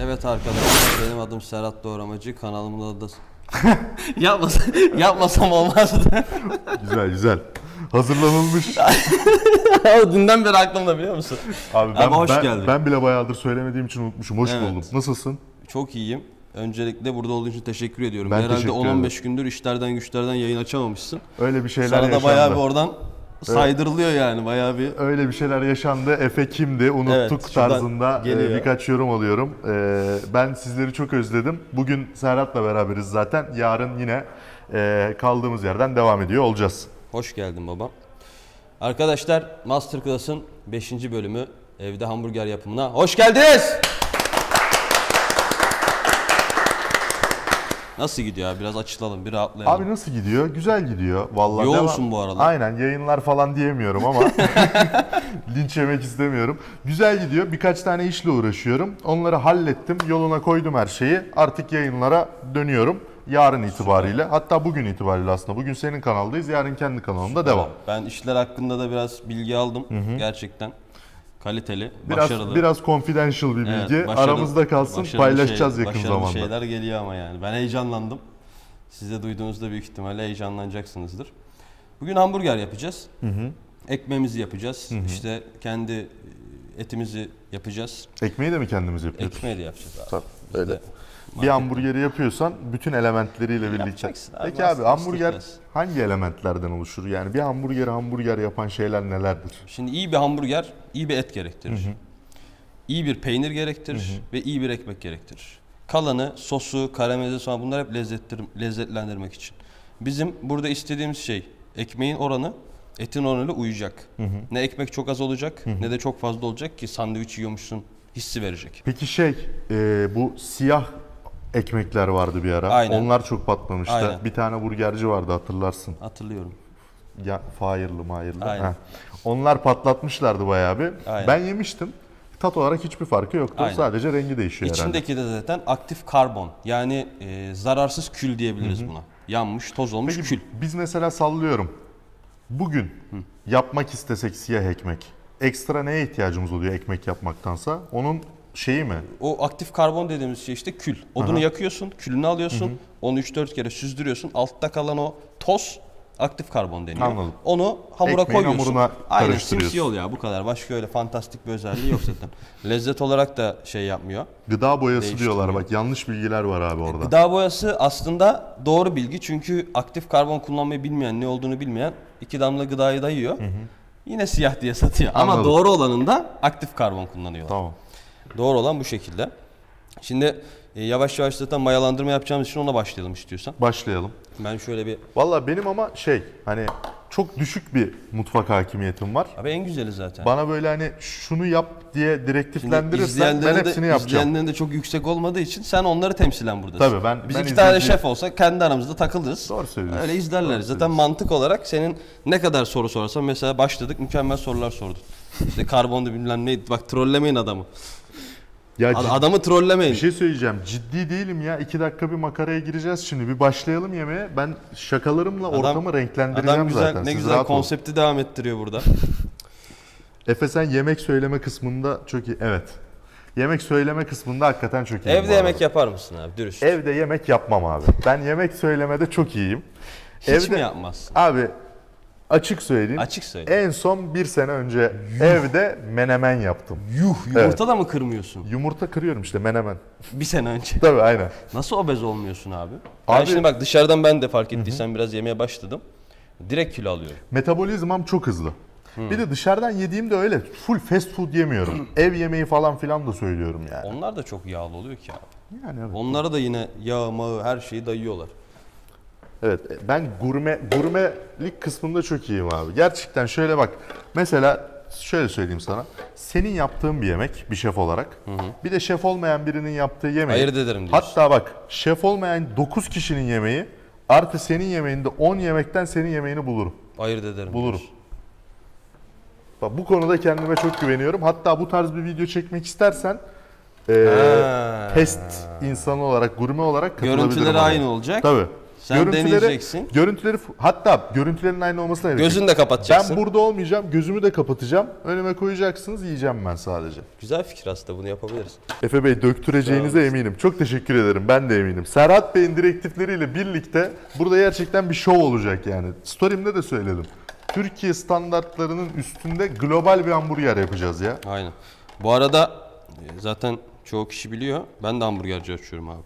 Evet arkadaşlar benim adım Serhat Doğramacı. Kanalımın adı da... Yapmasam, yapmasam olmazdı. Güzel güzel. Hazırlanılmış. O Dünden beri aklımda biliyor musun? Abi ben, Abi hoş ben, geldin. ben bile bayağıdır söylemediğim için unutmuşum. Hoş Evet. buldum. Nasılsın? Çok iyiyim. Öncelikle burada olduğun için teşekkür ediyorum. Ben Herhalde teşekkür 10-15 gündür işlerden güçlerden yayın açamamışsın. Öyle bir şeyler Sana da yaşandı. bayağı bir oradan saydırılıyor yani bayağı bir. Öyle bir şeyler yaşandı. Efe kimdi? Unuttuk Evet, tarzında e, geliyor. birkaç yorum alıyorum. E, ben sizleri çok özledim. Bugün Serhat'la beraberiz zaten. Yarın yine e, kaldığımız yerden devam ediyor olacağız. Hoş geldin babam. Arkadaşlar Masterclass'ın 5. bölümü evde hamburger yapımına hoş geldiniz. Nasıl gidiyor abi? Biraz açılalım, bir rahatlayalım. Abi nasıl gidiyor? Güzel gidiyor. Vallahi Yoğunsun devam- bu arada. Aynen yayınlar falan diyemiyorum ama linç yemek istemiyorum. Güzel gidiyor. Birkaç tane işle uğraşıyorum. Onları hallettim. Yoluna koydum her şeyi. Artık yayınlara dönüyorum. Yarın itibariyle. Hatta bugün itibariyle aslında. Bugün senin kanaldayız. Yarın kendi kanalımda devam. Ben işler hakkında da biraz bilgi aldım. Gerçekten kaliteli, Biraz başarılı. biraz confidential bir Evet, bilgi. başarılı- Aramızda kalsın. başarılı Paylaşacağız şey- yakın başarılı zamanda. şeyler geliyor ama yani. Ben heyecanlandım. Siz de duyduğunuzda büyük ihtimalle heyecanlanacaksınızdır. Bugün hamburger yapacağız. Ekmeğimizi yapacağız. İşte kendi etimizi yapacağız. Ekmeği de mi kendimiz yapıyoruz? Ekmeği de yapacağız abi. Tabii, öyle. de Bir hamburgeri yapıyorsan bütün elementleriyle birlikte. Yapacaksın abi, Peki abi hamburger istekmez. hangi elementlerden oluşur? Yani bir hamburgeri hamburger yapan şeyler nelerdir? Şimdi iyi bir hamburger, iyi bir et gerektirir. İyi bir peynir gerektirir ve iyi bir ekmek gerektirir. Kalanı, sosu, karamelize soğan bunlar hep lezzettir, lezzetlendirmek için. Bizim burada istediğimiz şey ekmeğin oranı etin oranıyla uyacak. Ne ekmek çok az olacak ne de çok fazla olacak ki sandviç yiyormuşsun hissi verecek. Peki şey e, bu siyah ekmekler vardı bir ara. Aynen. Onlar çok patlamıştı. Aynen. Bir tane burgerci vardı hatırlarsın. Hatırlıyorum. Ya Fire'lı Mayırlı. Aynen. Heh. Onlar patlatmışlardı bayağı bir. Aynen. Ben yemiştim. Tat olarak hiçbir farkı yoktu. Aynen. Sadece rengi değişiyor herhalde. İçindeki de zaten aktif karbon yani e, zararsız kül diyebiliriz buna. Yanmış, toz olmuş Peki kül. biz mesela sallıyorum. Bugün yapmak istesek siyah ekmek. Ekstra neye ihtiyacımız oluyor ekmek yapmaktansa? Onun şeyi mi? O aktif karbon dediğimiz şey işte kül. Odunu yakıyorsun, külünü alıyorsun, onu 3-4 kere süzdürüyorsun. Altta kalan o toz aktif karbon deniyor. Anladım. Onu hamura Ekmeğin koyuyorsun. hamuruna Aynen simsiyah oluyor ya bu kadar. Başka öyle fantastik bir özelliği yok zaten. Lezzet olarak da şey yapmıyor. Gıda boyası diyorlar bak yanlış bilgiler var abi orada. Gıda boyası aslında doğru bilgi çünkü aktif karbon kullanmayı bilmeyen, ne olduğunu bilmeyen iki damla gıdayı dayıyor. Yine siyah diye satıyor. Ama Anladım. doğru olanında aktif karbon kullanıyorlar. Tamam. Doğru olan bu şekilde. Şimdi e, yavaş yavaş zaten mayalandırma yapacağımız için ona başlayalım istiyorsan. Başlayalım. Ben şöyle bir... Valla benim ama şey hani çok düşük bir mutfak hakimiyetim var. Abi en güzeli zaten. Bana böyle hani şunu yap diye direktiflendirirsen ben izleyenlerin de- hepsini yapacağım. izleyenlerin de çok yüksek olmadığı için sen onları temsilen buradasın. Tabii, ben- Biz ben iki tane izleyici- şef olsak kendi aramızda takılırız. Doğru söylüyorsun. Öyle izlerler. Doğru Zaten mantık olarak senin ne kadar soru sorarsan mesela başladık mükemmel sorular sordun. İşte karbonda bilmem neydi. Bak trollemeyin adamı. Ya Ad- adamı trollemeyin. bir şey söyleyeceğim. Ciddi değilim ya. İki dakika bir makaraya gireceğiz şimdi. Bir başlayalım yemeğe. Ben şakalarımla Adam- ortamı renklendireceğim Adam güzel zaten. ne Siz güzel rahat olun. konsepti devam ettiriyor burada. Efe sen yemek söyleme kısmında çok iyi. Evet. Yemek söyleme kısmında hakikaten çok iyi. Evde yemek yapar mısın abi dürüst? Evde yemek yapmam abi. Ben yemek söylemede çok iyiyim. Hiç mi yapmazsın? Abi açık söyleyeyim. Açık söyle. En son bir sene önce evde menemen yaptım. Yuh yumurta da mı kırmıyorsun? Yumurta kırıyorum işte menemen. Bir sene önce. Tabii aynen. Nasıl obez olmuyorsun abi? Ben Abi- şimdi bak dışarıdan ben de fark ettiysen biraz yemeye başladım. Direkt kilo alıyorum. Metabolizmam çok hızlı. Bir de dışarıdan yediğimde öyle full fast food yemiyorum. Ev yemeği falan filan da söylüyorum yani. Onlar da çok yağlı oluyor ki abi. Yani evet. Onlara da yine yağ, mağı her şeyi dayıyorlar. Evet ben gurme gurmelik kısmında çok iyiyim abi. Gerçekten şöyle bak. Mesela şöyle söyleyeyim sana. Senin yaptığın bir yemek bir şef olarak. Bir de şef olmayan birinin yaptığı yemeği. Ayırt ederim diyorsun. Hatta bak şef olmayan 9 kişinin yemeği artı senin yemeğinde 10 yemekten senin yemeğini bulurum. Ayırt ederim. Bulurum. diyorsun. Bak bu konuda kendime çok güveniyorum. Hatta bu tarz bir video çekmek istersen e, test insanı olarak, gurme olarak katılabilirim. Görüntüleri aynı olacak. Tabii. Sen deneyeceksin. Görüntüleri hatta görüntülerin aynı olmasına gerek yok. Gözünü de kapatacaksın. Ben burada olmayacağım. Gözümü de kapatacağım. Önüme koyacaksınız. Yiyeceğim ben sadece. Güzel fikir aslında bunu yapabiliriz. Efe Bey döktüreceğinize eminim. Çok teşekkür ederim. Ben de eminim. Serhat Bey'in direktifleriyle birlikte burada gerçekten bir şov olacak yani. Story'imde de söyledim. Türkiye standartlarının üstünde global bir hamburger yapacağız ya. Aynen. Bu arada e, zaten çoğu kişi biliyor. Ben de hamburgerci açıyorum abi.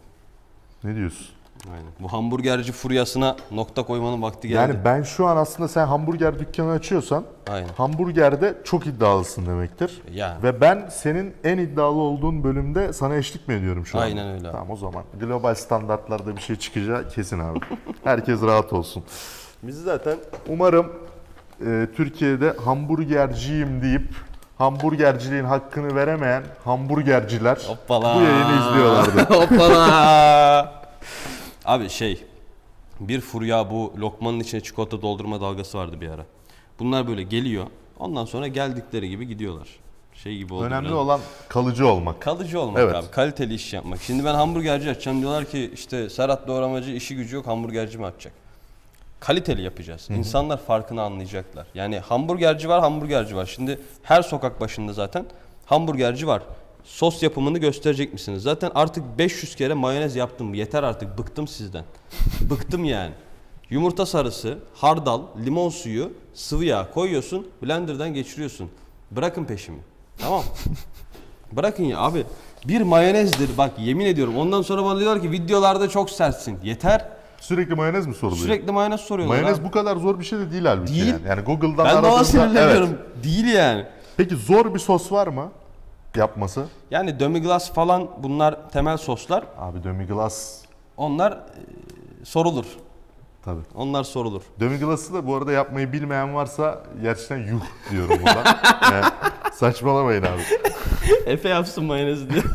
Ne diyorsun? Aynen. Bu hamburgerci furyasına nokta koymanın vakti geldi. Yani ben şu an aslında sen hamburger dükkanı açıyorsan Aynen. hamburgerde çok iddialısın demektir. Yani. Ve ben senin en iddialı olduğun bölümde sana eşlik mi ediyorum şu an? Aynen öyle abi. Tamam o zaman global standartlarda bir şey çıkacağı kesin abi. Herkes rahat olsun. Biz zaten Umarım e, Türkiye'de hamburgerciyim deyip hamburgerciliğin hakkını veremeyen hamburgerciler Hoppala. bu yayını izliyorlardı. Hoppala. Abi şey bir furya bu lokmanın içine çikolata doldurma dalgası vardı bir ara. Bunlar böyle geliyor. Ondan sonra geldikleri gibi gidiyorlar. Şey gibi oldu. Önemli biraz. olan kalıcı olmak. Kalıcı olmak Evet. abi. Kaliteli iş yapmak. Şimdi ben hamburgerci açacağım. Diyorlar ki işte Serhat Doğramacı işi gücü yok hamburgerci mi açacak? Kaliteli yapacağız. İnsanlar farkını anlayacaklar. Yani hamburgerci var, hamburgerci var. Şimdi her sokak başında zaten hamburgerci var. Sos yapımını gösterecek misiniz? Zaten artık 500 kere mayonez yaptım. Yeter artık. Bıktım sizden. Bıktım yani. Yumurta sarısı, hardal, limon suyu, sıvı yağ koyuyorsun. Blender'dan geçiriyorsun. Bırakın peşimi. Tamam. Bırakın ya abi. Bir mayonezdir bak yemin ediyorum. Ondan sonra bana diyorlar ki videolarda çok sertsin. Yeter. Sürekli mayonez mi soruluyor? Sürekli mayonez soruyorlar. Mayonez abi. bu kadar zor bir şey de değil halbuki. Değil. Yani, yani Google'dan Ben de ona sinirleniyorum. Evet. Değil yani. Peki zor bir sos var mı yapması? Yani demi-glace falan bunlar temel soslar. Abi demi-glace Onlar e, sorulur. tabii. Onlar sorulur. Demi-glace'ı da bu arada yapmayı bilmeyen varsa gerçekten yuh diyorum buradan. yani, saçmalamayın abi. Efe yapsın mayonezi diyor.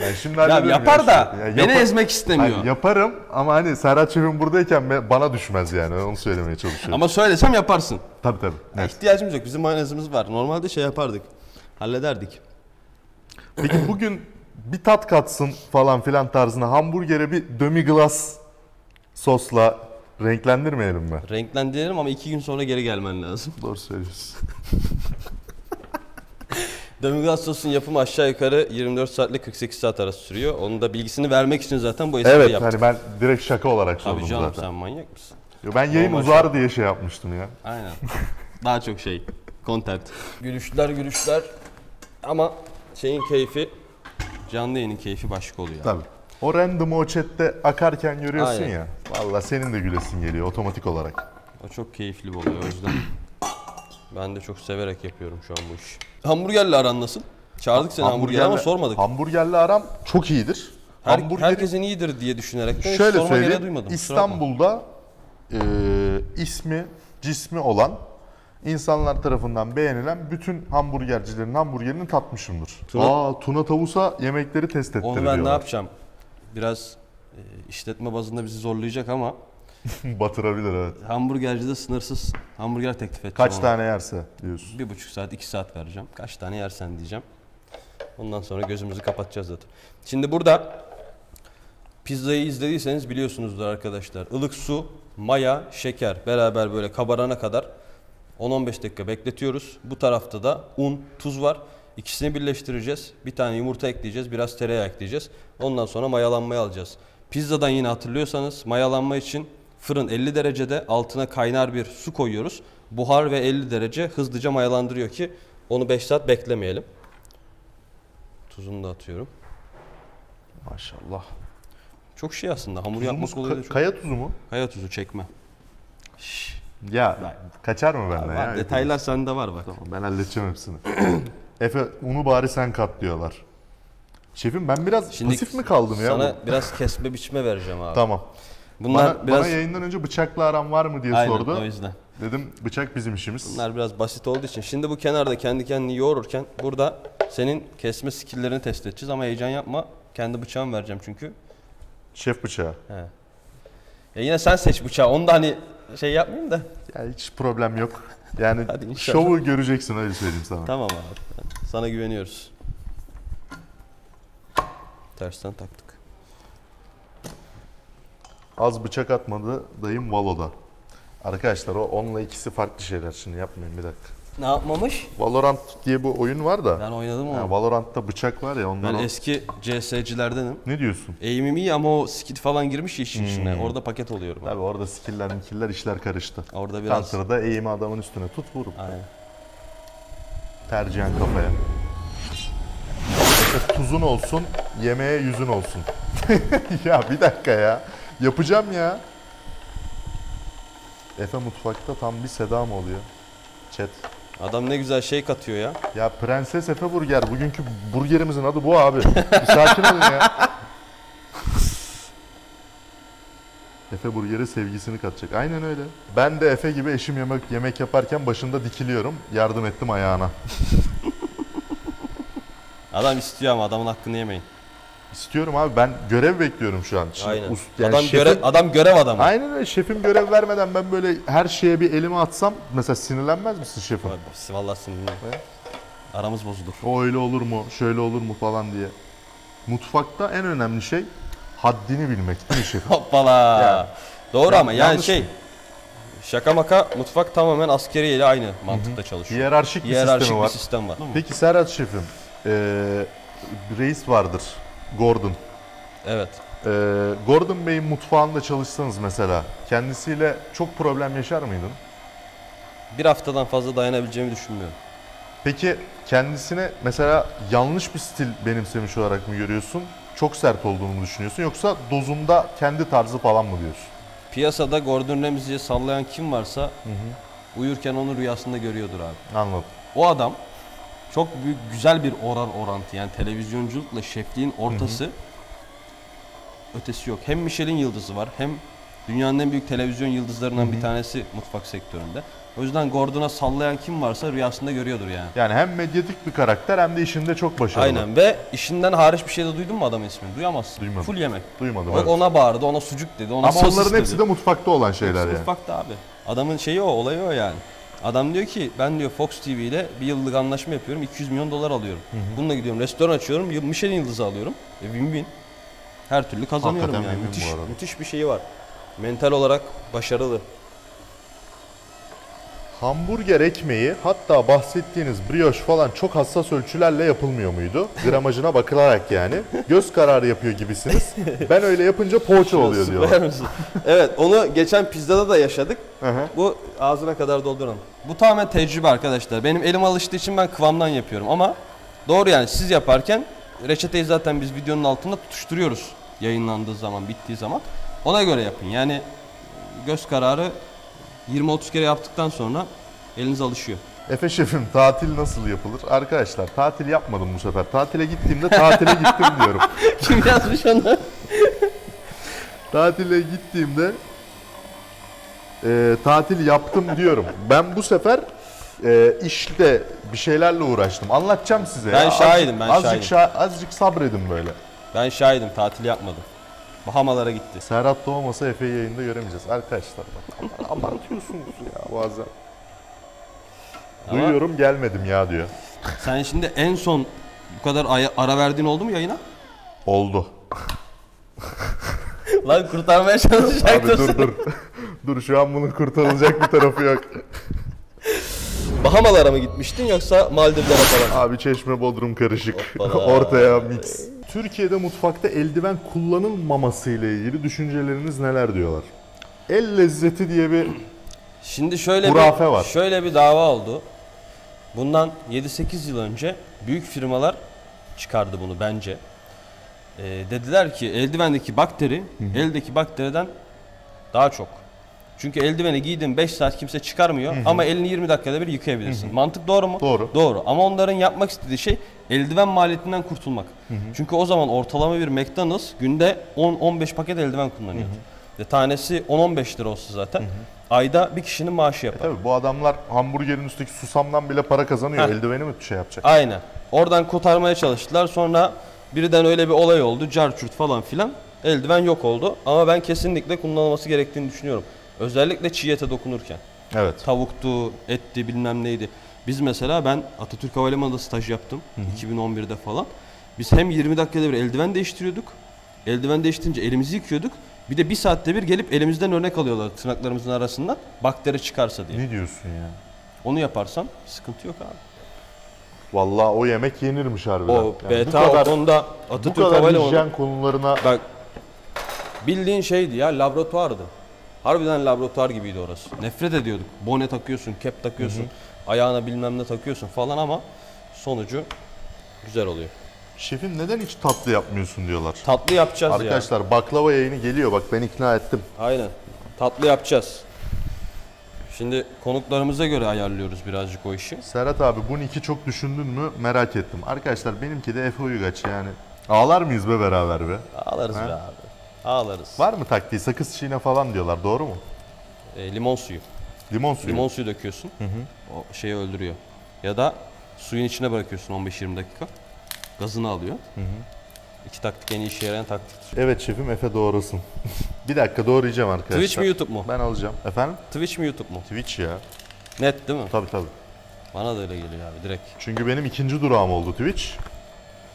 Yani şimdi ya yapar ya da. Ya beni yapa- ezmek istemiyor. Hayır, yaparım ama hani Serhat Şef'in buradayken bana düşmez yani onu söylemeye çalışıyorum. Ama söylesem yaparsın. Tabii tabii. Net. ihtiyacımız yok. Bizim mayonezimiz var. Normalde şey yapardık. Hallederdik. Peki bugün bir tat katsın falan filan tarzına hamburgere bir demi-glace sosla renklendirmeyelim mi? Renklendirelim ama iki gün sonra geri gelmen lazım. Doğru söylüyorsun. Demi-glace sosun yapımı aşağı yukarı 24 saat ile 48 saat arası sürüyor. Onun da bilgisini vermek için zaten bu espriyi Evet yaptık. hani ben direkt şaka olarak sordum Tabii canım zaten. sen manyak mısın? Yo, ben yayın Normal uzar diye şey yapmıştım ya. Aynen. Daha çok şey. Content. Gülüşler gülüşler. Ama şeyin keyfi, canlı yayının keyfi başka oluyor. Tabii. O random o chatte akarken görüyorsun Aynen. ya. Valla senin de gülesin geliyor otomatik olarak. O çok keyifli oluyor o yüzden. Ben de çok severek yapıyorum şu an bu işi. Hamburgerle aran nasıl? Çağırdık seni hamburger ama sormadık. Hamburgerle aram çok iyidir. Her, Hamburgeri- herkesin iyidir diye düşünerek de Şöyle sorma söyleyeyim. duymadım. İstanbul'da e, ismi, cismi olan insanlar tarafından beğenilen bütün hamburgercilerin hamburgerini tatmışımdır. Tuna- Aa Tuna Tavus'a yemekleri test ettiriliyor. Onu ben ne yapacağım? Biraz e, işletme bazında bizi zorlayacak ama Batırabilir evet. hamburgercide sınırsız hamburger teklif edeceğim. Kaç ona. tane yerse diyorsun. Bir buçuk saat, iki saat vereceğim. Kaç tane yersen diyeceğim. Ondan sonra gözümüzü kapatacağız zaten. Şimdi burada pizzayı izlediyseniz biliyorsunuzdur arkadaşlar. Ilık su, maya, şeker beraber böyle kabarana kadar 10-15 dakika bekletiyoruz. Bu tarafta da un, tuz var. İkisini birleştireceğiz. Bir tane yumurta ekleyeceğiz, biraz tereyağı ekleyeceğiz. Ondan sonra mayalanmaya alacağız. Pizzadan yine hatırlıyorsanız mayalanma için fırın 50 derecede altına kaynar bir su koyuyoruz. Buhar ve 50 derece hızlıca mayalandırıyor ki onu 5 saat beklemeyelim. Tuzunu da atıyorum. Maşallah. Çok şey aslında hamur Tuzumuz yapmak da ka- çok. kaya tuzu mu? Kaya tuzu çekme. Ya kaçar mı benden Var, ya? detaylar sende var bak. Tamam ben halledeceğim hepsini. Efe unu bari sen kat diyorlar. Şefim ben biraz Şimdi pasif mi kaldım ya? Sana biraz kesme biçme vereceğim abi. Tamam. Bunlar bana, biraz bana yayından önce bıçakla aram var mı diye Aynen, sordu. o yüzden. Dedim bıçak bizim işimiz. Bunlar biraz basit olduğu için. Şimdi bu kenarda kendi kendini yoğururken burada senin kesme skilllerini test edeceğiz ama heyecan yapma. Kendi bıçağımı vereceğim çünkü. Şef bıçağı. He. Ya yine sen seç bıçağı. Onu da hani şey yapmayayım da. Ya hiç problem yok. Yani Hadi şovu göreceksin öyle söyleyeyim sana. Tamam abi. Sana güveniyoruz. Tersten taktık. Az bıçak atmadı dayım Valo'da. Arkadaşlar o onunla ikisi farklı şeyler şimdi yapmayın bir dakika. Ne yapmamış? Valorant diye bu oyun var da. Ben oynadım onu. Ha, Valorant'ta bıçak var ya ondan ben o- eski CS'cilerdenim. Ne diyorsun? Eğimim iyi ama o skit falan girmiş ya işin içine. Hmm. Orada paket oluyorum. Tabi orada skill'ler mikiller işler karıştı. Orada biraz... Counter'da eğimi adamın üstüne tut vur. Aynen. Tercihen kafaya. İşte tuzun olsun, yemeğe yüzün olsun. ya bir dakika ya. Yapacağım ya. Efe mutfakta tam bir seda mı oluyor? Chat. Adam ne güzel şey katıyor ya. Ya Prenses Efe Burger. Bugünkü burgerimizin adı bu abi. Bir sakin olun ya. Efe Burger'e sevgisini katacak. Aynen öyle. Ben de Efe gibi eşim yemek yemek yaparken başında dikiliyorum. Yardım ettim ayağına. Adam istiyor ama adamın hakkını yemeyin. İstiyorum abi ben görev bekliyorum şu an. Şimdi Aynen. us- yani adam, şefim- görev, adam görev adamı. Aynen öyle. Şefim görev vermeden ben böyle her şeye bir elimi atsam mesela sinirlenmez misin şefim? Abi, Vallahi sinirliyim. Aramız bozulur. O öyle olur mu, şöyle olur mu falan diye. Mutfakta en önemli şey haddini bilmek değil mi şefim? Hoppala. Doğru Ya- ama yani şey mı? şaka maka mutfak tamamen askeriye ile aynı mantıkta çalışıyor. Hiyerarşik bir Hiyerarşik sistemi bir var. sistem var. Peki Serhat şefim, eee, reis vardır, Gordon. Evet. Eee, Gordon Bey'in mutfağında çalışsanız mesela kendisiyle çok problem yaşar mıydın? Bir haftadan fazla dayanabileceğimi düşünmüyorum. Peki kendisine mesela yanlış bir stil benimsemiş olarak mı görüyorsun? Çok sert olduğunu mu düşünüyorsun yoksa dozunda kendi tarzı falan mı diyorsun? Piyasada Gordon Ramsay'i sallayan kim varsa uyurken onu rüyasında görüyordur abi. Anladım. O adam çok büyük güzel bir oran orantı yani televizyonculukla şefliğin ortası ötesi yok. Hem Michelin yıldızı var hem dünyanın en büyük televizyon yıldızlarından bir tanesi mutfak sektöründe. O yüzden Gordon'a sallayan kim varsa rüyasında görüyordur yani. Yani hem medyatik bir karakter hem de işinde çok başarılı. Aynen ve işinden hariç bir şey de duydun mu adamın ismini? Duyamazsın. Duymadım. Full yemek. Duymadım. O- evet. Ona bağırdı, ona sucuk dedi, ona Ama onların hepsi de mutfakta olan şeyler Hepsi yani. mutfakta abi. Adamın şeyi o, olayı o yani. Adam diyor ki ben diyor Fox TV ile bir yıllık anlaşma yapıyorum 200 milyon dolar alıyorum. Bununla gidiyorum restoran açıyorum Michelin yıldızı alıyorum. E, win win. Her türlü kazanıyorum Hakikaten yani. Müthiş, müthiş bir şeyi var. Mental olarak başarılı. Hamburger ekmeği hatta bahsettiğiniz brioche falan çok hassas ölçülerle yapılmıyor muydu? Gramajına bakılarak yani. Göz kararı yapıyor gibisiniz. Ben öyle yapınca poğaça oluyor diyorlar. evet onu geçen pizzada da yaşadık. Bu ağzına kadar dolduralım. Bu tamamen tecrübe arkadaşlar. Benim elim alıştığı için ben kıvamdan yapıyorum ama doğru yani siz yaparken reçeteyi zaten biz videonun altında tutuşturuyoruz yayınlandığı zaman, bittiği zaman. Ona göre yapın. Yani göz kararı 20-30 kere yaptıktan sonra eliniz alışıyor. Efe şefim tatil nasıl yapılır? Arkadaşlar tatil yapmadım bu sefer. Tatile gittiğimde tatile gittim diyorum. Kim yazmış onu? Tatile gittiğimde e, tatil yaptım diyorum. Ben bu sefer e, işte bir şeylerle uğraştım. Anlatacağım size. Ben ya. şahidim, ben azıcık, şahidim. şa- azıcık sabredin böyle. Ben şahidim tatil yapmadım. Bahamalara gitti. Serhat doğmasa Efe'yi yayında göremeyeceğiz. Arkadaşlar bak abartıyorsunuz ya bazen. Ama- Duyuyorum gelmedim ya diyor. Sen şimdi en son bu kadar ara verdiğin oldu mu yayına? Oldu. Lan kurtarmaya çalışacaktım. Abi dur dur. dur şu an bunun kurtarılacak bir tarafı yok. Bahamalara mı gitmiştin yoksa Maldivlere falan? Abi çeşme bodrum karışık. Hoppala. Ortaya mix. Türkiye'de mutfakta eldiven kullanılmaması ile ilgili düşünceleriniz neler diyorlar? El lezzeti diye bir Şimdi şöyle Hurafe bir var. şöyle bir dava oldu. Bundan 7-8 yıl önce büyük firmalar çıkardı bunu bence. Ee, dediler ki eldivendeki bakteri eldeki bakteriden daha çok. Çünkü eldiveni giydin 5 saat kimse çıkarmıyor ama elini 20 dakikada bir yıkayabilirsin. Mantık doğru mu? Doğru. Doğru. Ama onların yapmak istediği şey eldiven maliyetinden kurtulmak. Çünkü o zaman ortalama bir McDonald's günde 10-15 paket eldiven kullanıyordu. Ve tanesi 10-15 lira olsa zaten ayda bir kişinin maaşı yapar. Tabii bu adamlar hamburgerin üstteki susamdan bile para kazanıyor. Heh. Eldiveni mi şey yapacak? Aynen. Oradan kotarmaya çalıştılar. Sonra birden öyle bir olay oldu. Carçurt falan filan. Eldiven yok oldu. Ama ben kesinlikle kullanılması gerektiğini düşünüyorum. Özellikle çiğ ete dokunurken. Evet. Tavuktu, etti bilmem neydi. Biz mesela ben Atatürk Havalimanı'nda staj yaptım. 2011'de falan. Biz hem 20 dakikada bir eldiven değiştiriyorduk. Eldiven değiştirince elimizi yıkıyorduk. Bir de bir saatte bir gelip elimizden örnek alıyorlar tırnaklarımızın arasından bakteri çıkarsa diye. Ne diyorsun ya? Onu yaparsan sıkıntı yok abi. Vallahi o yemek yenirmiş harbiden. O Yani bu beta kadar, o konuda bu Atatürk kadar Havalimanı. hijyen konularına Bak bildiğin şeydi ya laboratuvardı. Harbiden laboratuvar gibiydi orası. Nefret ediyorduk. Bone takıyorsun, kep takıyorsun, ayağına bilmem ne takıyorsun falan ama sonucu güzel oluyor. şefim neden hiç tatlı yapmıyorsun diyorlar. Tatlı yapacağız ya. Arkadaşlar baklava yayını geliyor bak ben ikna ettim. Aynen. Tatlı yapacağız. Şimdi konuklarımıza göre ayarlıyoruz birazcık o işi. Serhat abi bu iki çok düşündün mü merak ettim. Arkadaşlar benimki de Efe Uygaç yani. Ağlar mıyız be beraber be? Ağlarız be abi. Ağlarız. Var mı taktiği sakız çiğne falan diyorlar doğru mu? E, limon suyu. Limon suyu. Limon suyu döküyorsun. O şeyi öldürüyor. Ya da suyun içine bırakıyorsun 15-20 dakika. Gazını alıyor. İki taktik en iyi işe yarayan taktiktir. Evet şefim Efe doğrasın. bir dakika doğrayacağım arkadaşlar. Twitch mi YouTube mu? Ben alacağım. Efendim? Twitch mi YouTube mu? Twitch ya. Net değil mi? Tabii tabii. Bana da öyle geliyor abi direkt. Çünkü benim ikinci durağım oldu Twitch.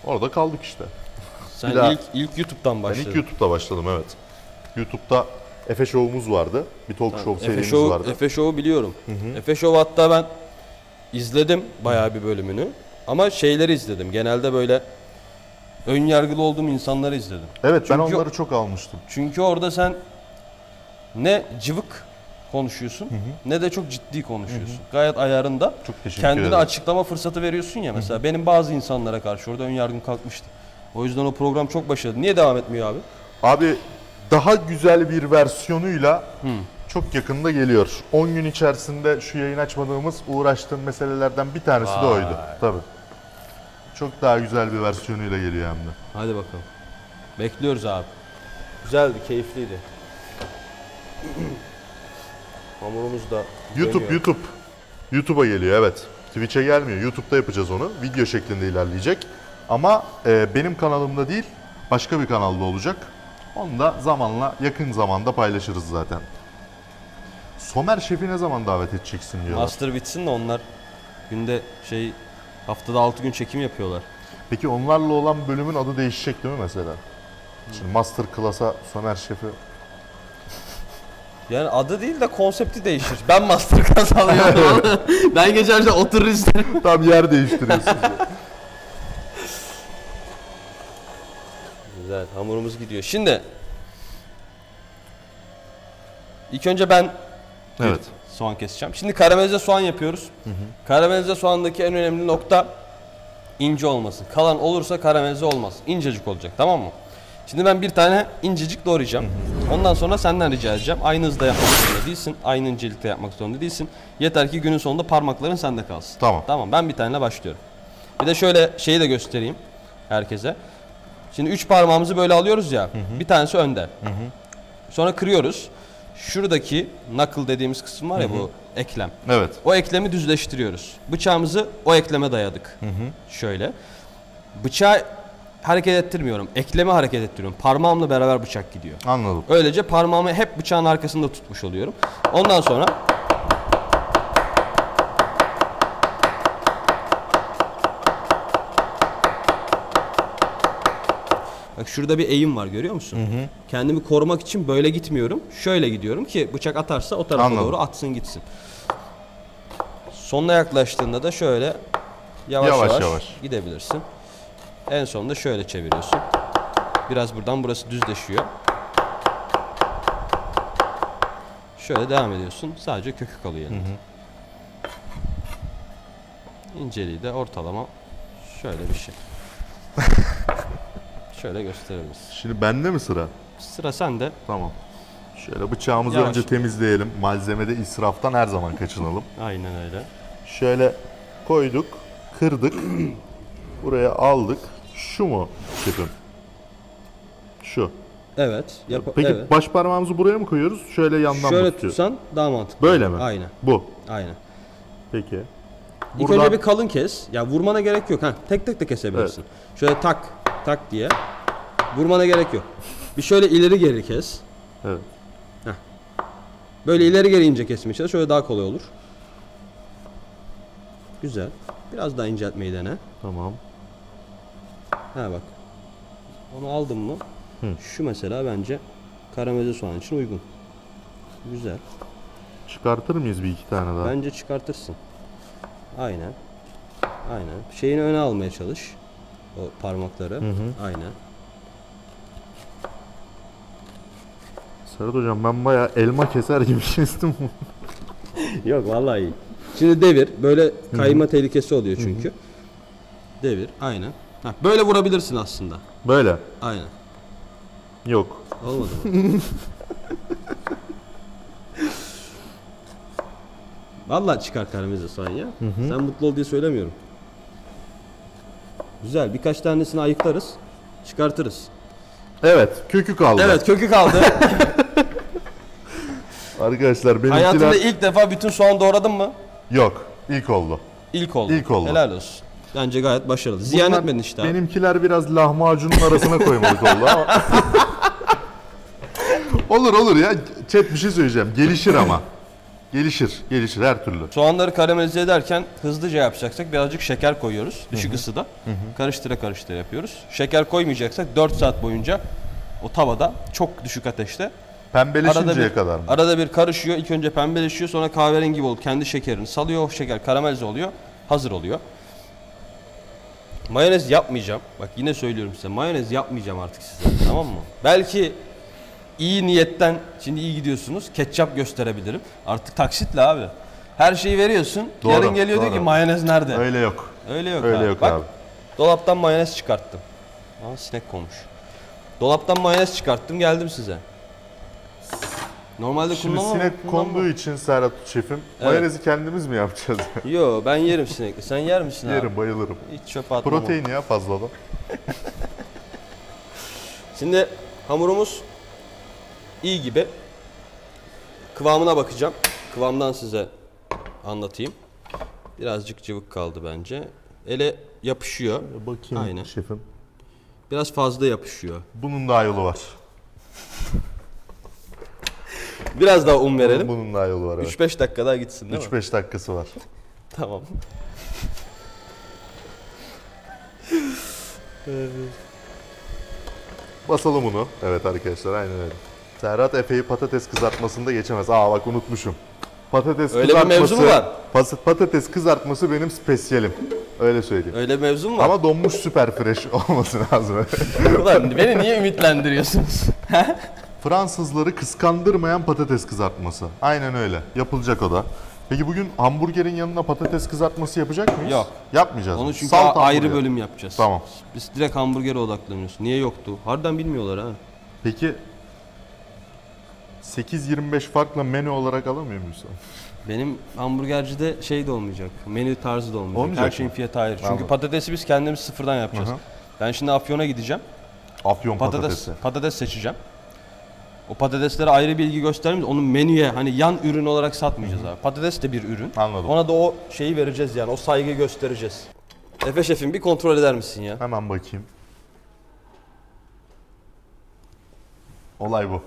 Orada kaldık işte. Sen ilk ilk YouTube'dan Ben başladın. ilk YouTube'da başladım evet. YouTube'da Efe Show'umuz vardı. Bir talk show Efe serimiz Show, vardı. Efe Show'u biliyorum. Efe Show hatta ben izledim bayağı bir bölümünü. Ama şeyleri izledim. Genelde böyle ön yargılı olduğum insanları izledim. Evet ben Çünkü- onları çok almıştım. Çünkü orada sen ne cıvık konuşuyorsun ne de çok ciddi konuşuyorsun. Gayet ayarında. Çok teşekkür Kendini ederim. açıklama fırsatı veriyorsun ya mesela. Benim bazı insanlara karşı orada ön yargım kalkmıştı. O yüzden o program çok başarılı. Niye devam etmiyor abi? Abi daha güzel bir versiyonuyla çok yakında geliyor. 10 gün içerisinde şu yayın açmadığımız uğraştığım meselelerden bir tanesi de Vay. oydu. Tabii. Çok daha güzel bir versiyonuyla geliyor hem de. Hadi bakalım. Bekliyoruz abi. Güzeldi, keyifliydi. Hamurumuz da YouTube, dönüyor. YouTube. YouTube'a geliyor evet. Twitch'e gelmiyor. YouTube'da yapacağız onu. Video şeklinde ilerleyecek. Ama e, benim kanalımda değil, başka bir kanalda olacak. Onu da zamanla, yakın zamanda paylaşırız zaten. Somer Şef'i ne zaman davet edeceksin diyorlar. Master bitsin de onlar günde şey haftada 6 gün çekim yapıyorlar. Peki onlarla olan bölümün adı değişecek değil mi mesela? Şimdi Master Class'a Somer Şef'i... Yani adı değil de konsepti değişir. Ben master class alıyorum. ben geçerse oturur isterim. Tam yer değiştiriyorsunuz. Güzel hamurumuz gidiyor. Şimdi ilk önce ben evet. soğan keseceğim. Şimdi karamelize soğan yapıyoruz. Karamelize soğandaki en önemli nokta ince olması. Kalan olursa karamelize olmaz. İncecik olacak tamam mı? Şimdi ben bir tane incecik doğrayacağım. Ondan sonra senden rica edeceğim. Aynı hızda yapmak zorunda değilsin. Aynı incelikte yapmak zorunda değilsin. Yeter ki günün sonunda parmakların sende kalsın. Tamam. Tamam ben bir taneyle başlıyorum. Bir de şöyle şeyi de göstereyim herkese. Şimdi üç parmağımızı böyle alıyoruz ya. Bir tanesi önde. Sonra kırıyoruz. Şuradaki knuckle dediğimiz kısım var ya bu eklem. Evet. O eklemi düzleştiriyoruz. Bıçağımızı o ekleme dayadık. Şöyle. Bıçağı hareket ettirmiyorum. Eklemi hareket ettiriyorum. Parmağımla beraber bıçak gidiyor. Anladım. Öylece parmağımı hep bıçağın arkasında tutmuş oluyorum. Ondan sonra Bak şurada bir eğim var görüyor musun? Kendimi korumak için böyle gitmiyorum. Şöyle gidiyorum ki bıçak atarsa o tarafa Anladım. doğru atsın gitsin. Sonuna yaklaştığında da şöyle yavaş Yavaş yavaş, yavaş. gidebilirsin. En sonunda şöyle çeviriyorsun. Biraz buradan burası düzleşiyor. Şöyle devam ediyorsun. Sadece kökü kalıyor elinde. İnceliği de ortalama şöyle bir şey. şöyle gösterebiliriz. Şimdi bende mi sıra? Sıra sende. Tamam. Şöyle bıçağımızı Yavaş. önce temizleyelim. Malzemede israftan her zaman kaçınalım. Aynen öyle. Şöyle koyduk, kırdık. Buraya aldık. Şu mu şefim? Şu. Evet. Yap Peki evet. baş parmağımızı buraya mı koyuyoruz? Şöyle yandan mı Şöyle tutuyoruz? tutsan daha mantıklı. Böyle mi? Aynen. Bu. Aynen. Peki. İlk Buradan- önce bir kalın kes. Ya vurmana gerek yok. Ha, tek tek de kesebilirsin. Şöyle tak tak diye. Vurmana gerek yok. Bir şöyle ileri geri kes. Evet. Böyle ileri geri ince kesmeye çalış. Şöyle daha kolay olur. Güzel. Biraz daha inceltmeyi dene. Tamam. Ha bak. Onu aldın mı? Şu mesela bence karamelize soğan için uygun. Güzel. Çıkartır mıyız bir iki tane daha? Bence çıkartırsın. Aynen. Aynen. Şeyini öne almaya çalış. O parmakları. Aynen. Serhat hocam ben bayağı elma keser gibi kestim. Yok vallahi iyi. Şimdi devir. Böyle kayma tehlikesi oluyor çünkü. Devir. Aynen. Heh, böyle vurabilirsin aslında. Böyle. Aynen. Yok. Olmadı mı? Vallahi çıkar karamelize soğan ya. Sen mutlu ol diye söylemiyorum. Güzel. Birkaç tanesini ayıklarız. Çıkartırız. Evet. Kökü kaldı. Evet kökü kaldı. Arkadaşlar benimkiler... Hayatında ilk defa bütün soğan doğradın mı? Yok. İlk oldu. İlk oldu. İlk oldu. Helal olsun. Bence gayet başarılı. Ziyan Bunlar- etmedin işte abi. Benimkiler biraz lahmacunun arasına koymalık oldu ama. olur olur ya. Chat bir şey söyleyeceğim. Gelişir ama. Gelişir. Gelişir her türlü. Soğanları karamelize ederken hızlıca yapacaksak birazcık şeker koyuyoruz düşük ısıda. Karıştıra karıştıra yapıyoruz. Şeker koymayacaksak 4 saat boyunca o tavada çok düşük ateşte Pembeleşinceye bir, kadar mı? arada bir karışıyor. İlk önce pembeleşiyor sonra kahverengi gibi olup kendi şekerini salıyor. O şeker karamelize oluyor. Hazır oluyor. Mayonez yapmayacağım. Bak yine söylüyorum size. Mayonez yapmayacağım artık size. tamam mı? Belki iyi niyetten şimdi iyi gidiyorsunuz. Ketçap gösterebilirim. Artık taksitle abi. Her şeyi veriyorsun. Doğru, yarın geliyor diyor doğru. ki mayonez nerede? Öyle, Öyle yok. yok Öyle abi. yok Bak, abi. Dolaptan mayonez çıkarttım. Aa sinek konmuş. Dolaptan mayonez çıkarttım geldim size. Normalde Şimdi kullanmam. sinek kullanmam. konduğu için Serhat şefim Evet. mayonezi kendimiz mi yapacağız? Yo ben yerim sinekli. Sen yer misin abi? Yerim bayılırım. Hiç çöpe atmam. Protein ya fazladan. Şimdi hamurumuz iyi gibi. Kıvamına bakacağım. Kıvamdan size anlatayım. Birazcık cıvık kaldı bence. Ele yapışıyor. Bakayım Aynen. şefim. Biraz fazla yapışıyor. Bunun daha yolu var. Biraz daha un verelim. Bunun daha yolu var evet. 3-5 dakika daha gitsin değil mi? 3-5 dakikası var. Tamam. Basalım unu. Evet arkadaşlar aynen öyle. Serhat Efe'yi patates kızartmasında geçemez. Aa bak unutmuşum. Patates Öyle bir kızartması. mevzu mu var? pas- Patates kızartması benim spesiyelim. Öyle söyleyeyim. Öyle bir mevzu mu var? Ama donmuş süper fresh olması lazım. Ulan beni niye ümitlendiriyorsunuz? Fransızları kıskandırmayan patates kızartması. Aynen öyle. Yapılacak o da. Peki bugün hamburgerin yanına patates kızartması yapacak mıyız? Yok. Yapmayacağız. Onu mı? çünkü Salt ayrı hamburger. bölüm yapacağız. Tamam. Biz direkt hamburgere odaklanıyoruz. Niye yoktu? Harbiden bilmiyorlar ha. Peki 8-25 farkla menü olarak alamıyor muyuz? Benim hamburgercide şey de olmayacak. Menü tarzı da olmayacak. Olmayacak Her şeyin mı? fiyatı ayrı. Çünkü Anladım. patatesi biz kendimiz sıfırdan yapacağız. Hı hı. Ben şimdi Afyon'a gideceğim. Afyon Patates patatesi. patates seçeceğim. O patateslere ayrı bir ilgi göstermemiz, onun menüye hani yan ürün olarak satmayacağız abi. Patates de bir ürün. Anladım. Ona da o şeyi vereceğiz yani, o saygıyı göstereceğiz. Efe şefim bir kontrol eder misin ya? Hemen bakayım. Olay bu.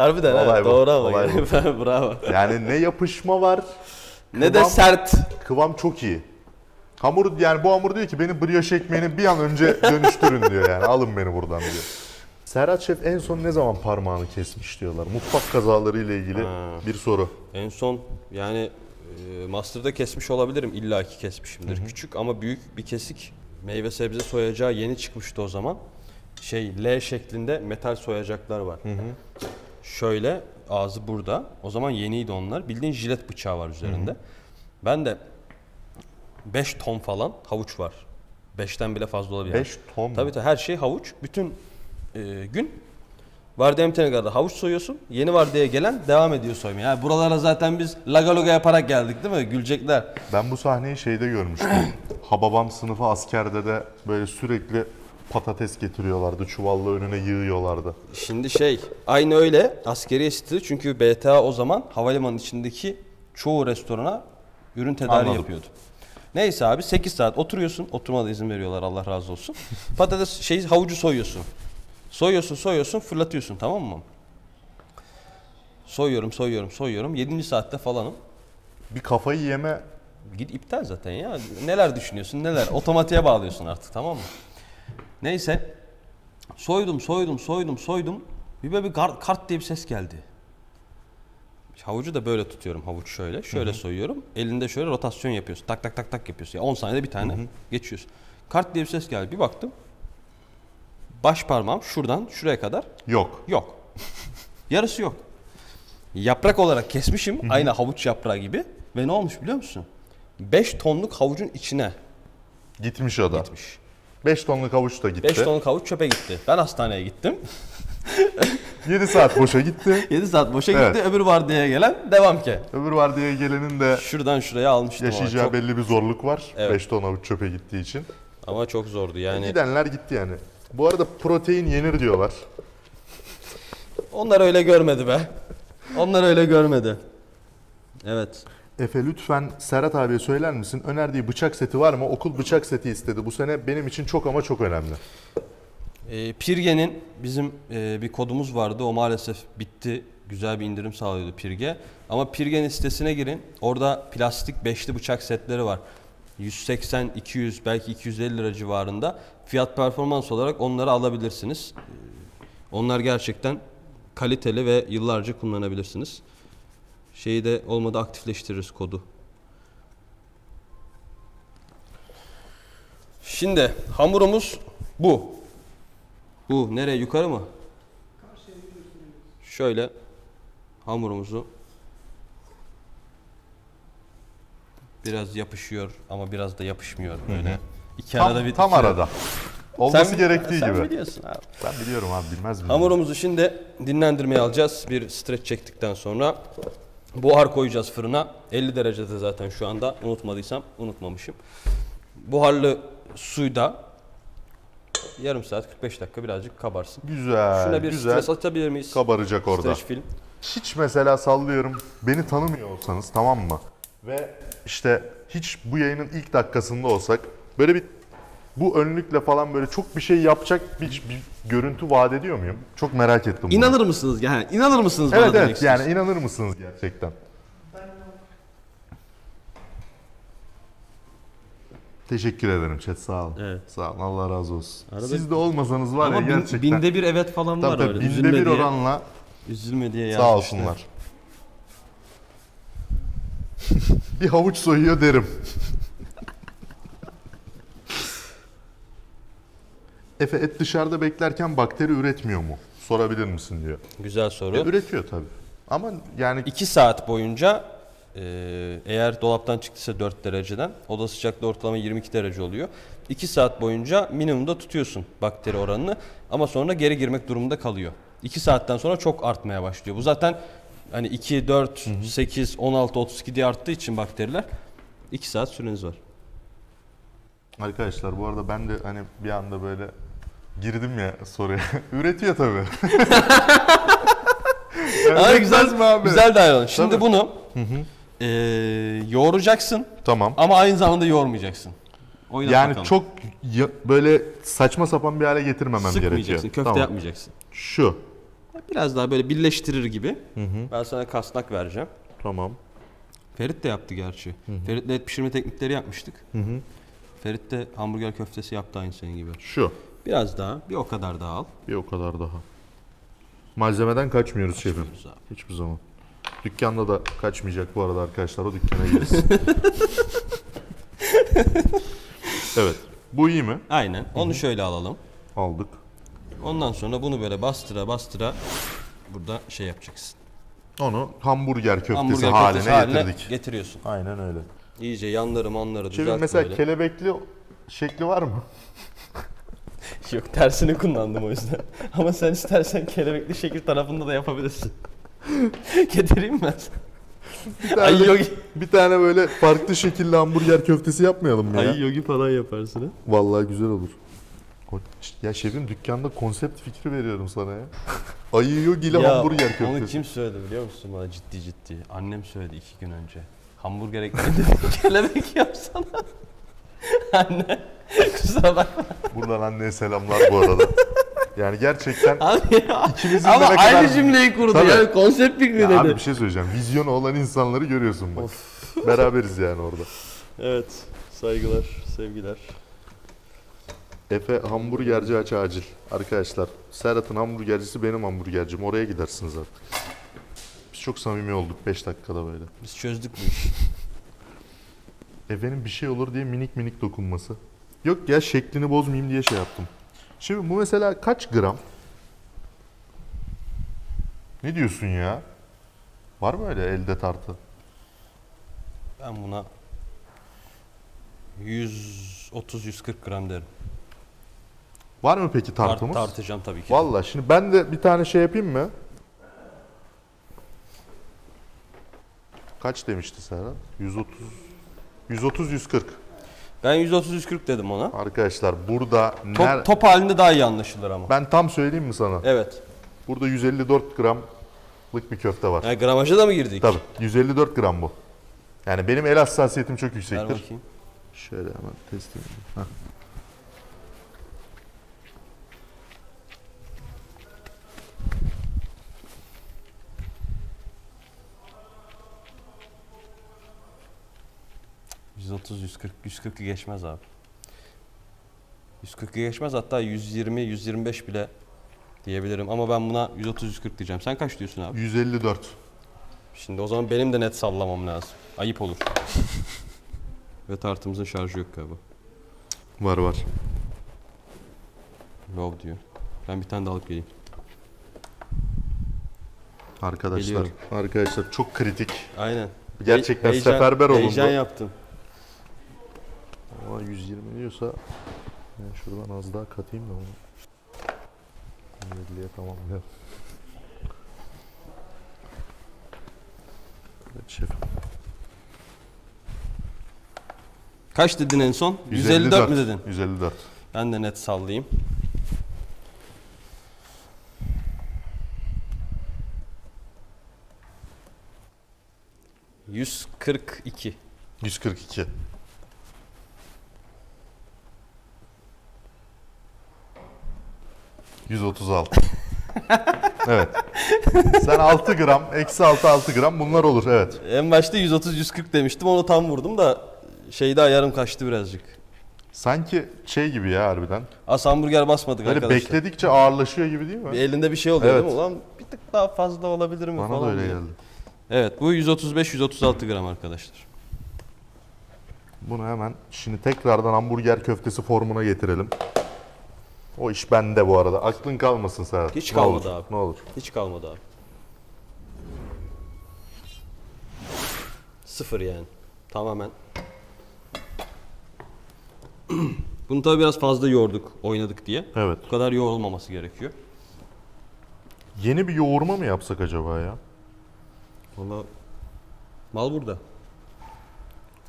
Harbiden ha, Olay bu, doğru ama. olay Bravo. Yani ne yapışma var, Ne de sert. kıvam çok iyi. Hamur yani bu hamur diyor ki beni brioche ekmeğini bir an önce dönüştürün diyor yani. Alın beni buradan diyor. Serhat Şef en son ne zaman parmağını kesmiş diyorlar. Mutfak kazaları ile ilgili bir soru. En son yani e, master'da kesmiş olabilirim. İlla ki kesmişimdir. Küçük ama büyük bir kesik. Meyve sebze soyacağı yeni çıkmıştı o zaman. Şey L şeklinde metal soyacaklar var. Şöyle ağzı burada. O zaman yeniydi onlar. Bildiğin jilet bıçağı var üzerinde. Ben de 5 ton falan havuç var. 5'ten bile fazla olabilir. 5 ton mu? Tabii tabii her şey havuç. Bütün e, gün vardiya bitene kadar havuç soyuyorsun. Yeni vardiyaya gelen devam ediyor soymaya. Yani buralara zaten biz laga luga yaparak geldik değil mi? Gülecekler. Ben bu sahneyi şeyde görmüştüm. Hababam sınıfı askerde de böyle sürekli patates getiriyorlardı. Çuvalla önüne yığıyorlardı. Şimdi şey aynı öyle askeri stili çünkü BTA o zaman havalimanının içindeki çoğu restorana ürün tedariği Anladım. yapıyordu. Neyse abi 8 saat oturuyorsun. Oturmada izin veriyorlar Allah razı olsun. Patates şey havucu soyuyorsun. Soyuyorsun, soyuyorsun, fırlatıyorsun tamam mı? Soyuyorum, soyuyorum, soyuyorum. 7. saatte falanım. Bir kafayı yeme Git iptal zaten ya. Neler düşünüyorsun neler. Otomatiğe bağlıyorsun artık tamam mı? Neyse. Soydum soydum soydum soydum. Bir böyle bir gar- kart diye bir ses geldi. Havucu da böyle tutuyorum havuç şöyle. Şöyle soyuyorum. Elinde şöyle rotasyon yapıyorsun. Tak tak tak tak yapıyorsun. Ya 10 saniyede bir tane geçiyorsun. Kart diye bir ses geldi. Bir baktım. Baş parmağım şuradan şuraya kadar Yok. yok. Yarısı yok. Yaprak olarak kesmişim. Aynı havuç yaprağı gibi. Ve ne olmuş biliyor musun? 5 tonluk havucun içine Gitmiş o da. gitmiş. 5 tonluk havuç da gitti. 5 tonluk havuç çöpe gitti. Ben hastaneye gittim. 7 saat boşa gitti. 7 saat boşa Evet. gitti. Öbür vardiyaya gelen devam ki. Öbür vardiyaya gelenin de Şuradan şuraya almıştım yaşayacağı çok, belli bir zorluk var. 5 Evet. ton havuç çöpe gittiği için. ama çok zordu yani. Gidenler gitti yani. Bu arada protein yenir diyorlar. Onlar öyle görmedi be. Onlar öyle görmedi. Evet. Efe lütfen Serhat abiye söyler misin? Önerdiği bıçak seti var mı? Okul bıçak seti istedi. Bu sene benim için çok ama çok önemli. Ee, Pirge'nin bizim e, bir kodumuz vardı. O maalesef bitti. Güzel bir indirim sağlıyordu Pirge. Ama Pirge'nin sitesine girin. Orada plastik beşli bıçak setleri var. 180, 200 belki 250 lira civarında. Fiyat performans olarak onları alabilirsiniz. Ee, Onlar gerçekten kaliteli ve yıllarca kullanabilirsiniz. Şeyi de olmadı aktifleştiririz kodu. Şimdi hamurumuz bu. Bu nereye yukarı mı? Şöyle hamurumuzu biraz yapışıyor ama biraz da yapışmıyor böyle. İki Tam, arada bir tam iki- arada. Olması Sen- gerektiği sen gibi. biliyorsun abi. Ben biliyorum abi bilmez miyim? Hamurumuzu şimdi dinlendirmeye alacağız. Bir streç çektikten sonra buhar koyacağız fırına. 50 derecede zaten şu anda. Unutmadıysam unutmamışım. Buharlı suyda yarım saat 45 dakika birazcık kabarsın. Güzel, Şuna bir güzel. stres atabilir miyiz? Kabaracak orada. Streç film. Hiç mesela sallıyorum beni tanımıyor olsanız tamam mı? Ve işte hiç bu yayının ilk dakikasında olsak böyle bir bu önlükle falan böyle çok bir şey yapacak bir, bir görüntü vaat ediyor muyum? Çok merak ettim bunu. İnanır mısınız? Yani inanır mısınız bana Evet demek evet istiyorsun? yani inanır mısınız gerçekten? Teşekkür ederim chat sağ olun. Evet. Sağ olun Allah razı olsun. Arada- Siz de olmasanız var Ama ya bin- gerçekten. binde bir evet falan tabii, var tabii, öyle. binde Üzülme bir diye, oranla üzülme diye sağ yazmışlar. olsunlar. bir havuç soyuyor derim. Efe et dışarıda beklerken bakteri üretmiyor mu? Sorabilir misin diyor. Güzel soru. E, üretiyor tabii. Ama yani 2 saat boyunca e, eğer dolaptan çıktıysa 4 dereceden oda sıcaklığı ortalama 22 derece oluyor. 2 saat boyunca minimumda tutuyorsun bakteri oranını ama sonra geri girmek durumunda kalıyor. 2 saatten sonra çok artmaya başlıyor. Bu zaten hani 2, 4, 8, 16, 32 diye arttığı için bakteriler 2 saat süreniz var. Arkadaşlar bu arada ben de hani bir anda böyle girdim ya soruya. Üretiyor tabii. Ama güzel, Üretmez mi abi? güzel davranın. Şimdi Tabii. bunu e, yoğuracaksın Tamam. ama aynı zamanda yoğurmayacaksın. Oynat Yani bakalım. çok ya- böyle saçma sapan bir hale getirmemem gerekiyor. Sıkmayacaksın, köfte Tamam. yapmayacaksın. Şu. Biraz daha böyle birleştirir gibi. Ben sana kasnak vereceğim. Tamam. Ferit de yaptı gerçi. Ferit'le et pişirme teknikleri yapmıştık. Ferit de hamburger köftesi yaptı aynı senin gibi. Şu. Biraz daha, bir o kadar daha al. Bir o kadar daha. Malzemeden kaçmıyoruz şefim. Kaçmıyoruz abi. Hiçbir zaman. Dükkanda da kaçmayacak bu arada arkadaşlar. O dükkana girsin. evet. Bu iyi mi? Aynen. Onu şöyle alalım. Aldık. Ondan sonra bunu böyle bastıra bastıra burada şey yapacaksın. Onu hamburger köftesi Hamburger haline köftesi haline getirdik. getiriyorsun. Aynen öyle. İyice yanları manları düzelt mesela böyle. kelebekli şekli var mı? Yok tersini kullandım o yüzden. Ama sen istersen kelebekli şekil tarafında da yapabilirsin. Getireyim mi ben sana? Bir tane, Ay yogi. bir tane böyle farklı şekilli hamburger köftesi yapmayalım mı ya? Ay yogi falan yaparsın ha. Vallahi güzel olur. Ya şefim dükkanda konsept fikri veriyorum sana ya. Ayı yogiyle Ya, hamburger Onu köftesi. kim söyledi biliyor musun bana ciddi ciddi? Annem söyledi iki gün önce. Hamburger ekmeğinde kelebek yapsana. Anne kusura bakma. Buradan anneye selamlar bu arada. Yani gerçekten Abi ya. ikimizin Ama de ne kadar... aynı cümleyi kurdu Tabii. yani konsept fikri Ya dedi. abi bir şey söyleyeceğim. Vizyonu olan insanları görüyorsun bak. Beraberiz yani orada. Evet saygılar sevgiler. Efe hamburgerci aç acil. Arkadaşlar Serhat'ın hamburgercisi benim hamburgercim. Oraya gidersiniz artık. Biz çok samimi olduk 5 dakikada böyle. Biz çözdük bu işi. Efe'nin bir şey olur diye minik minik dokunması. Yok ya şeklini bozmayayım diye şey yaptım. Şimdi bu mesela kaç gram? Ne diyorsun ya? Var mı öyle elde tartı? Ben buna 130-140 gram derim. Var mı peki Tart- tartımız? tartacağım tabii ki. Valla şimdi ben de bir tane şey yapayım mı? Kaç demişti Serhat? 130 130 140. Ben 130-140 dedim ona. Arkadaşlar burada Top, ner- top halinde daha iyi anlaşılır ama. ben tam söyleyeyim mi sana? Evet. Burada 154 gramlık bir köfte var. Yani gramaja da mı girdik? Tabii 154 gram bu. Yani benim el hassasiyetim çok Ver yüksektir. bakayım. Şöyle hemen test edeyim. Heh. %30, 140, 140'ı geçmez abi. 140'ı geçmez hatta 120, 125 bile diyebilirim. Ama ben buna 130, 140 diyeceğim. Sen kaç diyorsun abi? 154. Şimdi o zaman benim de net sallamam lazım. Ayıp olur. Ve tartımızın şarjı yok galiba. Var var. Low diyor. Ben bir tane daha alıp geleyim. Arkadaşlar. Geliyorum. Arkadaşlar çok kritik. Aynen. Gerçekten Heyecan- seferber olundu. Heyecan yaptım. Ama 120 diyorsa ben şuradan az daha katayım da onu. 50'ye tamamlayalım. Evet şefim. Kaç dedin en son? 154 mü dedin? 154. Ben de net sallayayım. ...142. 142. ...136. evet. Sen 6 gram, eksi 6, 6 gram bunlar olur evet. En başta 130-140 demiştim onu tam vurdum da... ...şeyde ayarım kaçtı birazcık. Sanki şey gibi ya harbiden. As hamburger basmadık Böyle arkadaşlar. bekledikçe ağırlaşıyor gibi değil mi? Bir elinde bir şey oluyor Evet. değil mi? Ulan bir tık daha fazla olabilir mi Bana falan. da öyle diye. geldi. Evet bu 135-136 gram arkadaşlar. Bunu hemen şimdi tekrardan hamburger köftesi formuna getirelim. O iş bende bu arada. Aklın kalmasın Serhat. Hiç Ne kalmadı olur, abi. Ne olur. Hiç kalmadı abi. Sıfır yani. Tamamen. Bunu tabii biraz fazla yoğurduk, oynadık diye. Evet. Bu kadar yoğrulmaması gerekiyor. Yeni bir yoğurma mı yapsak acaba ya? Valla mal burada.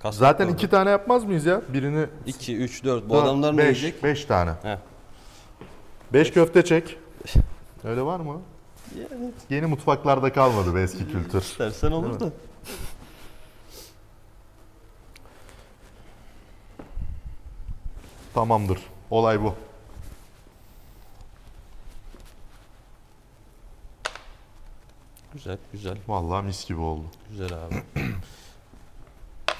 Kasnak Zaten iki tane yapmaz mıyız ya? Birini 2, 3, 4. Bu adamlar ne yiyecek? Beş tane. He. Beş köfte çek. Öyle var mı? Yani Yeni mutfaklarda kalmadı be eski kültür. istersen olur da. Tamamdır. Olay bu. Güzel, güzel, Vallahi mis gibi oldu. güzel abi.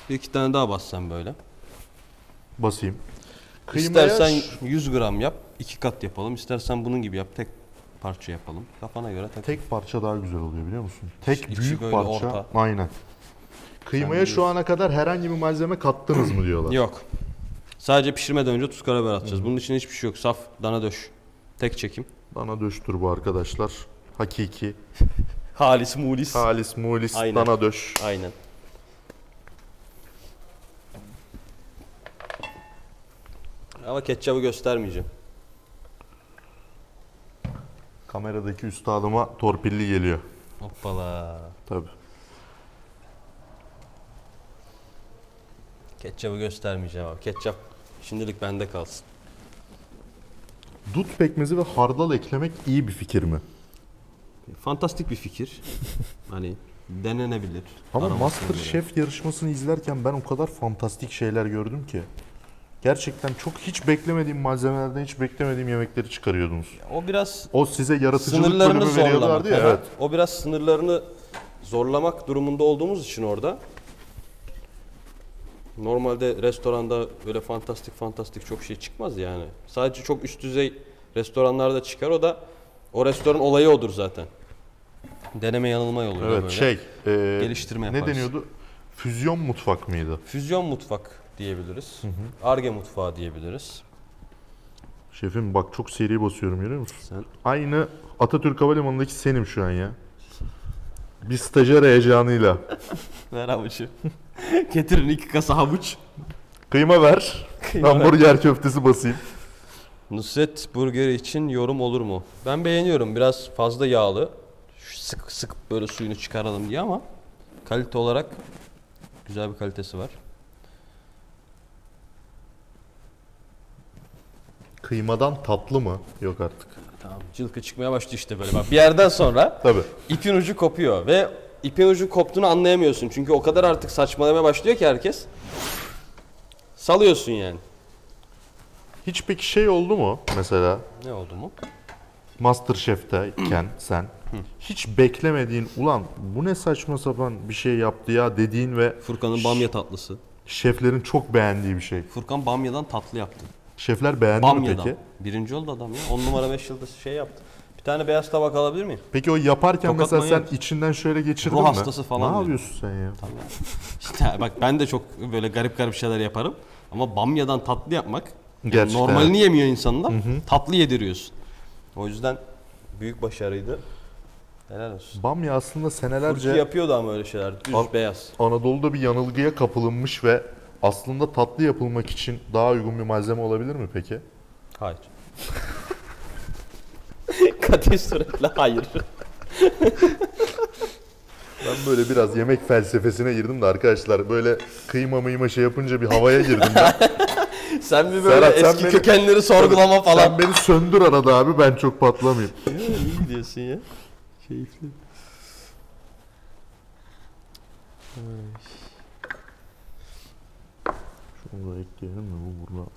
Bir iki tane daha bassan böyle. Basayım. Kıymaya İstersen ş- 100 gram yap, iki kat yapalım. İstersen bunun gibi yap, tek parça yapalım. Kafana göre tak. tek parça daha güzel oluyor biliyor musun? Tek İçi büyük böyle parça. orta. Aynen. Kıymaya şu ana kadar herhangi bir malzeme kattınız mı diyorlar. Yok. Sadece pişirmeden önce tuz karabiber atacağız. Bunun için hiçbir şey yok. Saf dana döş. Tek çekim. Bana döştür bu arkadaşlar. Hakiki. Halis mulis. Halis mulis Aynen. dana döş. Aynen. Ama ketçabı göstermeyeceğim. Kameradaki üstadıma torpilli geliyor. Hoppala. Tabi. Ketçabı göstermeyeceğim abi. Ketçap şimdilik bende kalsın. Dut pekmezi ve hardal eklemek iyi bir fikir mi? Fantastik bir fikir. hani denenebilir. Ama Master. Chef yarışmasını izlerken ben o kadar fantastik şeyler gördüm ki. Gerçekten çok hiç beklemediğim malzemelerden hiç beklemediğim yemekleri çıkarıyordunuz. O biraz O size yaratıcılık bölümü zorlamak. veriyorlardı ya. Evet. O biraz sınırlarını zorlamak durumunda olduğumuz için orada Normalde restoranda öyle fantastik fantastik çok şey çıkmaz yani. Sadece çok üst düzey restoranlarda çıkar o da o restoran olayı odur zaten. Deneme yanılma yoluyla Evet böyle. şey e, Geliştirme ne yaparız. deniyordu? Füzyon mutfak mıydı? Füzyon mutfak diyebiliriz. Arge mutfağı diyebiliriz. Şefim bak çok seri basıyorum görüyor musun? Sen Aynı Atatürk Havalimanı'ndaki senim şu an ya. Bir stajyer heyecanıyla. ver havucu. Getirin iki kasa havuç. Kıyma ver. Kıyma ver. Hamburger köftesi basayım. Nusret burgeri için yorum olur mu? Ben beğeniyorum. Biraz fazla yağlı. Şu Sık sık böyle suyunu çıkaralım diye ama kalite olarak güzel bir kalitesi var. Kıymadan tatlı mı? Yok artık. Tamam. Cılkı çıkmaya başlıyor işte böyle bak. Bir yerden sonra Tabii. ipin ucu kopuyor ve ipin ucu koptuğunu anlayamıyorsun. Çünkü o kadar artık saçmalamaya başlıyor ki herkes. Salıyorsun yani. Hiç peki şey oldu mu mesela Ne oldu mu? Masterchef'teyken sen hiç beklemediğin ulan bu ne saçma sapan bir şey yaptı ya dediğin ve Furkan'ın bamya tatlısı. şeflerin çok beğendiği bir şey. Furkan bamyadan tatlı yaptı. Şefler beğendi mi Bamyadan. peki? Birinci oldu adam ya. 10 numara 5 yıldız şey yaptı. Bir tane beyaz tabak alabilir miyim? Peki o yaparken Tokat mesela sen manyak. içinden şöyle geçirdin Ruh mi? hastası falan Ne diyor. yapıyorsun sen ya? İşte bak ben de çok böyle garip garip şeyler yaparım. Ama bamyadan tatlı yapmak yani Gerçekten normalini yemiyor insanlar. Tatlı yediriyorsun. O yüzden büyük başarıydı. Helal olsun. Bamya aslında Furki senelerce yapıyordu ama öyle şeyler. Düz Al- beyaz. Anadolu'da bir yanılgıya kapılınmış ve aslında tatlı yapılmak için daha uygun bir malzeme olabilir mi peki? Hayır. Katil suretle hayır. Ben böyle biraz yemek felsefesine girdim de arkadaşlar böyle kıyma mıyma şey yapınca bir havaya girdim ben. Sen bir böyle Serhat, eski beni- kökenleri sorgulama falan. Sen beni söndür arada abi ben çok patlamayayım. İyi gidiyorsun ya. Keyifli. Şunu da ekleyelim mi bu burada?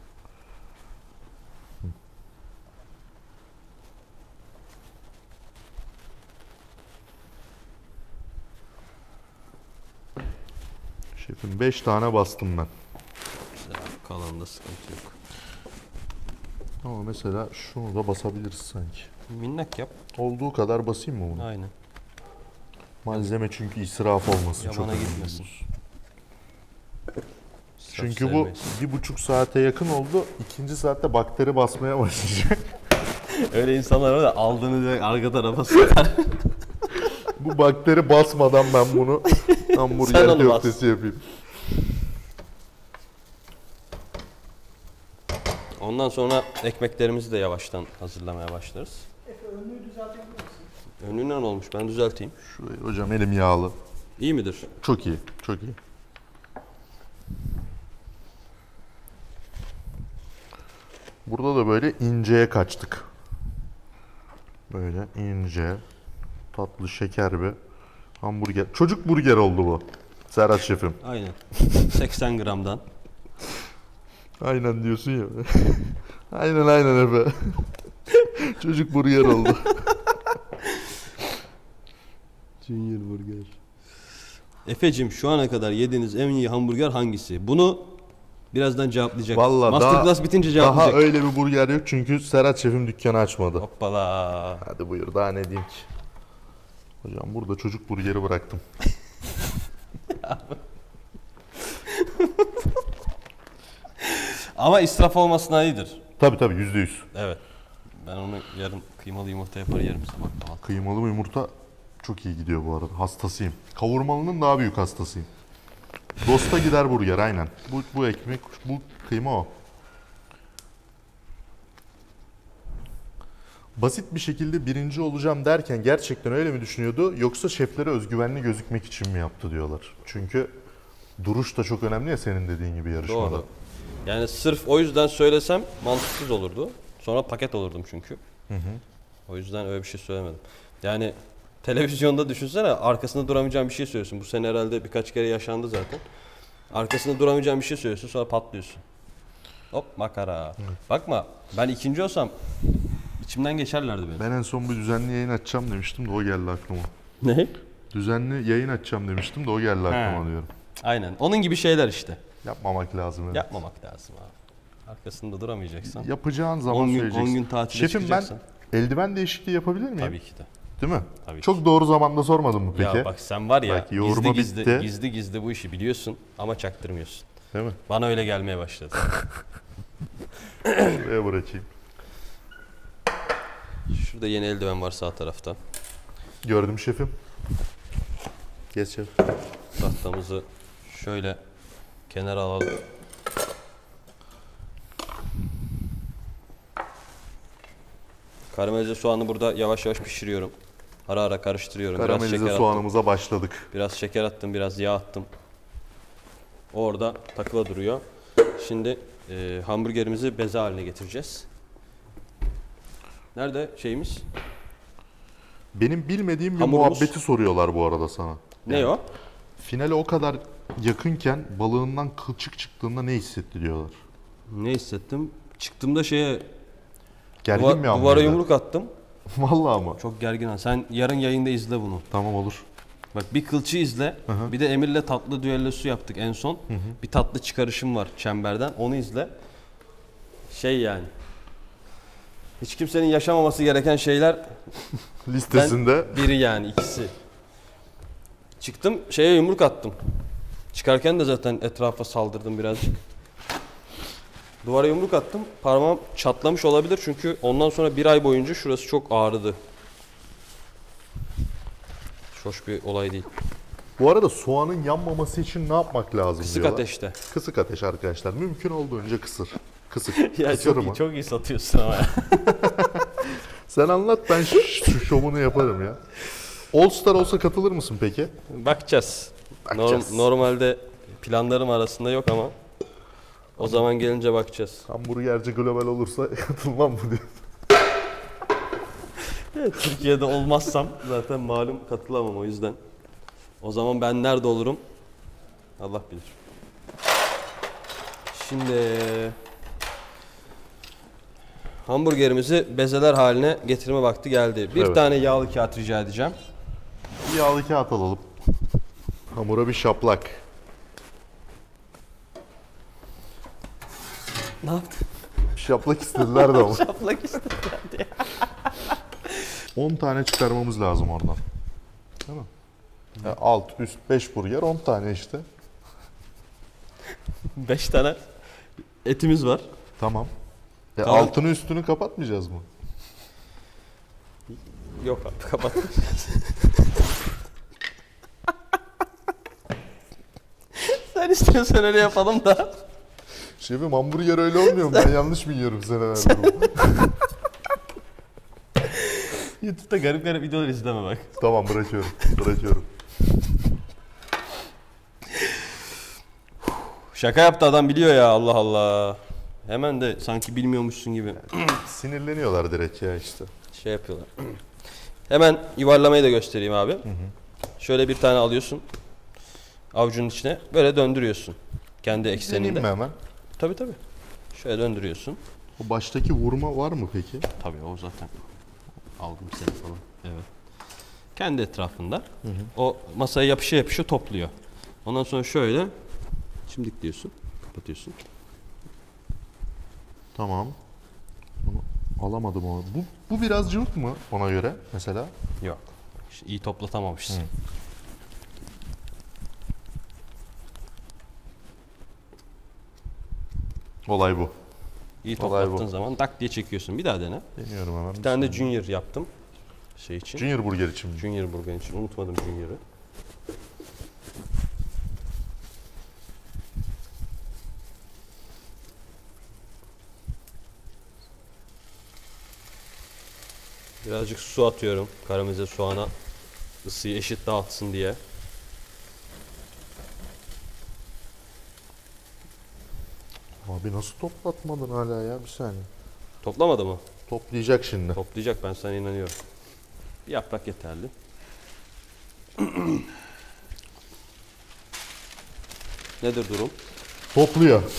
Şefim 5 tane bastım ben. Güzel Kalanında sıkıntı yok. Ama mesela şunu da basabiliriz sanki. Minnak yap. Olduğu kadar basayım mı bunu? Aynen. Malzeme çünkü israf olmasın. Yamana çok gitmesin. Çünkü bu bir buçuk saate yakın oldu. İkinci saatte bakteri basmaya başlayacak. Öyle insanlar var da aldığını direkt arka tarafa sıkar. bu bakteri basmadan ben bunu hamburger köftesi yapayım. Ondan sonra ekmeklerimizi de yavaştan hazırlamaya başlarız. Efe önlüğü düzeltebilir misin? Önünden olmuş ben düzelteyim. Şurayı hocam elim yağlı. İyi midir? Çok iyi, çok iyi. Burada da böyle inceye kaçtık. Böyle ince, tatlı şeker bir hamburger. Çocuk burger oldu bu. Serhat şefim. Aynen. 80 gramdan. Aynen diyorsun ya. aynen aynen Efe. Çocuk burger oldu. Junior burger. Efe'cim şu ana kadar yediğiniz en iyi hamburger hangisi? Bunu birazdan cevaplayacak. Masterclass daha- bitince Daha cevaplayacak. öyle bir burger yok çünkü Serhat şefim dükkanı açmadı. Hoppala. Hadi buyur daha ne diyeyim ki. Hocam burada çocuk burgeri bıraktım. Ama israf olmasına iyidir. Tabii tabii yüzde yüz. Evet. Ben onu yarın kıymalı yumurta yapar yerim sabah. Kıymalı yumurta çok iyi gidiyor bu arada. Hastasıyım. Kavurmalının daha büyük hastasıyım. Dosta gider burger aynen. Bu, bu ekmek, bu kıyma o. Basit bir şekilde birinci olacağım derken gerçekten öyle mi düşünüyordu? Yoksa şeflere özgüvenli gözükmek için mi yaptı diyorlar. Çünkü duruş da çok önemli ya senin dediğin gibi yarışmada. Doğru. Yani sırf o yüzden söylesem mantıksız olurdu. Sonra paket olurdum çünkü. O yüzden öyle bir şey söylemedim. Yani televizyonda düşünsene arkasında duramayacağın bir şey söylüyorsun. Bu sene herhalde birkaç kere yaşandı zaten. Arkasında duramayacağın bir şey söylüyorsun sonra patlıyorsun. Hop makara. Bakma ben ikinci olsam içimden geçerlerdi beni. Ben en son bir düzenli yayın açacağım demiştim de o geldi aklıma. Ne? Düzenli yayın açacağım demiştim de o geldi aklıma He. diyorum. Aynen. Onun gibi şeyler işte. Yapmamak lazım. evet. Yapmamak lazım abi. Arkasında duramayacaksan. Yapacağın zaman 10 gün, söyleyeceksin. 10 gün tatile Şefim ben eldiven değişikliği yapabilir miyim? Tabii ki de. Değil mi? Tabii ki. Çok doğru zamanda sormadın mı peki? Ya bak sen var ya Belki gizli gizli, bitti. gizli gizli bu işi biliyorsun ama çaktırmıyorsun. Değil mi? Bana öyle gelmeye başladı. Şuraya bırakayım. Şurada yeni eldiven var sağ tarafta. Gördüm şefim. Geç şef. Tahtamızı şöyle kenara alalım. Karamelize soğanı burada yavaş yavaş pişiriyorum. Ara ara karıştırıyorum. biraz Karamelize attım. soğanımıza başladık. Biraz şeker attım, biraz yağ attım. Orada takıla duruyor. Şimdi e, hamburgerimizi beze haline getireceğiz. Nerede şeyimiz? Benim bilmediğim bir Hamurumuz- muhabbeti soruyorlar bu arada sana. Ne o? Finale o kadar yakınken balığından kılçık çıktığında ne hissetti diyorlar. Ne hissettim? Çıktığımda şeye Gergin duva- mi duvara yumruk attım. Vallahi ama. Çok gergin. ha. Sen yarın yayında izle bunu. Tamam olur. Bak bir kılçı izle. hı. Bir de Emir'le tatlı düellosu yaptık en son. Bir tatlı çıkarışım var çemberden. Onu izle. Şey yani. Hiç kimsenin yaşamaması gereken şeyler Listesinde biri yani ikisi. Çıktım şeye yumruk attım. Çıkarken de zaten etrafa saldırdım birazcık. Duvara yumruk attım. Parmağım çatlamış olabilir çünkü ondan sonra bir ay boyunca şurası çok ağrıdı. Hiç Hoş bir olay değil. bu arada soğanın yanmaması için ne yapmak lazım Kısık diyorlar. ateşte. Kısık ateş arkadaşlar. Mümkün olduğunca kısır. Kısık. Ya Kısır çok mı? iyi, çok iyi satıyorsun ama. Sen anlat ben şu, şovunu yaparım ya. All Star olsa katılır mısın peki? Bakacağız. Norm- Bakacağız. normalde planlarım arasında yok ama o zaman gelince bakacağız. Hamburgerci global olursa katılmam mı diyor. Türkiye'de olmazsam zaten malum katılamam o yüzden. O zaman ben nerede olurum? Allah bilir. Şimdi hamburgerimizi bezeler haline getirme vakti geldi. Bir Evet. tane yağlı kağıt rica edeceğim. Bir yağlı kağıt alalım. Hamura bir şaplak. Ne yaptın? Şaplak istediler de ama. Şaplak işte. 10 tane çıkarmamız lazım oradan. Değil mi? Ya alt, üst, 5 burger 10 tane işte. 5 tane etimiz var. Tamam. Ya Tamam. altını üstünü kapatmayacağız mı? Yok abi kapat. Sen istiyorsan öyle yapalım da. Şefim hamburger öyle olmuyor mu? Ben yanlış mı yiyorum senelerdir? YouTube'da garip garip videolar izleme bak. tamam bırakıyorum. Bırakıyorum. Şaka yaptı adam biliyor ya Allah Allah. Hemen de sanki bilmiyormuşsun gibi Sinirleniyorlar direkt ya işte. şey yapıyorlar. Hemen yuvarlamayı da göstereyim abi. Şöyle bir tane alıyorsun. Avucunun içine böyle döndürüyorsun. Kendi Deneyim ekseninde. mi hemen? Tabii tabii. Şöyle döndürüyorsun. O baştaki vurma var mı peki? Tabii o zaten aldım seni falan. Evet. Kendi etrafında. O masaya yapışa yapışa topluyor. Ondan sonra şöyle çimdik diyorsun. Kapatıyorsun. Tamam. Bunu alamadım onu. Bu, bu biraz cıvık mı ona göre mesela? Yok. İyi toplatamamışsın. Olay bu. İyi Olay bu. zaman tak diye çekiyorsun. Bir daha dene. Deniyorum hemen. Bir tane de Junior yaptım. Şey için. Junior burger için mi? Junior burger için. Unutmadım Junior'ı. Birazcık su atıyorum karamelize soğana ısıyı eşit dağıtsın diye. Abi nasıl toplatmadın hala ya bir saniye. Toplamadı mı? Toplayacak şimdi. Toplayacak ben sana inanıyorum. Bir yaprak yeterli. Nedir durum? Topluyor.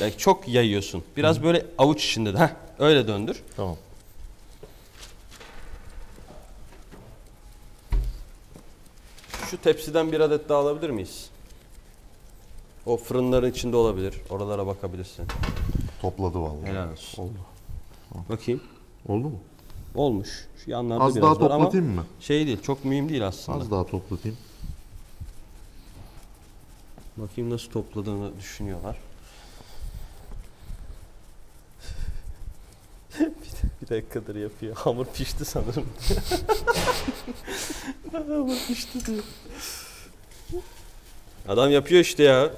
Belki çok yayıyorsun. Biraz böyle avuç içinde de. Heh, öyle döndür. Tamam. Şu tepsiden bir adet daha alabilir miyiz? O fırınların içinde olabilir. Oralara bakabilirsin. Topladı vallahi. Helal olsun. Oldu. Bakayım. Oldu mu? Olmuş. Şu yanlarda Az biraz daha var ama toplatayım mı? şey değil. Çok mühim değil aslında. Az daha toplatayım. Bakayım nasıl topladığını düşünüyorlar. bir, bir dakikadır yapıyor. Hamur pişti sanırım. Hamur pişti diyor. Adam yapıyor işte ya.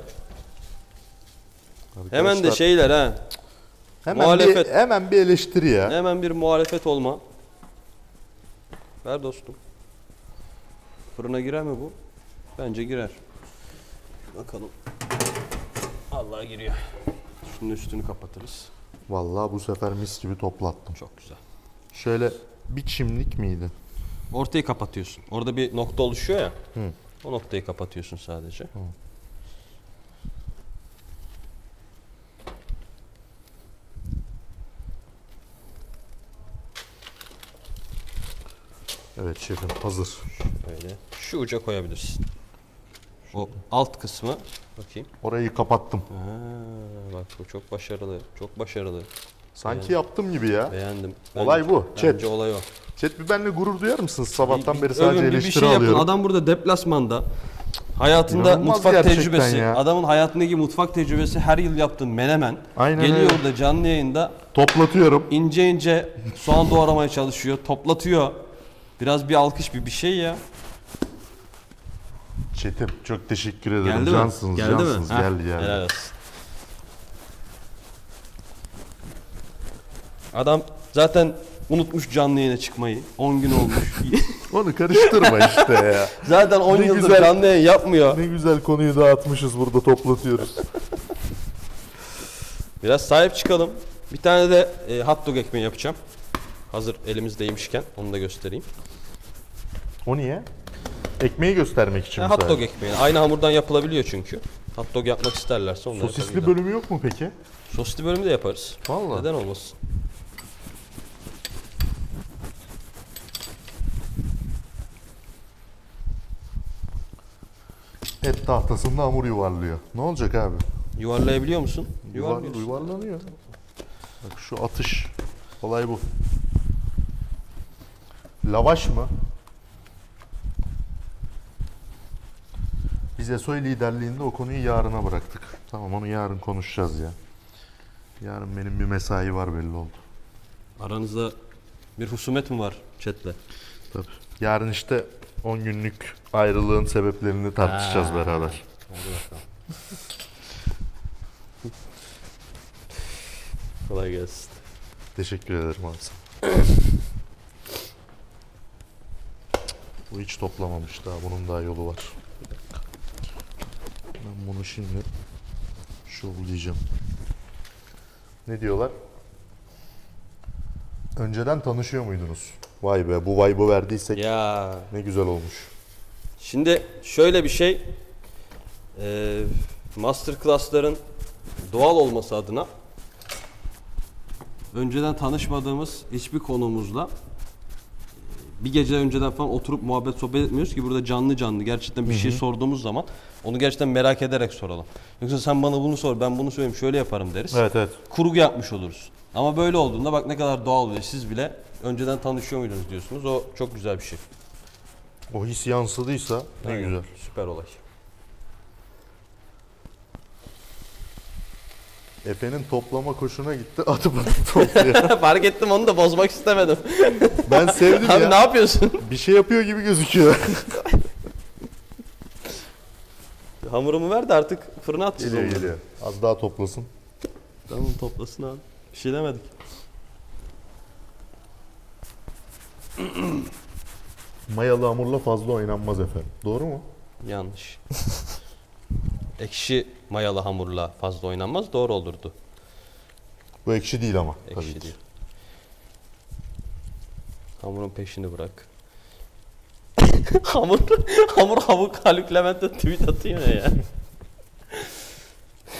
Hemen de Arkadaşlar, şeyler ha. hemen muhalefet. Bir, hemen bir eleştiri ya. Hemen bir muhalefet olma. Ver dostum. Fırına girer mi bu? Bence girer. Bakalım. Allah giriyor. Şunun üstünü kapatırız. Vallahi bu sefer mis gibi toplattım. Çok güzel. Şöyle bir çimlik miydi? Ortayı kapatıyorsun. Orada bir nokta oluşuyor ya. Hı. O noktayı kapatıyorsun sadece. Evet şefim hazır. Böyle. Şu uca koyabilirsin. O alt kısmı bakayım. Orayı kapattım. Ha, bak bu çok başarılı. Çok başarılı. Sanki yaptım gibi ya. Beğendim. Olay bu. Bence Chat. olay o. Chat bir benimle gurur duyar mısınız? Sabahtan Bir- beri sadece eleştiri bir şey yapın. alıyorum. Adam burada deplasmanda hayatında İnanılmaz mutfak tecrübesi, ya. adamın hayatındaki mutfak tecrübesi her yıl yaptığı menemen. Aynen Geliyor öyle. burada canlı yayında Toplatıyorum. ince ince soğan doğramaya çalışıyor, toplatıyor. Biraz bir alkış bir bir şey ya. Çetim çok teşekkür ederim. Geldi mi? cansınız, Geldi cansınız. mi? Heh, Geldi geldi. Helal olsun. Adam zaten unutmuş canlı yayına çıkmayı. 10 gün olmuş. Onu karıştırma işte ya. zaten 10 Ne yıldır güzel. canlı yayın yapmıyor. Ne güzel konuyu dağıtmışız burada toplatıyoruz. Biraz sahip çıkalım. Bir tane de e, hot dog ekmeği yapacağım. Hazır elimizdeymişken onu da göstereyim. O niye? Ekmeği göstermek için Ha, hot dog ekmeği. Aynı hamurdan yapılabiliyor çünkü. Hot dog yapmak isterlerse onları Sosisli bölümü yok mu peki? Sosisli bölümü de yaparız. Vallahi. Neden olmasın? Et tahtasında hamur yuvarlıyor. Ne olacak abi? Yuvarlayabiliyor musun? Yuvar, yuvarlanıyor. Bak şu atış. Olay bu. Lavaş mı? Biz Esoy liderliğinde o konuyu yarına bıraktık. Tamam onu yarın konuşacağız ya. Yarın benim bir mesai var belli oldu. Aranızda bir husumet mi var chatle? Tabii. Yarın işte 10 günlük ayrılığın sebeplerini tartışacağız Ha. beraber. Kolay gelsin. Teşekkür ederim abi. Bu hiç toplamamış daha. Bunun daha yolu var. Ben bunu şimdi şovlayacağım. Ne diyorlar? Önceden tanışıyor muydunuz? Vay be bu vibe'ı verdiysek Ya ne güzel olmuş. Şimdi şöyle bir şey, e, master class'ların doğal olması adına önceden tanışmadığımız hiçbir konumuzla bir gece önceden falan oturup muhabbet sohbet etmiyoruz ki burada canlı canlı gerçekten bir şey sorduğumuz zaman onu gerçekten merak ederek soralım. Yoksa sen bana bunu sor ben bunu söyleyeyim şöyle yaparım deriz. Evet evet. Kurgu yapmış oluruz. Ama böyle olduğunda bak ne kadar doğal oluyor. Siz bile önceden tanışıyor muydunuz diyorsunuz. O çok güzel bir şey. O his yansıdıysa ne Aynen. güzel. Süper olay. Efe'nin toplama koşuna gitti atıp atıp topluyor. Fark ettim onu da bozmak istemedim. ben sevdim Abi ya. ne yapıyorsun? Bir şey yapıyor gibi gözüküyor. Hamurumu ver de artık fırına atacağız geliyor onları. geliyor. Az daha toplasın. Tamam toplasın abi. Bir şey demedik. Mayalı hamurla fazla oynanmaz efendim. Doğru mu? Yanlış. Ekşi mayalı hamurla fazla oynanmaz. Doğru olurdu. Bu ekşi değil ama. Ekşi tabii ki. değil. Hamurun peşini bırak. hamur, hamur hamur Haluk Levent'e tweet ne ya?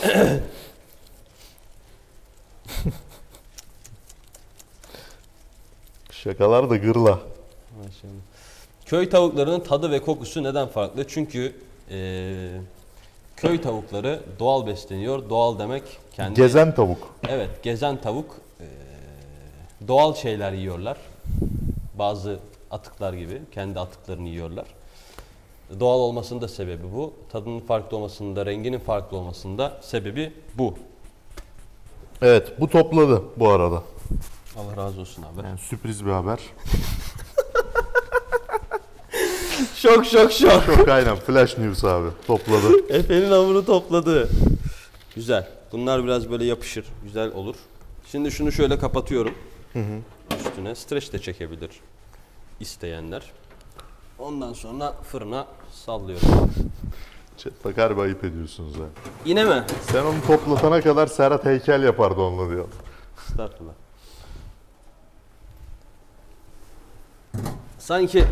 Şakalar da gırla. Maşallah. Köy tavuklarının tadı ve kokusu neden farklı? Çünkü eee, Köy tavukları doğal besleniyor. Doğal demek kendi Gezen tavuk. Evet, gezen tavuk eee, doğal şeyler yiyorlar. Bazı atıklar gibi kendi atıklarını yiyorlar. Doğal olmasının da sebebi bu. Tadının farklı olmasının da, renginin farklı olmasının da sebebi bu. Evet bu topladı bu arada. Allah razı olsun abi. Yani sürpriz bir haber. Şok şok şok. Çok aynen flash news abi topladı. Efe'nin hamuru topladı. Güzel. Bunlar biraz böyle yapışır. Güzel olur. Şimdi şunu şöyle kapatıyorum. Üstüne streç de çekebilir isteyenler. Ondan sonra fırına sallıyorum. Chat bak harbi ayıp ediyorsunuz ha. Yine mi? Sen onu toplatana kadar Serhat heykel yapardı onunla diyor. Estağfurullah. Sanki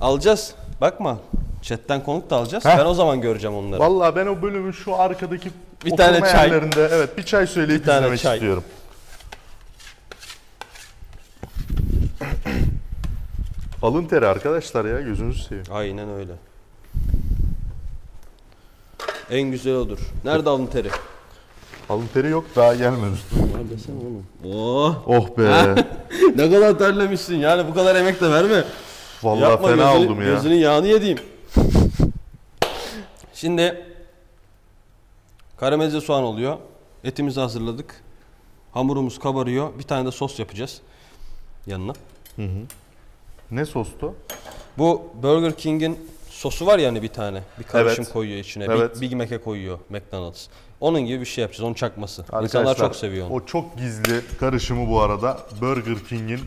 alacağız. Bakma. Chatten konuk da alacağız. Heh. Ben o zaman göreceğim onları. Vallahi ben o bölümün şu arkadaki Bir tane çay. yerlerinde evet bir çay söyleyip Bir tane çay. istiyorum. Alın teri arkadaşlar ya gözünüzü seveyim. Aynen öyle. En güzel odur. Nerede alın teri? Alın teri yok daha gelmedi. Var desene oğlum. Oh. Oh be. ne kadar terlemişsin yani bu kadar emek de verme. Vallahi Yapma, fena gözünü- oldum ya. Gözünün yağını yediğim. Şimdi karamelize soğan oluyor. Etimizi hazırladık. Hamurumuz kabarıyor. Bir tane de sos yapacağız yanına. Ne sostu? Bu Burger King'in sosu var ya hani bir tane. Bir karışım Evet. koyuyor içine. Evet. Big, Big Mac'e koyuyor McDonald's. Onun gibi bir şey yapacağız. Onun çakması. İnsanlar Arkadaşlar, çok seviyor onu. O çok gizli karışımı bu arada Burger King'in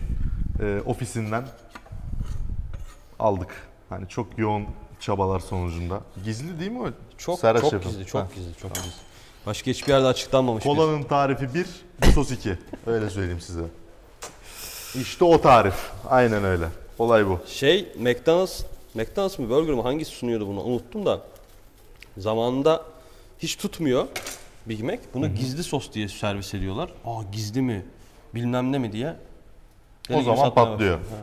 e, ofisinden aldık. Hani çok yoğun çabalar sonucunda. Gizli değil mi o? Çok Serhat çok şefim? gizli, çok Ha. gizli, çok gizli. Başka hiçbir yerde açıklanmamış. bir- Kolanın tarifi 1, bu sos 2. Öyle söyleyeyim size. İşte o tarif. Aynen öyle. Olay bu. Şey McDonald's, McDonald's mı Burger mı hangisi sunuyordu bunu unuttum da zamanında hiç tutmuyor Big Mac. Bunu gizli sos diye servis ediyorlar. Aa gizli mi bilmem ne mi diye. Deli O gibi zaman satmaya patlıyor. başladı.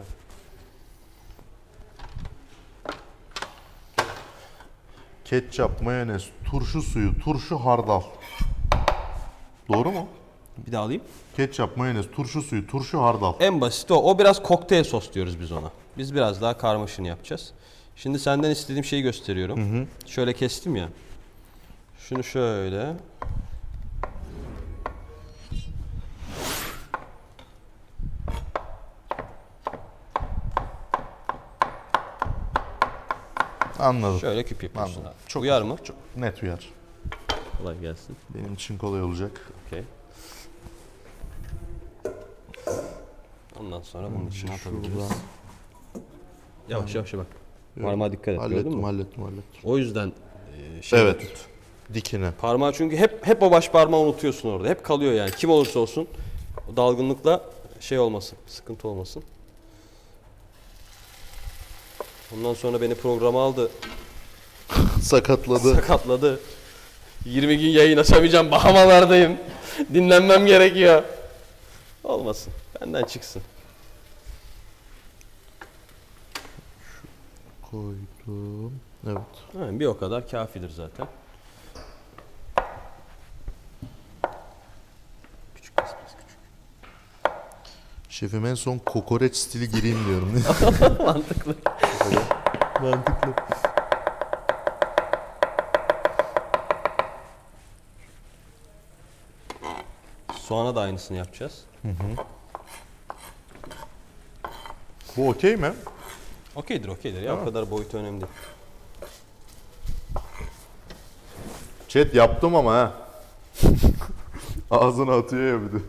Ketçap, mayonez, turşu suyu, turşu hardal. Doğru mu? Bir daha alayım. Ketçap, mayonez, turşu suyu, turşu hardal. En basit o. O biraz kokteyl sos diyoruz biz ona. Biz biraz daha karmaşını yapacağız. Şimdi senden istediğim şeyi gösteriyorum. Şöyle kestim ya. Şunu şöyle. Anladım. Şöyle küp yapıyorsun Anladım. abi. Çok Uyar mı? Net uyar. Kolay gelsin. Benim için kolay olacak. Okey. Ondan sonra bunun içine atabiliriz. Yavaş yavaş bak. Parmağa dikkat et gördün Hallettim, mü? hallettim, hallettim. O yüzden e, şey Evet. tut. Dikine. Parmağı çünkü hep hep o baş parmağı unutuyorsun orada. Hep kalıyor yani. Kim olursa olsun o dalgınlıkla şey olmasın, sıkıntı olmasın. Ondan sonra beni programa aldı, Sakatladı. sakatladı. 20 gün yayın açamayacağım, Bahamalardayım. Dinlenmem gerekiyor. Olmasın, benden çıksın. Koydum. Evet. Ha, bir o kadar kafidir zaten. Küçük biraz küçük. Şefim en son kokoreç stili gireyim diyorum. Mantıklı. Mantıklı. Soğana da aynısını yapacağız. Bu okey mi? Okeydir okeydir ya o kadar boyutu önemli değil. Chat yaptım ama ha. Ağzına atıyor ya bir de.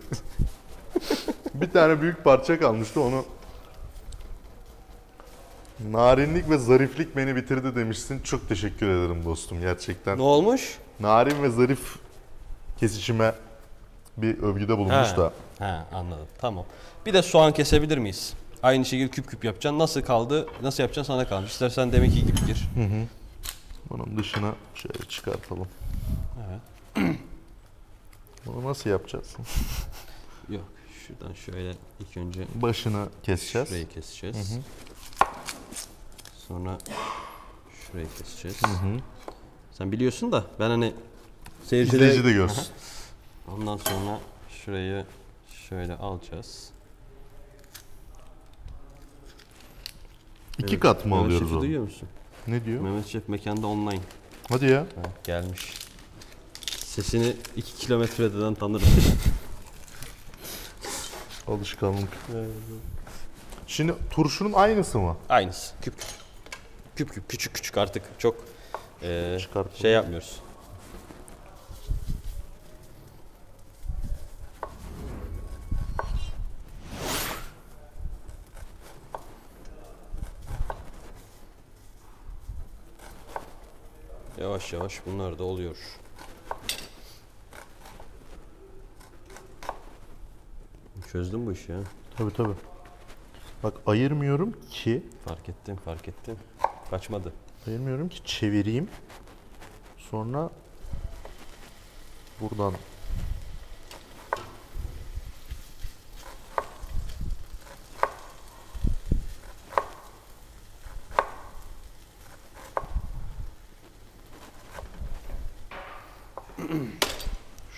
bir tane büyük parça kalmıştı onu. Narinlik ve zariflik beni bitirdi demişsin. Çok teşekkür ederim dostum gerçekten. Ne olmuş? Narin ve zarif kesişime bir övgüde bulunmuş He. da. He anladım tamam. Bir de soğan kesebilir miyiz? Aynı şekilde küp küp yapacaksın. Nasıl kaldı? Nasıl yapacaksın sana kalmış. İstersen demek ki gibi gir. Bunun dışına şöyle çıkartalım. Evet. Bunu nasıl yapacağız? Yok şuradan şöyle ilk önce Başını keseceğiz. şurayı keseceğiz. Sonra şurayı keseceğiz. Sen biliyorsun da ben hani seyircide İzleyici de görsün. Ondan sonra şurayı şöyle alacağız. İki kat mı Mehmet alıyoruz onu? duyuyor musun? Ne diyor? Mehmet Şef mekanda online. Hadi ya. Ha, gelmiş. Sesini 2 kilometreden tanırım. Alışkanlık. Şimdi turşunun aynısı mı? Aynısı. Küp küp. Küp küp küçük küçük artık çok Çıkartalım. şey yapmıyoruz. Yavaş yavaş bunlar da oluyor. Çözdüm bu işi ya. Tabii tabii. Bak ayırmıyorum ki, Fark ettim, fark ettim. Kaçmadı. ayırmıyorum ki çevireyim. Sonra buradan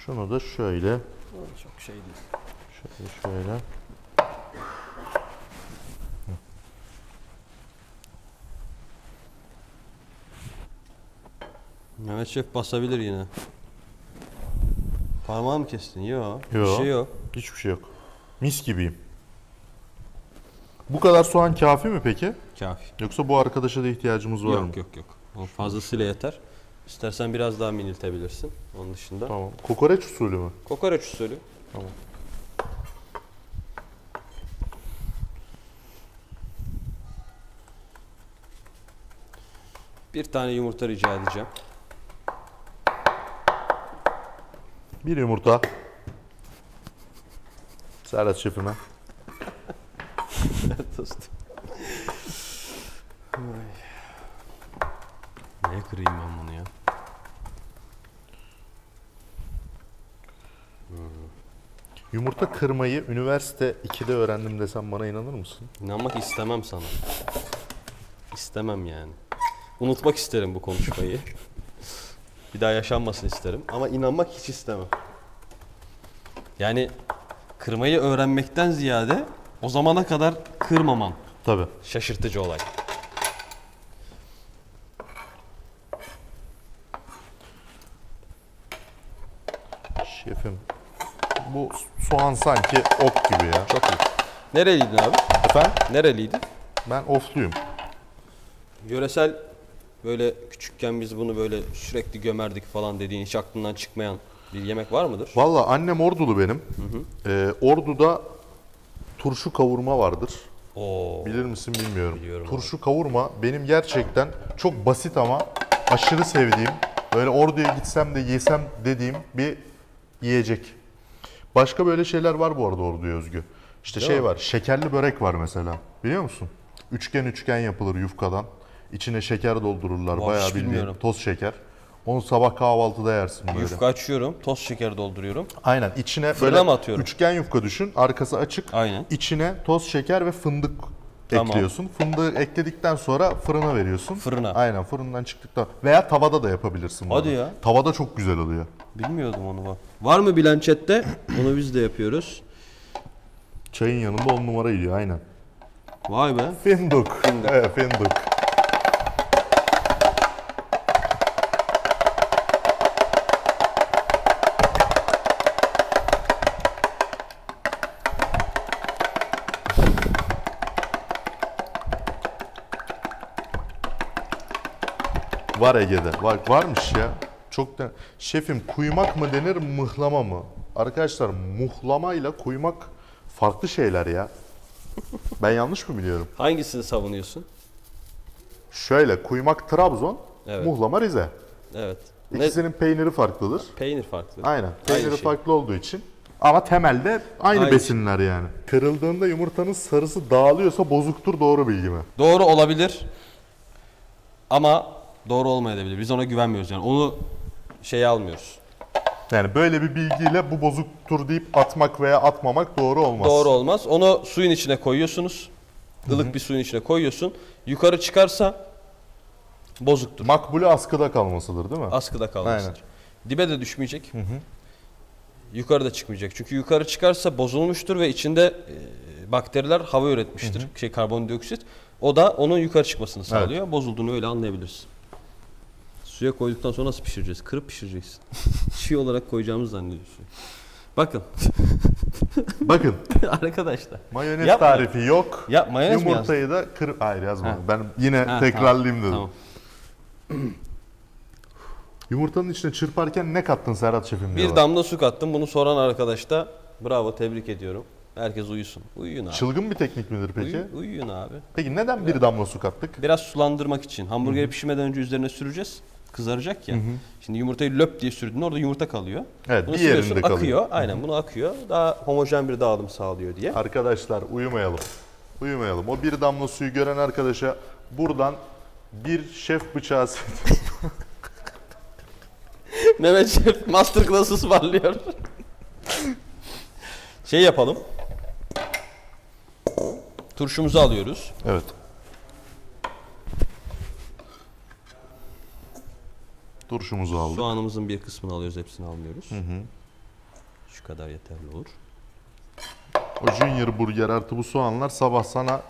Şunu da şöyle, Çok şey değil. şöyle, şöyle. Mehmet Şef basabilir yine. Parmağı mı kestin? Yok. Yo. Bir şey yok. Hiçbir şey yok. Mis gibiyim. Bu kadar soğan kafi mi peki? Kafi. Yoksa bu arkadaşa da ihtiyacımız var mı? Yok yok yok. O fazlasıyla yeter. İstersen biraz daha miniltebilirsin. Onun dışında. Tamam. Kokoreç usulü mü? Kokoreç usulü. Tamam. Bir tane yumurta rica edeceğim. Bir yumurta. Serhat şefime. Dostum. Neye kırayım ben bunu ya? Yumurta kırmayı üniversite 2'de öğrendim desem bana inanır mısın? İnanmak istemem sana. İstemem yani. Unutmak isterim bu konuşmayı. Bir daha yaşanmasın isterim ama inanmak hiç istemem. Yani kırmayı öğrenmekten ziyade o zamana kadar kırmaman Tabii. şaşırtıcı olay. Şefim. Bu soğan sanki ok gibi ya. Çok iyi. Nereliydin abi? Efendim? Nereliydin? Ben ofluyum. Yöresel böyle küçükken biz bunu böyle sürekli gömerdik falan dediğin hiç aklından çıkmayan bir yemek var mıdır? Valla annem ordulu benim. Ee, orduda turşu kavurma vardır. Oo. Bilir misin bilmiyorum. Biliyorum Turşu kavurma benim gerçekten çok basit ama aşırı sevdiğim, böyle orduya gitsem de yesem dediğim bir yiyecek. Başka böyle şeyler var bu arada orduya özgü. İşte Değil şey mi? var, şekerli börek var mesela. Biliyor musun? Üçgen üçgen yapılır yufkadan. İçine şeker doldururlar. Vay, Bayağı hiç bildiğin bilmiyorum. toz şeker. Onu sabah kahvaltıda yersin böyle. Yufka açıyorum, toz şeker dolduruyorum. Aynen içine Fırına böyle mı atıyorum? üçgen yufka düşün. Arkası açık. Aynen. İçine toz şeker ve fındık Tamam. ekliyorsun. Fındığı ekledikten sonra fırına veriyorsun. Fırına. Aynen fırından çıktıktan. Veya tavada da yapabilirsin. bunu. Hadi ya. Tavada çok güzel oluyor. Bilmiyordum onu bak. Var mı bilen chatte? Onu biz de yapıyoruz. Çayın yanında on numara yiyor aynen. Vay be. Fındık. Evet fındık. Var Ege'de. Var, varmış ya. Çok da şefim kuymak mı denir mıhlama mı? Arkadaşlar muhlamayla kuymak farklı şeyler ya. Ben yanlış mı biliyorum? Hangisini savunuyorsun? Şöyle kuymak Trabzon, Evet. muhlama Rize. Evet. Ne? İkisinin peyniri farklıdır. Peynir farklı. Aynen. Peyniri şey. farklı olduğu için. Ama temelde aynı, Aynı besinler yani. Kırıldığında yumurtanın sarısı dağılıyorsa bozuktur doğru bilgi mi? Doğru olabilir. Ama doğru olmayabilir. Biz ona güvenmiyoruz yani. Onu şeye almıyoruz. Yani böyle bir bilgiyle bu bozuktur deyip atmak veya atmamak doğru olmaz. Doğru olmaz. Onu suyun içine koyuyorsunuz. Ilık bir suyun içine koyuyorsun. Yukarı çıkarsa bozuktur. Makbulü askıda kalmasıdır değil mi? Askıda kalmasıdır. Dibe de düşmeyecek. Yukarı da çıkmayacak. Çünkü yukarı çıkarsa bozulmuştur ve içinde e, bakteriler hava üretmiştir. Şey karbondioksit. O da onun yukarı çıkmasını sağlıyor. Bozulduğunu öyle anlayabilirsin. Suya koyduktan sonra nasıl pişireceğiz? Kırıp pişireceksin. Çiğ olarak koyacağımız zannediyorsun. Bakın Bakın arkadaşlar. mayonez Yapma. tarifi yok. Ya mayonez? Yumurtayı da kır... Hayır yazmadım. Ha. Ben yine Ha, tekrarlayayım dedim. Tamam. Yumurtanın içine çırparken ne kattın Serhat Şef'im. Bir damla su kattım. Bunu soran arkadaş da bravo tebrik ediyorum. Herkes uyusun. Uyuyun abi. Çılgın bir teknik midir peki? Uyu- uyuyun abi. Peki neden bir damla su kattık? Biraz sulandırmak için. Hamburgeri pişirmeden önce üzerine süreceğiz. Kızaracak ya. Şimdi yumurtayı löp diye sürdün orada yumurta kalıyor. Evet, Bunu bir yerinde kalıyor. akıyor. Aynen bunu akıyor. Daha homojen bir dağılım sağlıyor diye. Arkadaşlar uyumayalım. Uyumayalım. O bir damla suyu gören arkadaşa buradan bir şef bıçağı Mehmet Şef masterclass ısmarlıyor. şey yapalım. Turşumuzu alıyoruz. Evet. Turşumuzu aldık. Soğanımızın bir kısmını alıyoruz, hepsini almıyoruz. Şu kadar yeterli olur. O Junior Burger artı bu soğanlar sabah sana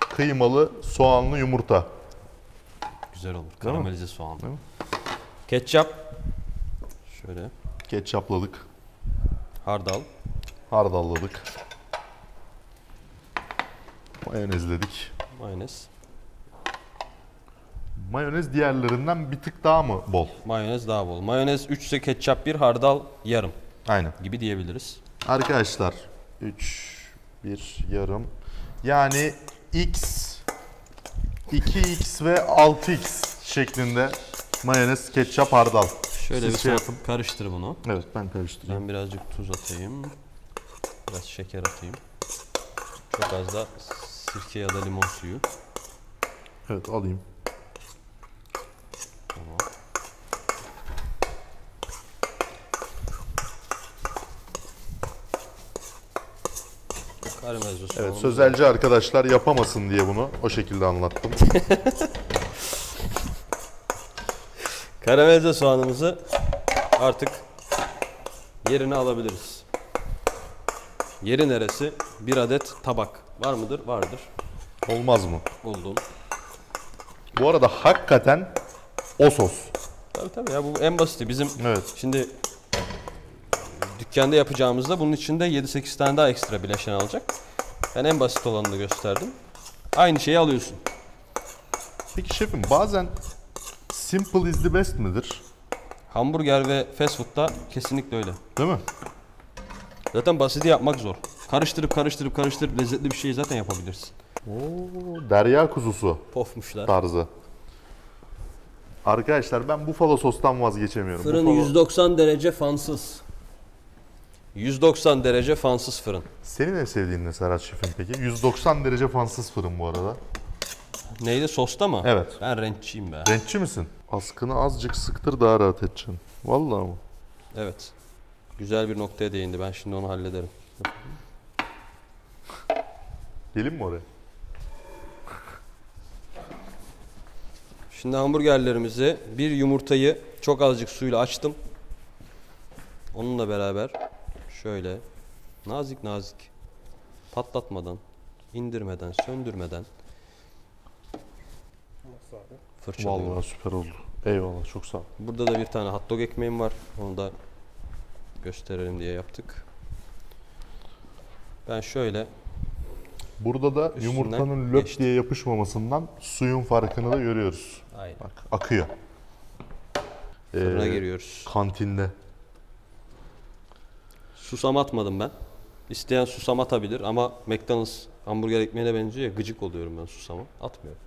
kıymalı soğanlı yumurta. Güzel olur. Karamelize soğan. Değil mi? Ketçap. Şöyle. Ketçapladık. Hardal. Hardalladık. Mayonezledik. Mayonez. Mayonez diğerlerinden bir tık daha mı bol? Mayonez daha bol. Mayonez 3 ise ketçap 1, hardal yarım Aynen. gibi diyebiliriz. Arkadaşlar 3 1 yarım. Yani x 2x ve 6x şeklinde mayonez, ketçap, hardal. Şöyle Siz bir şey yapın. karıştır bunu. Evet ben karıştırayım. Ben birazcık tuz atayım. Biraz şeker atayım. Çok az da sirke ya da limon suyu. Evet alayım. Karamelize Evet soğanımız sözelci arkadaşlar yapamasın diye bunu o şekilde anlattım. Karamelize soğanımızı artık yerine alabiliriz. Yeri neresi? Bir adet tabak. Var mıdır? Vardır. Olmaz mı? Buldum. Bu arada hakikaten o sos. Tabii tabii ya bu en basiti. Bizim Evet. şimdi dükkanda yapacağımızda bunun içinde 7-8 tane daha ekstra bileşen alacak. Ben en basit olanını gösterdim. Aynı şeyi alıyorsun. Peki şefim bazen simple is the best midir? Hamburger ve fast food'da kesinlikle öyle. Değil mi? Zaten basiti yapmak zor. Karıştırıp karıştırıp karıştırıp lezzetli bir şey zaten yapabilirsin. Oo, derya kuzusu Pofmuşlar. tarzı. Arkadaşlar ben buffalo sostan vazgeçemiyorum. Fırın Buffalo- 190 derece fansız. 190 derece fansız fırın. Senin en sevdiğin ne Serhat Şef'in peki? 190 derece fansız fırın bu arada. Neydi sosta mı? Evet. Ben renççiyim be. Renkçi misin? Askını azıcık sıktır daha rahat edeceksin. Vallahi mı? Evet. Güzel bir noktaya değindi. Ben şimdi onu hallederim. Gelin mi oraya? Şimdi hamburgerlerimizi bir yumurtayı çok azıcık suyla açtım. Onunla beraber şöyle nazik nazik patlatmadan, indirmeden, söndürmeden fırçalıyorum. Vallahi süper oldu. Eyvallah çok sağ ol. Burada da bir tane hot dog ekmeğim var. Onu da gösterelim diye yaptık. Ben şöyle Burada da Üstünden yumurtanın löp geçti. diye yapışmamasından suyun farkını da görüyoruz. aynen Bak akıyor. fırına Ee, giriyoruz. Kantinde. Susam atmadım ben. İsteyen susam atabilir ama McDonald's hamburger ekmeğine benziyor ya gıcık oluyorum ben susama. Atmıyorum.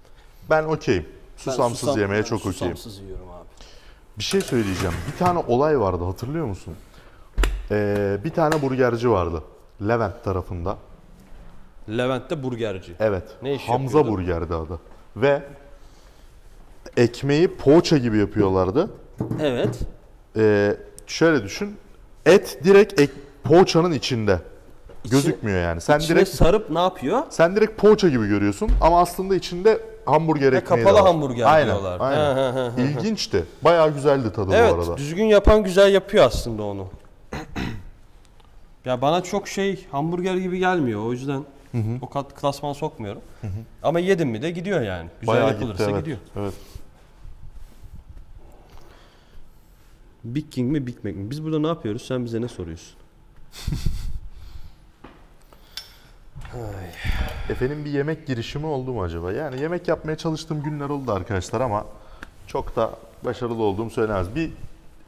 Ben okeyim. Ben Susamsız susam- yemeye ben çok okeyim. Susamsız yiyorum abi. Bir şey söyleyeceğim. Bir tane olay vardı hatırlıyor musun? Ee, bir tane burgerci vardı. Levent tarafında. Levent'te burgerci. Evet. Ne iş Hamza yapıyordu? Burger'di adı. Ve ekmeği poğaça gibi yapıyorlardı. Evet. Ee, şöyle düşün. Et direkt ek, poğaçanın içinde. Gözükmüyor yani. Sen İçine direkt sarıp ne yapıyor? sen direkt poğaça gibi görüyorsun ama aslında içinde hamburger Ha, ekmeği kapalı de var. hamburger aynen, diyorlar. Aynen. Hı hı hı hı. İlginçti. Bayağı güzeldi tadı bu Evet, arada. düzgün yapan güzel yapıyor aslında onu. ya bana çok şey hamburger gibi gelmiyor. O yüzden o kat klasmana sokmuyorum. Ama yedim mi de gidiyor yani. Güzel Bayağı yapılırsa gitti evet. gidiyor. Evet. Big King mi Big Mac mi? Biz burada ne yapıyoruz? Sen bize ne soruyorsun? Efe'nin bir yemek girişimi oldu mu acaba? Yani yemek yapmaya çalıştığım günler oldu arkadaşlar ama çok da başarılı olduğum söylenemez. Bir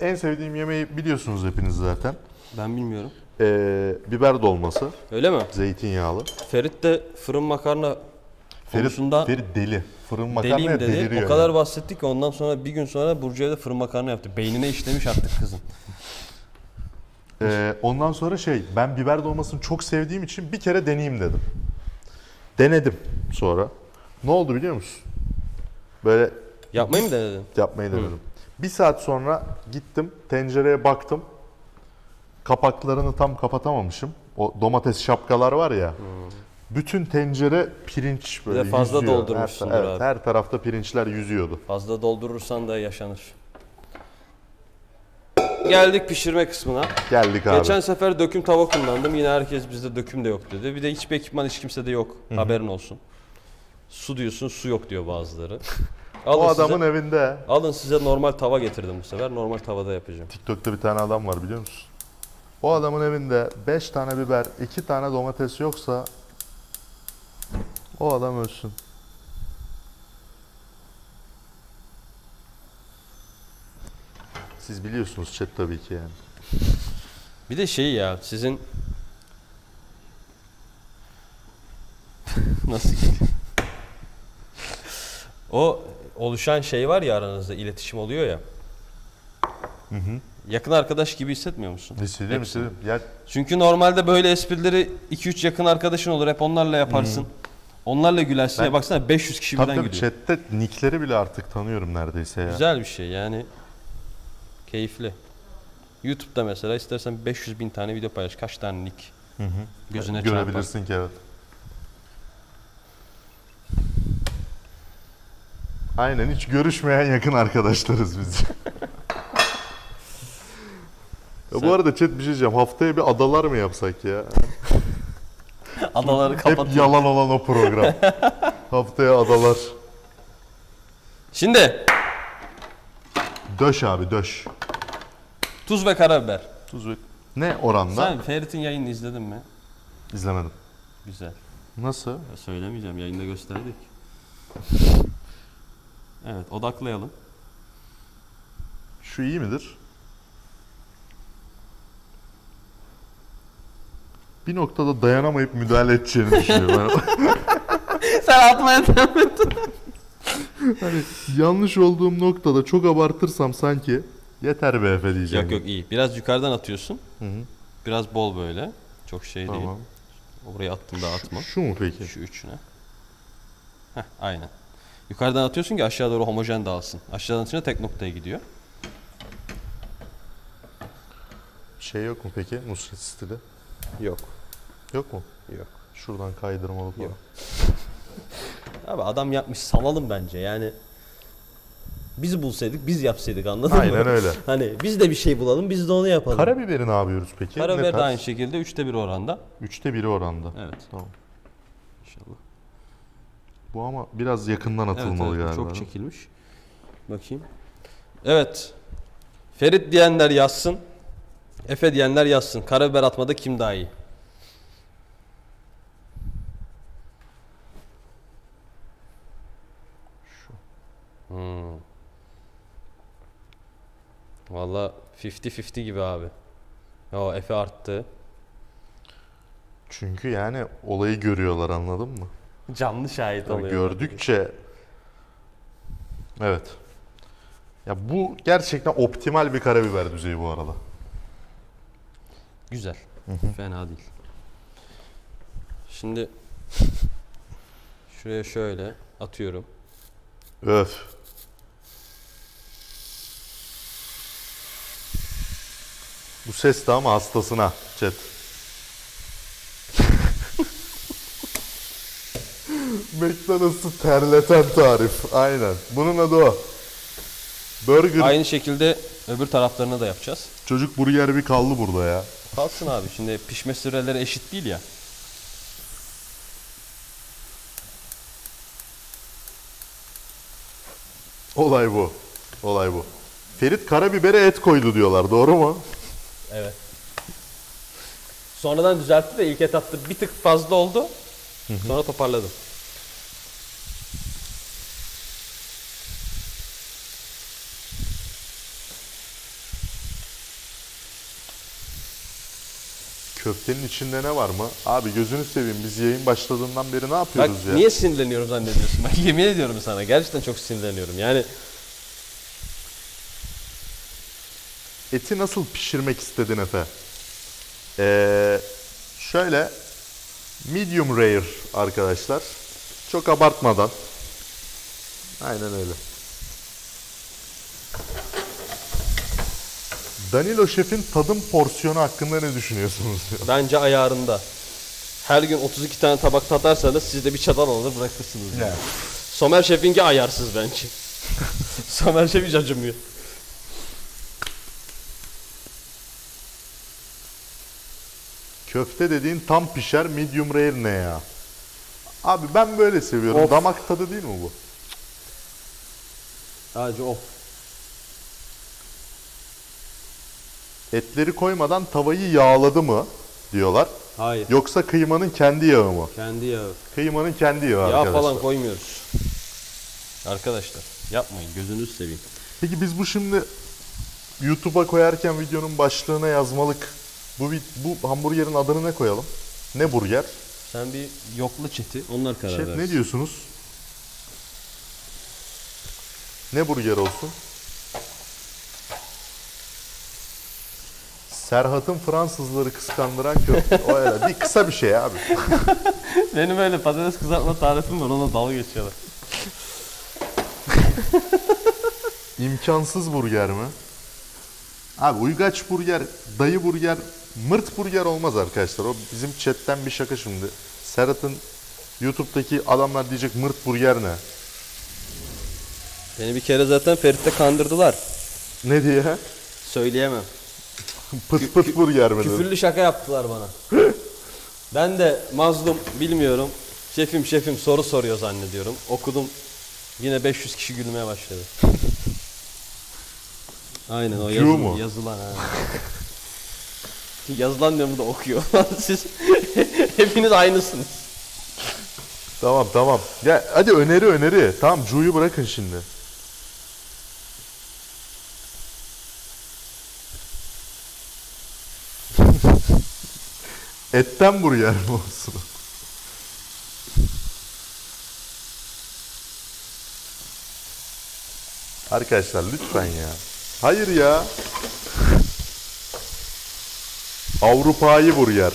en sevdiğim yemeği biliyorsunuz hepiniz zaten. Ben bilmiyorum. Ee, biber dolması, Öyle mi? zeytinyağlı. Ferit de fırın makarna Ferit, konusunda Ferit deli. Fırın makarnaya deliyim dedi. deliriyor. O kadar yani. bahsettik ki ondan sonra bir gün sonra Burcu evde fırın makarna yaptı. Beynine işlemiş artık kızın. Ee, ondan sonra şey, ben biber dolmasını çok sevdiğim için bir kere deneyeyim dedim. Denedim sonra. Ne oldu biliyor musun? Böyle Yapmayı mı denedin? yapmayı denedim. Bir saat sonra gittim, tencereye baktım. Kapaklarını tam kapatamamışım. O domates şapkalar var ya. Bütün tencere pirinç böyle de fazla yüzüyor. doldurmuşsundur her, evet, abi. her tarafta pirinçler yüzüyordu. Fazla doldurursan da yaşanır. Geldik pişirme kısmına. Geldik abi. Geçen sefer döküm tava kullandım. Yine herkes bizde döküm de yok dedi. Bir de hiçbir ekipman hiç kimsede yok. Haberin olsun. Su diyorsun su yok diyor bazıları. Alın o adamın size, evinde alın size normal tava getirdim bu sefer. Normal tavada yapacağım. TikTok'ta bir tane adam var biliyor musun? O adamın evinde 5 tane biber, 2 tane domates yoksa o adam ölsün. Siz biliyorsunuz chat tabii ki yani. Bir de şey ya sizin nasıl o oluşan şey var ya aranızda iletişim oluyor ya. Yakın arkadaş gibi hissetmiyor musun? Hissediyorum Hepsini. hissediyorum. Ya Çünkü normalde böyle esprileri 2-3 yakın arkadaşın olur. Hep onlarla yaparsın. Onlarla gülersin. Ben- Ya baksana 500 kişi tabii birden tabii gülüyor. chatte nickleri bile artık tanıyorum neredeyse ya. Güzel bir şey yani. Keyifli. YouTube'da mesela istersen 500 bin tane video paylaş. Kaç tane nick Hı hı. gözüne çarpar. Görebilirsin ki evet. Aynen hiç görüşmeyen yakın arkadaşlarız biz. ya bu arada chat bir şey diyeceğim. Haftaya bir adalar mı yapsak ya? Adaları Hep kapat. yalan olan o program. Haftaya adalar. Şimdi Döş abi döş. tuz ve karabiber. Tuz ve... Ne oranda? Sen Ferit'in yayını izledin mi? İzlemedim. Güzel. Nasıl? Ya söylemeyeceğim yayında gösterdik. Evet odaklayalım. Şu iyi midir? Bir noktada dayanamayıp müdahale edeceğini düşünüyorum. Sen atmaya devam et. Hani yanlış olduğum noktada çok abartırsam sanki yeter be Efe diyeceğim. yok yok iyi. Biraz yukarıdan atıyorsun. Hı hı. Biraz bol böyle. Çok şey Tamam. değil. Oraya attım da atma. Şu mu peki? Şu üçüne. Heh, aynen. Yukarıdan atıyorsun ki aşağı doğru homojen dağılsın. Aşağıdan atınca tek noktaya gidiyor. Şey yok mu peki? Nusret stili. Yok. Yok mu? Yok. Şuradan kaydırmalı falan. Yok. Abi adam yapmış salalım bence yani. Biz bulsaydık biz yapsaydık anladın mı? Aynen öyle. Hani biz de bir şey bulalım biz de onu yapalım. Karabiberi ne yapıyoruz peki? Karabiber Ne de tarz? aynı şekilde üçte bir oranda. Üçte biri oranda. Evet Tamam. inşallah. Bu ama biraz yakından Evet, atılmalı evet, bu galiba. çok çekilmiş. Bakayım. Evet. Ferit diyenler yazsın. Efe diyenler yazsın. Karabiber atmada kim daha iyi? Hmm. Valla 50-50 gibi abi. O Efe arttı. Çünkü yani olayı görüyorlar anladın mı? Canlı şahit oluyor. gördükçe Evet. Ya bu gerçekten optimal bir karabiber düzeyi bu arada. Güzel. Fena değil. Şimdi şuraya şöyle atıyorum. Öf. Bu ses de ama hastasına chat. McDonald's'ı terleten tarif. Aynen. Bunun adı o. Burger. Aynı şekilde öbür taraflarını da yapacağız. Çocuk burger bir kaldı burada ya. Kalsın abi şimdi pişme süreleri eşit değil ya. Olay bu. Olay bu. Ferit karabibere et koydu diyorlar. Doğru mu? Evet. Sonradan düzeltti de ilk etapta bir tık fazla oldu. Sonra toparladım. Köftenin içinde ne var mı? Abi gözünü seveyim biz yayın başladığından beri ne Bak yapıyoruz ya? niye sinirleniyorum zannediyorsun? Bak yemin ediyorum sana gerçekten çok sinirleniyorum. Yani Eti nasıl pişirmek istedin Efe? Ee, şöyle medium rare arkadaşlar. Çok abartmadan. Aynen öyle. Danilo Şef'in tadım porsiyonu hakkında ne düşünüyorsunuz? bence ayarında. Her gün 32 tane tabak tatarsanız siz de bir çatal alır bırakırsınız. Yani. Somer Şef'inki ayarsız bence. Somer Şef hiç acımıyor. Köfte dediğin tam pişer medium rare ne ya? Abi ben böyle seviyorum. Of. Damak tadı değil mi bu? Sadece o. Etleri koymadan tavayı yağladı mı diyorlar. Hayır. Yoksa kıymanın kendi yağı mı? Kendi yağı. Kıymanın kendi yağı Yağ arkadaşlar. falan koymuyoruz. Arkadaşlar yapmayın gözünüzü seveyim. Peki biz bu şimdi YouTube'a koyarken videonun başlığına yazmalık. Bu bu hamburgerin adını ne koyalım? Ne burger? Sen bir yokla çeti onlar karar Şef versin. ne diyorsunuz? Ne burger olsun? Serhat'ın Fransızları kıskandıran köfte. O öyle. Bir kısa bir şey abi. Benim öyle patates kızartma tarifim var ona dalga geçiyorlar. İmkansız burger mi? Abi uygaç burger, dayı burger, mırt burger olmaz arkadaşlar. O bizim chatten bir şaka şimdi. Serhat'ın YouTube'daki adamlar diyecek mırt burger ne? Beni bir kere zaten Ferit'te kandırdılar. Ne diye? Söyleyemem. Pıt pıt burger mi? Küfürlü şaka yaptılar bana. ben de mazlum bilmiyorum. Şefim şefim soru soruyor zannediyorum. Okudum. Yine 500 kişi gülmeye başladı. Aynen o yazı- yazılan ha. yazılan da okuyor. Siz hepiniz aynısınız. Tamam tamam. Ya hadi öneri öneri. Tamam Cu'yu bırakın şimdi. Etten burger mi olsun? Arkadaşlar lütfen ya. Hayır ya. Avrupa'yı burger.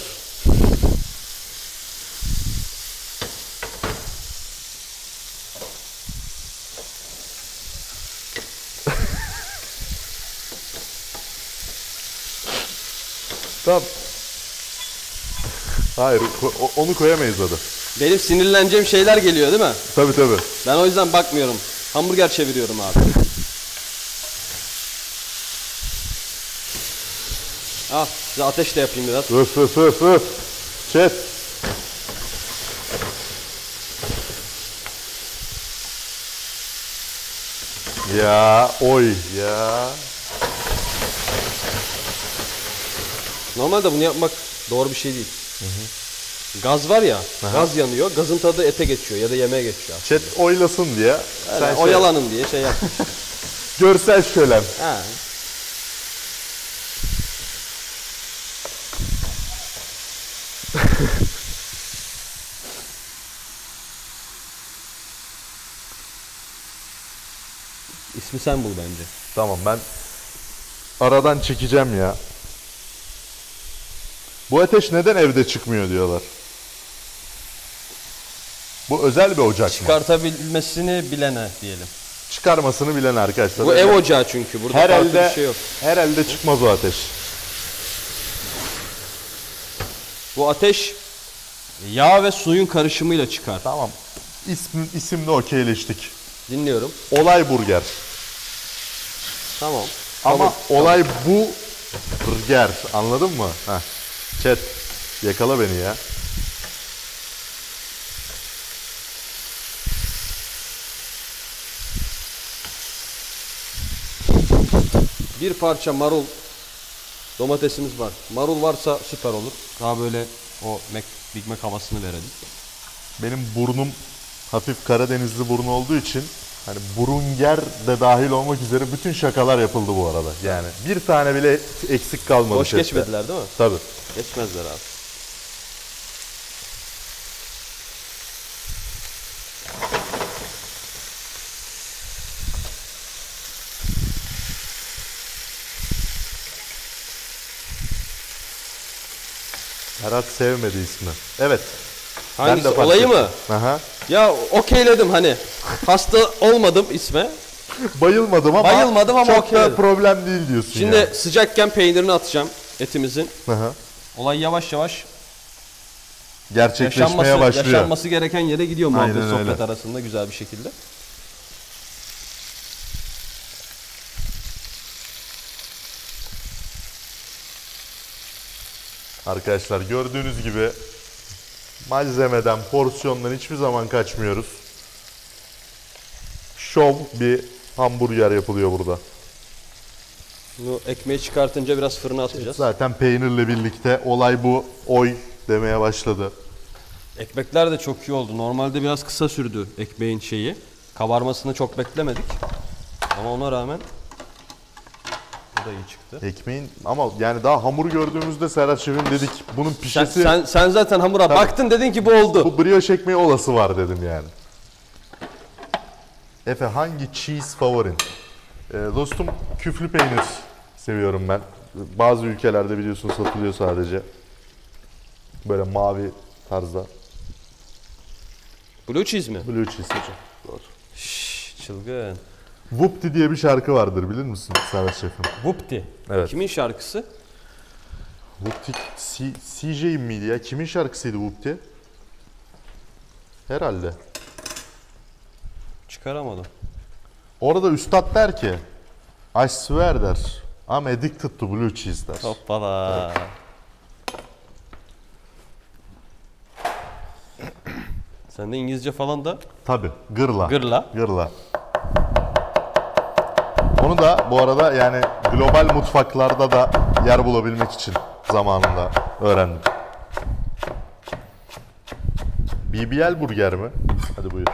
Tamam. Hayır, ko- onu koyamayız adı. Benim sinirleneceğim şeyler geliyor değil mi? Tabii tabii. Ben o yüzden bakmıyorum. Hamburger çeviriyorum abi. Al size ateş de yapayım biraz. Öf öf öf öf. Chat. Ya oy ya. Normalde bunu yapmak doğru bir şey değil. Gaz var ya, gaz yanıyor, gazın tadı ete geçiyor ya da yemeğe geçiyor. Chat oylasın diye. Yani Sen şey- oyalanın diye şey yapmış. Görsel şölen. ha. İsmi sen bul bence. Tamam ben aradan çekeceğim ya. Bu ateş neden evde çıkmıyor diyorlar. Bu özel bir ocak mı? Çıkartabilmesini bilene diyelim. Çıkarmasını bilen arkadaşlar. Bu ev ocağı çünkü. Burada farklı herhalde, bir şey yok. herhalde çıkmaz o ateş. Bu ateş yağ ve suyun karışımıyla çıkar. Tamam. İsmi, isimle okeyleştik. Dinliyorum. Olay burger. Tamam. Ama Kabul. olay bu burger. Anladın mı? Heh. Chat. Yakala beni ya. Bir parça marul domatesimiz var. Marul varsa süper olur. Daha böyle o Mac, Big Mac havasını verelim. Benim burnum hafif Karadenizli burnu olduğu için hani burunger de dahil olmak üzere bütün şakalar yapıldı bu arada. Yani bir tane bile eksik kalmadı. Boş geçmediler değil mi? Tabii. Geçmezler abi. Ferhat sevmedi ismi. Evet. Hangisi? fark Olayı ettim. mı? Aha. Ya okeyledim hani. Hasta olmadım isme. Bayılmadım ama, Bayılmadım ama çok da okeyledim. problem değil diyorsun Şimdi yani. sıcakken peynirini atacağım etimizin. Aha. Olay yavaş yavaş Gerçekleşmeye yaşanması, başlıyor. yaşanması gereken yere gidiyor muhabbet Aynen sohbet öyle. arasında güzel bir şekilde. Arkadaşlar gördüğünüz gibi malzemeden, porsiyondan hiçbir zaman kaçmıyoruz. Şov bir hamburger yapılıyor burada. Bunu ekmeği çıkartınca biraz fırına atacağız. Zaten peynirle birlikte olay bu. Oy demeye başladı. Ekmekler de çok iyi oldu. Normalde biraz kısa sürdü ekmeğin şeyi. Kabarmasını çok beklemedik. Ama ona rağmen da iyi çıktı. Ekmeğin ama yani daha hamur gördüğümüzde Serhat Şef'im dedik bunun Sen, pişesi sen, sen zaten hamura baktın dedin ki bu oldu. bu brioche ekmeği olası var dedim yani. Efe hangi cheese favorin? Ee, dostum küflü peynir seviyorum ben. Bazı ülkelerde biliyorsun satılıyor sadece. Böyle mavi tarzda. Blue cheese mi? Blue cheese hocam. Doğru. Şşş, çılgın. Whoopty diye bir şarkı vardır bilir misin Serhat Şef'im? Whoopty. Evet. Kimin şarkısı? C- CJ'in miydi ya? Kimin şarkısıydı Whoopty? Herhalde. Çıkaramadım. Orada üstad der ki I swear der. I'm addicted to blue cheese der. Hoppala. Sen de İngilizce falan da Tabi gırla. gırla. Gırla. Onu da bu arada yani global mutfaklarda da yer bulabilmek için zamanında öğrendim. BBL burger mi? Hadi buyur.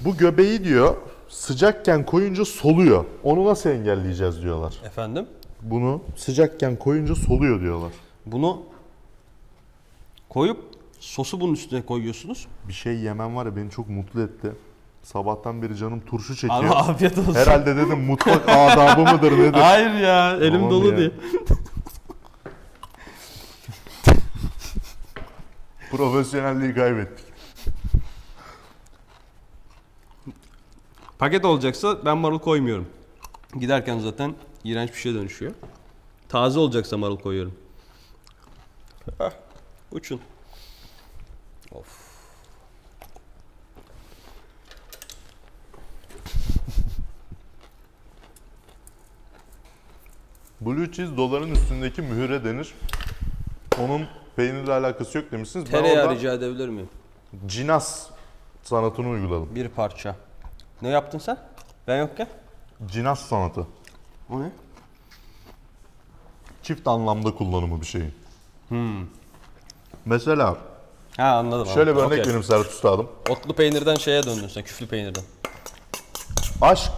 Bu göbeği diyor sıcakken koyunca soluyor. Onu nasıl engelleyeceğiz diyorlar. Efendim? Bunu sıcakken koyunca soluyor diyorlar. Bunu koyup sosu bunun üstüne koyuyorsunuz. Bir şey yemem var ya beni çok mutlu etti. Sabahtan beri canım turşu çekiyor. Abi afiyet olsun. Herhalde dedim mutfak adabı mıdır nedir? Hayır ya elim Tamam dolu ya. diye. Profesyonelliği kaybettik. Paket olacaksa ben marul koymuyorum. Giderken zaten iğrenç bir şeye dönüşüyor. Taze olacaksa marul koyuyorum. Hah, uçun. Of. Blue cheese doların üstündeki mühüre denir. Onun peynirle alakası yok demişsiniz. Ben Tereyağı orada rica edebilir miyim? cinas sanatını uyguladım. Bir parça. Ne yaptın sen? Ben yokken. Cinas sanatı. O ne? Çift anlamda kullanımı bir şeyin. Mesela Ha anladım. şöyle bir anladım. örnek Okey. vereyim Serhat Üstadım. Otlu peynirden şeye döndün sen, küflü peynirden. Aşk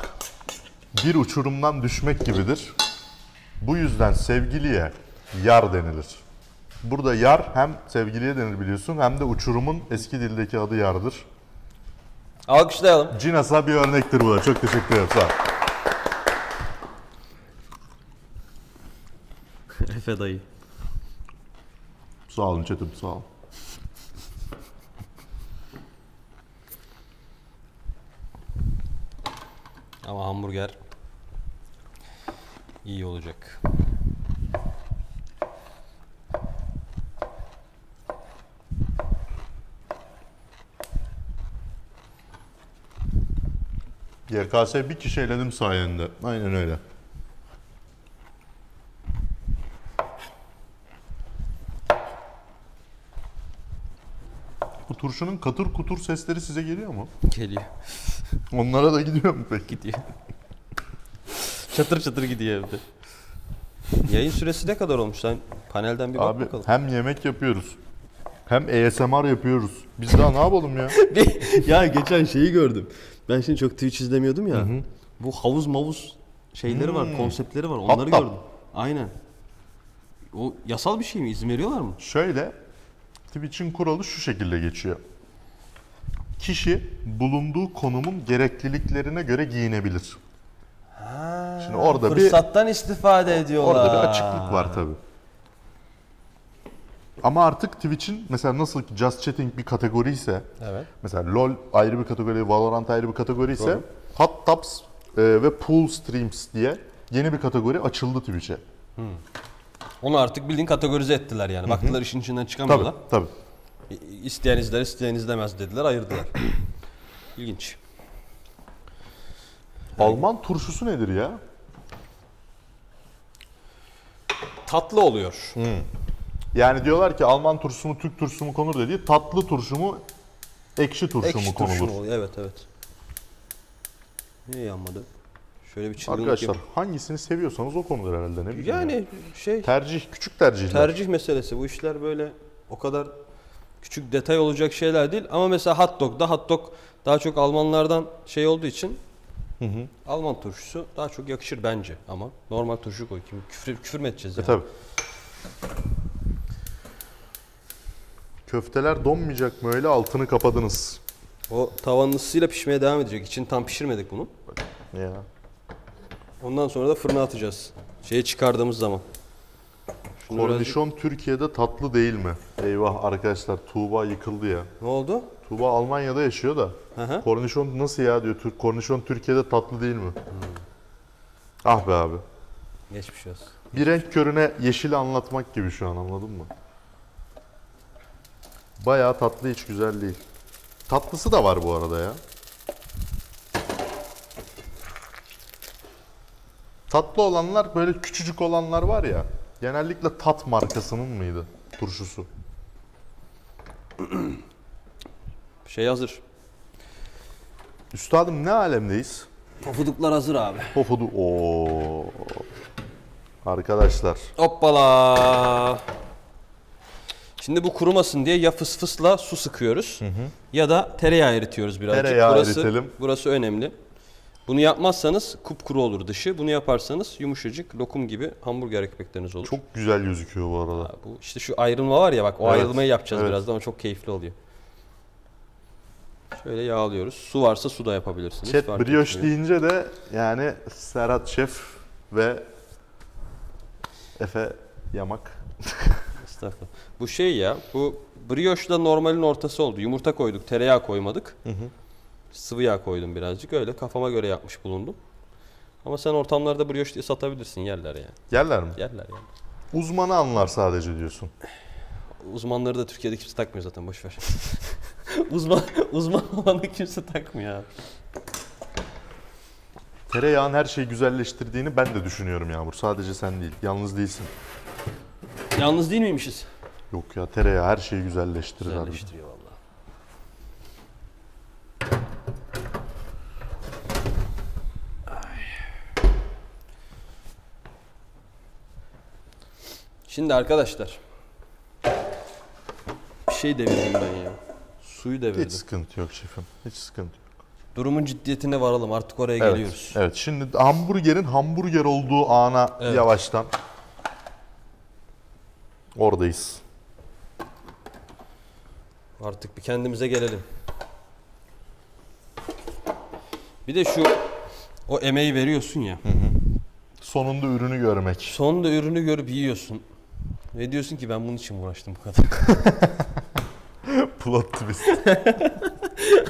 bir uçurumdan düşmek gibidir. Bu yüzden sevgiliye yar denilir. Burada yar hem sevgiliye denir biliyorsun hem de uçurumun eski dildeki adı yardır. Alkışlayalım. Cinas'a bir örnektir bu da. Çok teşekkür ederim. Sağ ol. Efe dayı. Sağ olun Çetin sağ ol. Ama hamburger iyi olacak. YKS bir kişi eledim sayende. Aynen öyle. Bu turşunun katır kutur sesleri size geliyor mu? Geliyor. Onlara da gidiyor mu peki? Gidiyor. çatır çatır gidiyor evde. Yayın süresi ne kadar olmuş? Sen panelden bir bak Abi bakalım. hem yemek yapıyoruz. Hem ASMR yapıyoruz. Biz daha ne yapalım ya? ya geçen şeyi gördüm. Ben şimdi çok Twitch izlemiyordum ya. Bu havuz mavuz şeyleri var, konseptleri var. Onları Hatta. gördüm. Aynen. O yasal bir şey mi? İzin veriyorlar mı? Şöyle Twitch'in kuralı şu şekilde geçiyor. Kişi bulunduğu konumun gerekliliklerine göre giyinebilir. Şimdi orada bir Fırsattan istifade ediyorlar. orada bir açıklık var tabi. Ama artık Twitch'in mesela nasıl ki Just Chatting bir kategori ise Evet. mesela LoL ayrı bir kategori, Valorant ayrı bir kategori ise Doğru. Hot Tops e, ve Pool Streams diye yeni bir kategori açıldı Twitch'e. Onu artık bildiğin kategorize ettiler yani. Baktılar işin içinden Tabii çıkamıyorlar. tabii. İ- İsteyen izler, isteyen izlemez dediler, ayırdılar. İlginç. Alman turşusu nedir ya? Tatlı oluyor. Yani diyorlar ki Alman turşusu mu Türk turşusu mu konur dediği tatlı turşu mu ekşi turşu Ekşi mu turşu konulur? oluyor. Evet evet. Niye yanmadı? Şöyle bir çılgınlık Arkadaşlar yap- hangisini seviyorsanız o konudur herhalde ne bileyim. ya. Yani şey tercih küçük tercihler. tercih meselesi. Bu işler böyle o kadar küçük detay olacak şeyler değil. Ama mesela hot dog'da hot dog daha çok Almanlardan şey olduğu için Alman turşusu daha çok yakışır bence ama normal turşu koy. Kim küfür, küfür mü edeceğiz E yani? tabi. Köfteler donmayacak mı öyle altını kapadınız. O tavanın ısısıyla pişmeye devam edecek. İçini tam pişirmedik bunu. Ya. Ondan sonra da fırına atacağız. Şeye çıkardığımız zaman. Şunu birazcık- Kornişon Türkiye'de tatlı değil mi? Eyvah arkadaşlar Tuğba yıkıldı ya. Ne oldu? Tuğba Almanya'da yaşıyor da. Hı hı. Kornişon nasıl ya diyor. Türk Kornişon Türkiye'de tatlı değil mi? Ah be abi. Geçmiş olsun. Bir renk körüne yeşili anlatmak gibi şu an anladın mı? Bayağı tatlı hiç güzel değil. Tatlısı da var bu arada ya. Tatlı olanlar böyle küçücük olanlar var ya. Genellikle tat markasının mıydı turşusu? Şey hazır. Üstadım ne alemdeyiz? Pofuduklar hazır abi. Pofudu. Oo. Arkadaşlar. Hoppala. Şimdi bu kurumasın diye ya fıs fısla su sıkıyoruz ya da tereyağı eritiyoruz birazcık. Tereyağı burası, eritelim. Burası önemli. Bunu yapmazsanız kupkuru olur dışı. Bunu yaparsanız yumuşacık lokum gibi hamburger ekmekleriniz olur. Çok güzel gözüküyor bu arada. Bu işte şu ayrılma var ya bak o Evet, ayrılmayı yapacağız evet. birazdan ama çok keyifli oluyor. Şöyle yağlıyoruz. Su varsa su da yapabilirsiniz. Chat fark brioche etmiyor. deyince de yani Serhat Şef ve Efe Yamak. Estağfurullah. Bu şey ya, bu brioche da normalin ortası oldu. Yumurta koyduk, tereyağı koymadık. Sıvı yağ koydum birazcık. Öyle kafama göre yapmış bulundum. Ama sen ortamlarda brioche diye satabilirsin. Yerler yani. Yerler mi? Yerler yani. Uzmanı anlar sadece diyorsun. Uzmanları da Türkiye'de kimse takmıyor zaten boş ver. uzman uzman olanı kimse takmıyor abi. Tereyağın her şeyi güzelleştirdiğini ben de düşünüyorum Yağmur. Sadece sen değil. Yalnız değilsin. Yalnız değil miymişiz? Yok ya tereyağı her şeyi güzelleştirir. Güzelleştiriyor vallahi. Ay. Şimdi arkadaşlar bir şey devirdim ben ya. Suyu devirdim. Hiç sıkıntı yok şefim. Hiç sıkıntı yok. Durumun ciddiyetine varalım. Artık oraya Evet. geliyoruz. Evet şimdi hamburgerin hamburger olduğu ana Evet. yavaştan oradayız. Artık bir kendimize gelelim. Bir de şu o emeği veriyorsun ya. Sonunda ürünü görmek. Sonunda ürünü görüp yiyorsun. Ve diyorsun ki ben bunun için mi uğraştım bu kadar. Plot twist.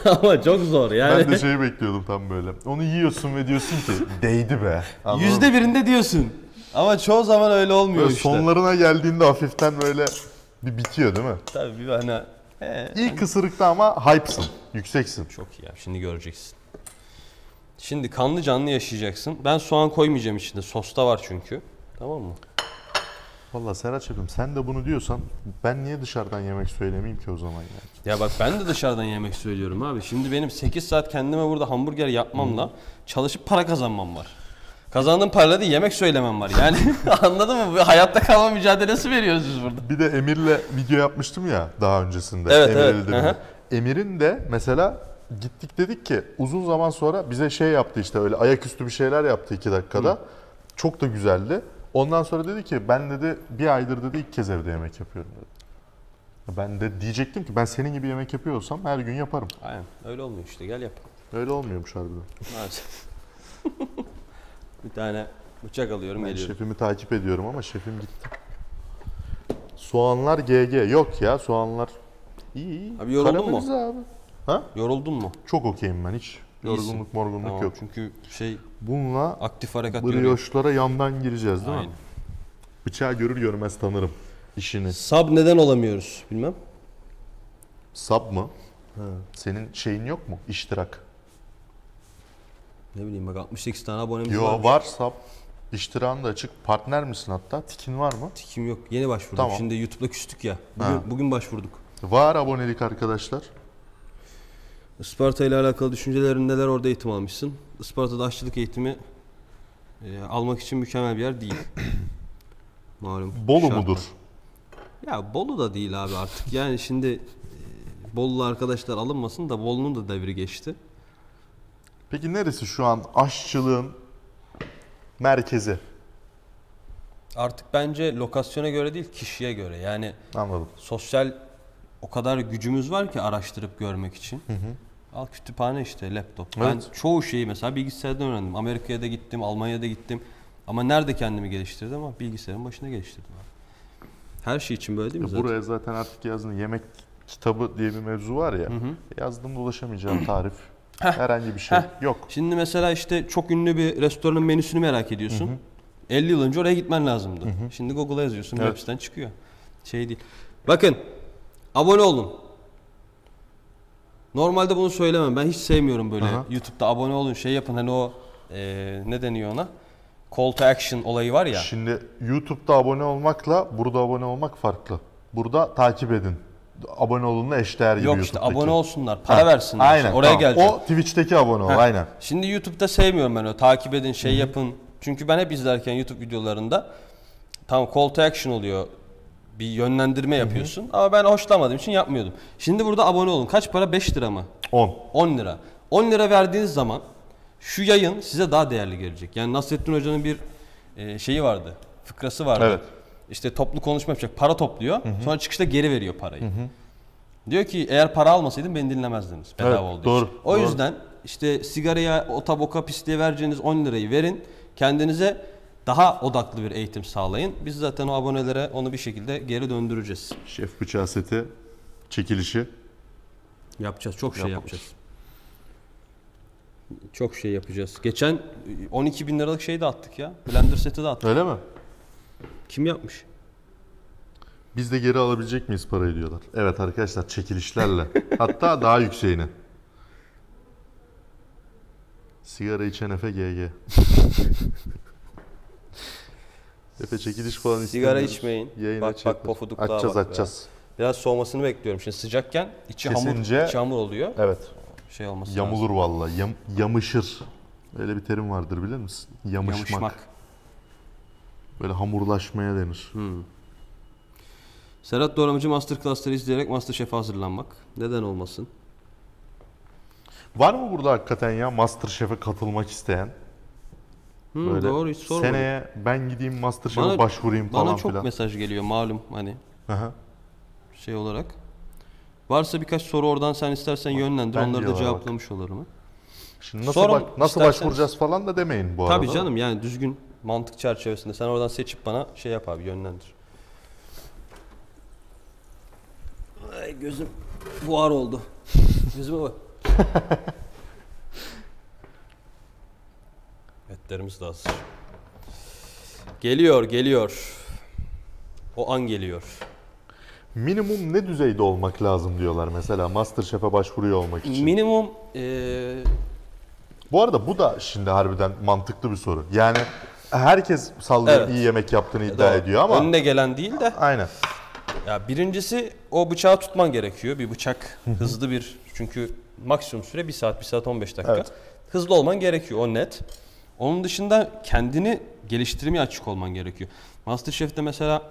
Ama çok zor yani. Ben de şeyi bekliyordum tam böyle. Onu yiyorsun ve diyorsun ki değdi be. Anladın? Yüzde birinde diyorsun. Ama çoğu zaman öyle olmuyor Böyle işte. sonlarına geldiğinde hafiften böyle bir bitiyor değil mi? Tabii bir hani... Ee, İlk ısırıkta ama hype'sın. Yükseksin. Çok iyi abi şimdi göreceksin. Şimdi kanlı canlı yaşayacaksın. Ben soğan koymayacağım içinde. Sosta var çünkü. Tamam mı? Valla Serhat Şef'im sen de bunu diyorsan ben niye dışarıdan yemek söylemeyeyim ki o zaman yani? Ya bak ben de dışarıdan yemek söylüyorum abi. Şimdi benim 8 saat kendime burada hamburger yapmamla çalışıp para kazanmam var. Kazandığım parayla da yemek söylemem var. Yani anladın mı? Bu hayatta kalma mücadelesi veriyoruz biz burada. Bir de Emir'le video yapmıştım ya daha öncesinde. Evet, Emir evet. Hı. Emir'in de mesela gittik dedik ki uzun zaman sonra bize şey yaptı işte öyle ayaküstü bir şeyler yaptı iki dakikada. Çok da güzeldi. Ondan sonra dedi ki ben dedi bir aydır dedi ilk kez evde yemek yapıyorum dedi. Ben de diyecektim ki ben senin gibi yemek yapıyor olsam her gün yaparım. Aynen öyle olmuyor işte gel yap. Öyle olmuyormuş harbiden. Maalesef. bir tane bıçak alıyorum Ben geliyorum. şefimi takip ediyorum ama şefim gitti. Soğanlar GG. Yok ya soğanlar iyi iyi. Abi yoruldun mu? Karamelize abi. Ha? Yoruldun mu? Çok okeyim ben hiç. İyisin. Yorgunluk morgunluk Tamam, yok. Çünkü şey Bununla aktif harekat brioşlara yandan gireceğiz değil Aynen. mi? Bıçağı görür görmez tanırım işini. Sab neden olamıyoruz bilmem. Sab mı? Senin şeyin yok mu? İştirak. Ne bileyim bak 68 tane abonemiz Yo var. var sab. İştirakın da açık. Partner misin hatta? Tikin var mı? Tikim yok. Yeni başvurduk. Tamam. Şimdi YouTube'da küstük ya. Bugün, Ha. bugün başvurduk. Var abonelik arkadaşlar. Isparta ile alakalı düşüncelerin neler orada eğitim almışsın? Isparta'da aşçılık eğitimi e, almak için mükemmel bir yer değil. Malum. Bolu şartlar. mudur? Ya Bolu da değil abi artık. Yani şimdi e, Bolulu arkadaşlar alınmasın da Bolu'nun da devri geçti. Peki neresi şu an aşçılığın merkezi? Artık bence lokasyona göre değil kişiye göre. Yani Anladım. sosyal o kadar gücümüz var ki araştırıp görmek için. Al kütüphane işte laptop. Ben Evet. çoğu şeyi mesela bilgisayardan öğrendim. Amerika'ya da gittim, Almanya'da gittim. Ama nerede kendimi geliştirdim ama bilgisayarın başında geliştirdim abi. Her şey için böyle değil mi zaten? Buraya zaten artık yazdın yemek kitabı diye bir mevzu var ya. Yazdım ulaşamayacağım tarif. Herhangi bir şey Heh. yok. Şimdi mesela işte çok ünlü bir restoranın menüsünü merak ediyorsun. 50 yıl önce oraya gitmen lazımdı. Şimdi Google'a yazıyorsun, Evet. web çıkıyor. Şey değil. Bakın, abone olun. Normalde bunu söylemem. Ben hiç sevmiyorum böyle Aha. YouTube'da abone olun, şey yapın. Hani o eee, ne deniyor ona? Call to action olayı var ya. Şimdi YouTube'da abone olmakla burada abone olmak farklı. Burada takip edin. Abone olunla eşdeğer gibi Yok işte YouTube'daki. abone olsunlar, para Ha, versinler. Aynen. Oraya tamam. geleceğim. O Twitch'teki abone ol aynen. Şimdi YouTube'da sevmiyorum ben o takip edin şey yapın. Çünkü ben hep izlerken YouTube videolarında tam call to action oluyor. Bir yönlendirme yapıyorsun. Ama ben hoşlanmadığım için yapmıyordum. Şimdi burada abone olun. Kaç para? 5 lira mı? 10. 10 lira. 10 lira verdiğiniz zaman şu yayın size daha değerli gelecek. Yani Nasrettin Hoca'nın bir e, şeyi vardı. Fıkrası vardı. Evet. İşte toplu konuşma yapacak. Para topluyor. Sonra çıkışta geri veriyor parayı. Diyor ki eğer para almasaydım beni dinlemezdiniz. Bedava Evet, olduğu doğru, için. O doğru. yüzden işte sigaraya, o taboka, pisliğe vereceğiniz 10 lirayı verin. Kendinize daha odaklı bir eğitim sağlayın. Biz zaten o abonelere onu bir şekilde geri döndüreceğiz. Şef bıçağı seti çekilişi. Yapacağız. Çok şey Yapalım. yapacağız. Çok şey yapacağız. Geçen 12 bin liralık şey de attık ya. Blender seti de attık. Öyle mi? Kim yapmış? Biz de geri alabilecek miyiz parayı diyorlar. Evet arkadaşlar çekilişlerle. Hatta daha yükseğini. Sigara içen Efe GG. Efe çekiliş falan Sigara istemiyoruz. içmeyin. Yayın Bak, bak, açacaklar. pofudukluğa Açacağız bak be. açacağız. Biraz soğumasını bekliyorum. Şimdi sıcakken içi Kesince- hamur, içi hamur oluyor. Evet. Şey olması lazım. Yamulur vallahi. Yam, yamışır. Öyle bir terim vardır bilir misin? Yamışmak. Yamışmak. Böyle hamurlaşmaya denir. Serhat Doğramacı Masterclass'ları izleyerek Masterchef'e hazırlanmak. Neden olmasın? Var mı burada hakikaten ya Masterchef'e katılmak isteyen? Hı, Böyle doğru hiç sormadım. seneye ben gideyim Masterchef'e başvurayım falan Bana çok filan. mesaj geliyor malum hani Aha. şey olarak. Varsa birkaç soru oradan sen istersen yönlendir. Ben Onları da diyorlar bak. cevaplamış olurum. Şimdi nasıl, Sorun bak- nasıl isterseniz. başvuracağız falan da demeyin bu arada. Tabii canım yani düzgün mantık çerçevesinde sen oradan seçip bana şey yap abi yönlendir. Ay gözüm Buhar oldu. Yüzüme bak. Etlerimiz de hazır. Geliyor, geliyor. O an geliyor. Minimum ne düzeyde olmak lazım diyorlar mesela Masterchef'e başvuruyor olmak için. Minimum eee Bu arada bu da şimdi harbiden mantıklı bir soru. Yani herkes sallıyor Evet. iyi yemek yaptığını iddia doğru. ediyor ama önüne gelen değil de aynen. ya birincisi o bıçağı tutman gerekiyor. Bir bıçak hızlı bir çünkü maksimum süre 1 saat 1 saat 15 dakika. Evet. Hızlı olman gerekiyor o net. Onun dışında kendini geliştirmeye açık olman gerekiyor. Masterchef'te mesela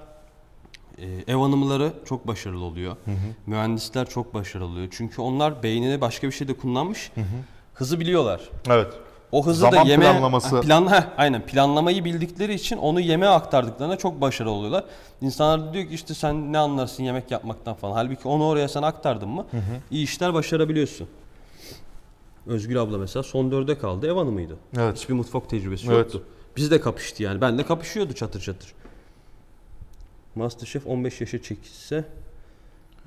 e, ev hanımları çok başarılı oluyor. Mühendisler çok başarılı oluyor. Çünkü onlar beynini başka bir şeyde kullanmış. Hızı biliyorlar. Evet. O hızı Zaman da yeme planlaması. Plan heh, aynen planlamayı bildikleri için onu yemeğe aktardıklarına çok başarılı oluyorlar. İnsanlar diyor ki işte sen ne anlarsın yemek yapmaktan falan. Halbuki onu oraya sen aktardın mı iyi işler başarabiliyorsun. Özgül abla mesela son dörde kaldı ev hanımıydı. Evet. Hiçbir mutfak tecrübesi Evet. yoktu. Biz de kapıştı yani. Ben de kapışıyordu çatır çatır. Masterchef 15 yaşa çekilse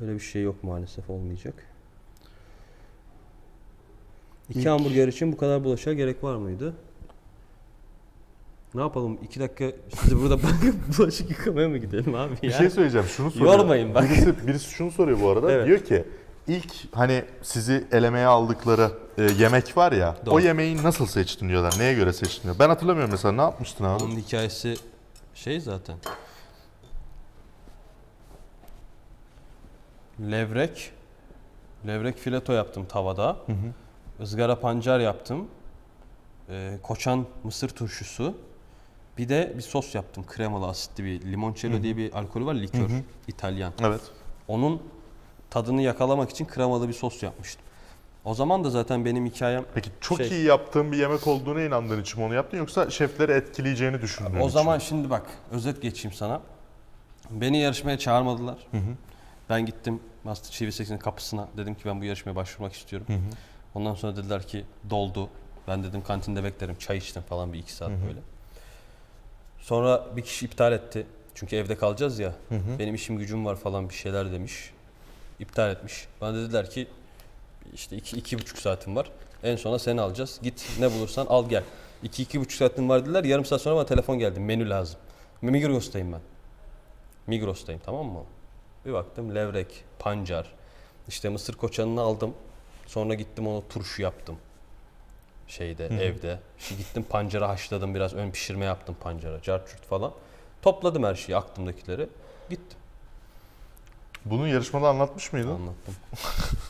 öyle bir şey yok maalesef olmayacak. İki İlk- hamburger için bu kadar bulaşığa gerek var mıydı? Ne yapalım? İki dakika sizi burada bırakıp bulaşık yıkamaya mı gidelim abi Bir ya? şey söyleyeceğim. Şunu soruyor. Yormayın bak. Birisi, birisi şunu soruyor bu arada. Evet. Diyor ki ilk hani sizi elemeye aldıkları e, yemek var ya. Doğru. O yemeği nasıl seçtin diyorlar. Neye göre seçtin diyor. Ben hatırlamıyorum mesela ne yapmıştın abi? Onun hikayesi şey zaten. Levrek. Levrek fileto yaptım tavada. Izgara pancar yaptım. Ee, koçan mısır turşusu. Bir de bir sos yaptım. Kremalı asitli bir limoncello diye bir alkolü var likör. İtalyan. Evet. Onun tadını yakalamak için kremalı bir sos yapmıştım. O zaman da zaten benim hikayem Peki çok Şey- iyi yaptığın bir yemek olduğuna inandığın için mi onu yaptın yoksa şefleri etkileyeceğini düşündüğün O için zaman mi? şimdi bak özet geçeyim sana. Beni yarışmaya çağırmadılar. Ben gittim Master TV 80'in kapısına. Dedim ki ben bu yarışmaya başvurmak istiyorum. Ondan sonra dediler ki doldu. Ben dedim kantinde beklerim. Çay içtim falan bir iki saat böyle. Sonra bir kişi iptal etti. Çünkü evde kalacağız ya. Benim işim gücüm var falan bir şeyler demiş. İptal etmiş. Bana dediler ki işte iki, iki buçuk saatim var. En sona seni alacağız. Git ne bulursan al gel. İki, iki buçuk saatim var dediler. Yarım saat sonra bana telefon geldi. Menü lazım. Migros'tayım ben. Migros'tayım tamam mı? Bir baktım levrek, pancar. İşte mısır koçanını aldım. Sonra gittim onu turşu yaptım. Şeyde evde. Şimdi gittim pancarı haşladım biraz ön pişirme yaptım pancara. Carçurt falan. Topladım her şeyi aklımdakileri. Gittim. Bunu yarışmada anlatmış mıydın? Anlattım.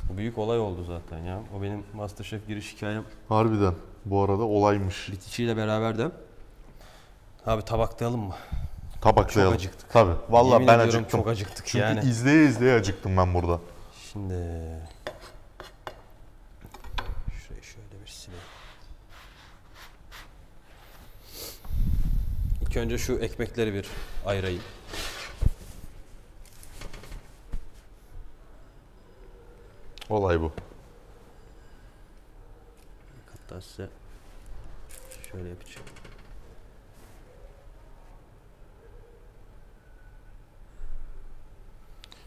Bu büyük olay oldu zaten ya. O benim Masterchef giriş hikayem. Harbiden. Bu arada olaymış. Bitişiyle beraber de. Abi tabaklayalım mı? Tabaklayalım. Çok acıktık. Tabii. Vallahi Yemin ben ediyorum acıktım. Çok acıktık Çünkü yani. izleye izleye acıktım ben burada. Şimdi şurayı şöyle bir silelim. İlk önce şu ekmekleri bir ayırayım. Olay bu. Hatta size şöyle yapacağım.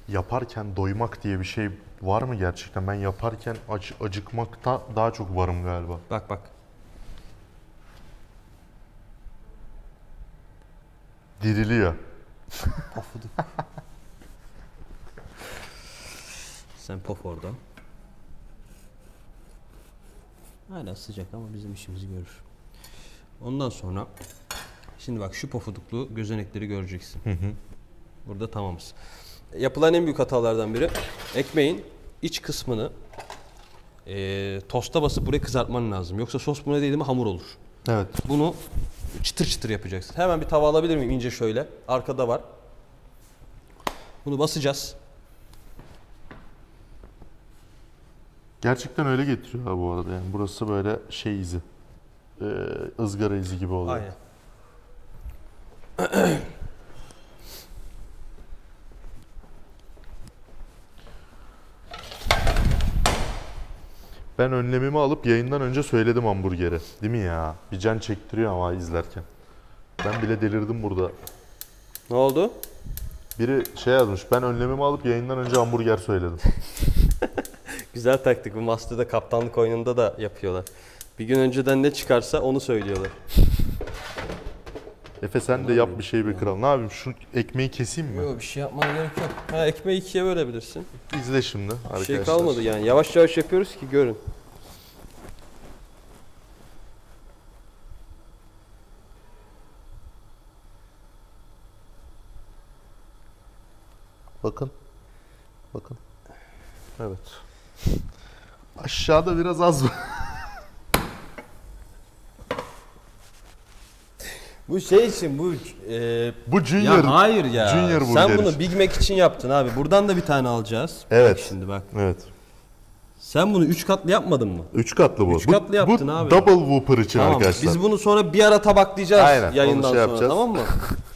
Yaparken doymak diye bir şey var mı gerçekten? Ben yaparken aç, acıkmakta daha çok varım galiba. Bak bak. Diriliyor. Pofuduk. Sen pof orada. Hala sıcak ama bizim işimizi görür. Ondan sonra şimdi bak şu pofuduklu gözenekleri göreceksin. Burada tamamız. Yapılan en büyük hatalardan biri ekmeğin iç kısmını eee tosta basıp buraya kızartman lazım. Yoksa sos buna değdi mi hamur olur. Evet. Bunu çıtır çıtır yapacaksın. Hemen bir tava alabilir miyim ince şöyle? Arkada var. Bunu basacağız. Gerçekten öyle getiriyor ha bu arada. Yani burası böyle şey izi. Ee, ızgara izi gibi oluyor. Aynen. Ben önlemimi alıp yayından önce söyledim hamburgeri. Değil mi ya? Bir can çektiriyor ama izlerken. Ben bile delirdim burada. Ne oldu? Biri şey yazmış. Ben önlemimi alıp yayından önce hamburger söyledim. Güzel taktik. Bu Master'da kaptanlık oyununda da yapıyorlar. Bir gün önceden ne çıkarsa onu söylüyorlar. Efe sen de yap bir şey be kral. Ne yapayım şu ekmeği keseyim mi? Yok bir şey yapmana gerek yok. Ha, ekmeği ikiye bölebilirsin. İzle şimdi Bir arkadaşlar. şey kalmadı yani. Yavaş yavaş yapıyoruz ki görün. Bakın. Bakın. Evet. Aşağıda biraz az var. Bu şey için bu e, Bu Junior. ya hayır ya. Junior Sen bunu için. Big Mac için yaptın abi. Buradan da bir tane alacağız. Evet. Bak şimdi bak. Evet. Sen bunu 3 katlı yapmadın mı? Üç katlı bu. Üç Bu- katlı yaptın bu abi. double whopper için Tamam. arkadaşlar. Biz bunu sonra bir ara tabaklayacağız Aynen, onu yayından şey sonra yapacağız. tamam mı?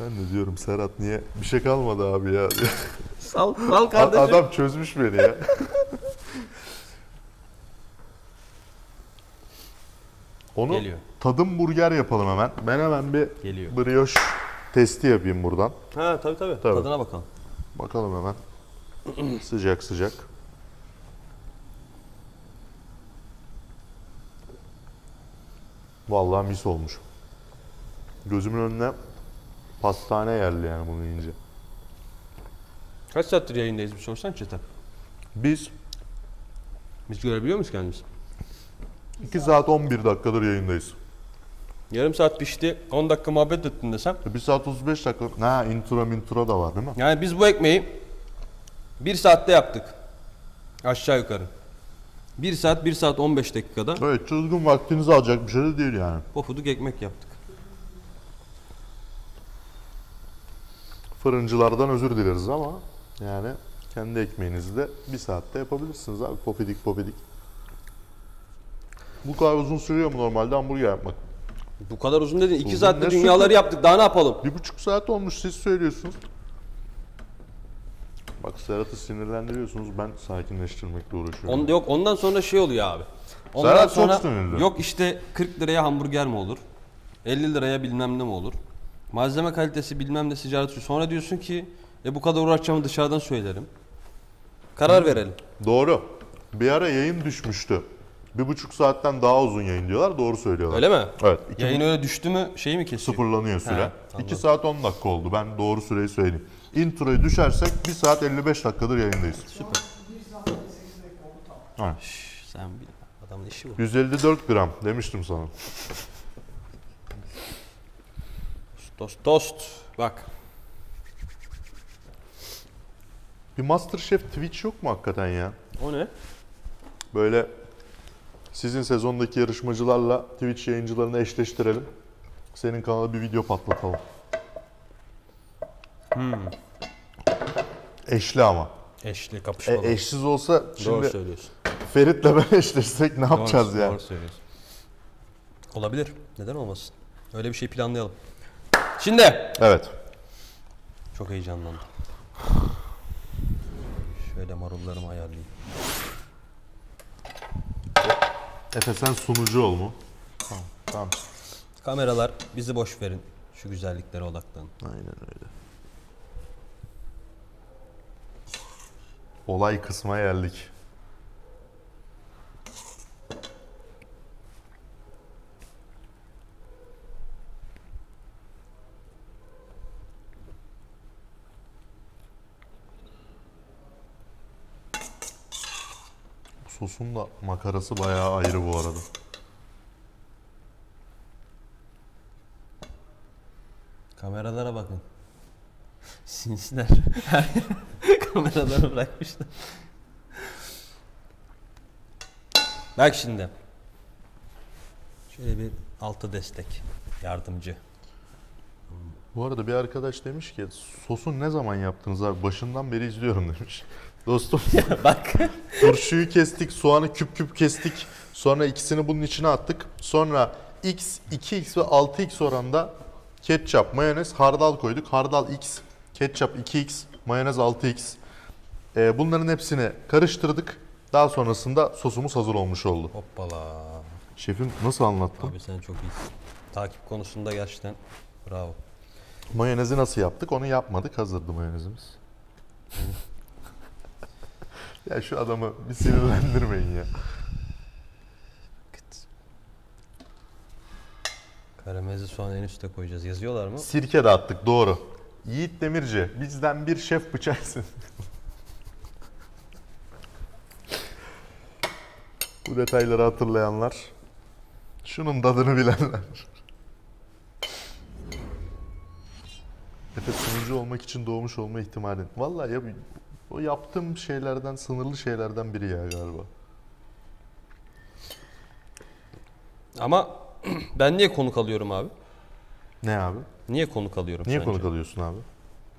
Ben de diyorum Serhat niye bir şey kalmadı abi ya. Sal, sal kardeşim. Adam çözmüş beni ya. Onu Geliyor. tadım burger yapalım hemen. Ben hemen bir Geliyor. brioche testi yapayım buradan. Ha tabii tabii. Tabii. Tadına bakalım. Bakalım hemen. sıcak sıcak. Vallahi mis olmuş. Gözümün önüne pastane geldi yani bunu yiyince. Kaç saattir yayındayız bir sorsan çete. Biz Biz görebiliyor muyuz kendimizi? 2 saat 11 dakikadır yayındayız. Yarım saat pişti. 10 dakika muhabbet ettin desem. 1 saat 35 dakika. Ha intro intro da var değil mi? Yani biz bu ekmeği 1 saatte yaptık. Aşağı yukarı. 1 saat 1 saat 15 dakikada Evet çılgın vaktinizi alacak bir şey de değil yani. pofuduk ekmek yaptık. Fırıncılardan özür dileriz ama yani kendi ekmeğinizi de bir saatte yapabilirsiniz abi. Pofidik pofidik. Bu kadar uzun sürüyor mu normalde hamburger yapmak? Bu kadar uzun dedin. 2 Uzun saatte dünyaları süper. yaptık. Daha ne yapalım? Bir buçuk saat olmuş siz söylüyorsunuz. Bak Serhat'ı sinirlendiriyorsunuz ben sakinleştirmekle uğraşıyorum. On, yok ondan sonra şey oluyor abi. Ondan Serhat çok sonra sinirli. yok işte 40 liraya hamburger mi olur? 50 liraya bilmem ne mi olur? Malzeme kalitesi bilmem ne ticaret suyu. Sonra diyorsun ki e bu kadar uğraşacağımı dışarıdan söylerim. Karar verelim. Doğru. Bir ara yayın düşmüştü. Bir buçuk saatten daha uzun yayın diyorlar. Doğru söylüyorlar. Öyle mi? Evet. iki Yayın öyle düştü mü şeyi mi kesiyor? Sıfırlanıyor süre. He, 2 anladım. saat 10 dakika oldu. Ben doğru süreyi söyleyeyim. Introyu düşersek 1 saat 55 dakikadır yayındayız. Süper. 1 saat 58 dakika oldu tamam. Şş, sen bil. Adamın işi bu. 154 gram demiştim sana. Tost tost. Bak. Bir Masterchef Twitch yok mu hakikaten ya? O ne? Böyle sizin sezondaki yarışmacılarla Twitch yayıncılarını eşleştirelim. Senin kanala bir video patlatalım. Hmm. Eşli ama. Eşli E, kapışmalı. eşsiz olsa Doğru şimdi söylüyorsun. Ferit'le ben eşleşsek ne yapacağız doğru, yani? Doğru söylüyorsun. Olabilir. Neden olmasın? Öyle bir şey planlayalım. Şimdi. Evet. Çok heyecanlandım. Şöyle marullarımı ayarlayayım. Efe sen sunucu ol mu? Tamam. Tamam. Kameralar bizi boş verin. Şu güzelliklere odaklanın. Aynen öyle. Olay kısma geldik. Sosun da makarası bayağı ayrı bu arada. Kameralara bakın. Sinsiler. Kameraları bırakmışlar. Bak şimdi. Şöyle bir altı destek. Yardımcı. Bu arada bir arkadaş demiş ki sosu ne zaman yaptınız abi? Başından beri izliyorum demiş. Dostum Bak. turşuyu kestik, soğanı küp küp kestik. Sonra ikisini bunun içine attık. Sonra X, 2X ve 6X oranda ketçap, mayonez, hardal koyduk. Hardal X, ketçap 2X, mayonez 6X. Ee, bunların hepsini karıştırdık. Daha sonrasında sosumuz hazır olmuş oldu. Hoppala. Şefim nasıl anlattım? Abi sen çok iyisin. Takip konusunda gerçekten bravo. Mayonezi nasıl yaptık? Onu yapmadık. Hazırdı mayonezimiz. ya şu adamı bir sinirlendirmeyin ya. Karamelize soğan en üste koyacağız. Yazıyorlar mı? Sirke de attık doğru. Yiğit Demirci bizden bir şef bıçaksın. Bu detayları hatırlayanlar, şunun tadını bilenler. Efe sunucu olmak için doğmuş olma ihtimali. Vallahi ya o yaptığım şeylerden, sınırlı şeylerden biri ya galiba. Ama ben niye konuk alıyorum abi? Ne abi? Niye konuk alıyorum Niye sence? konuk alıyorsun abi?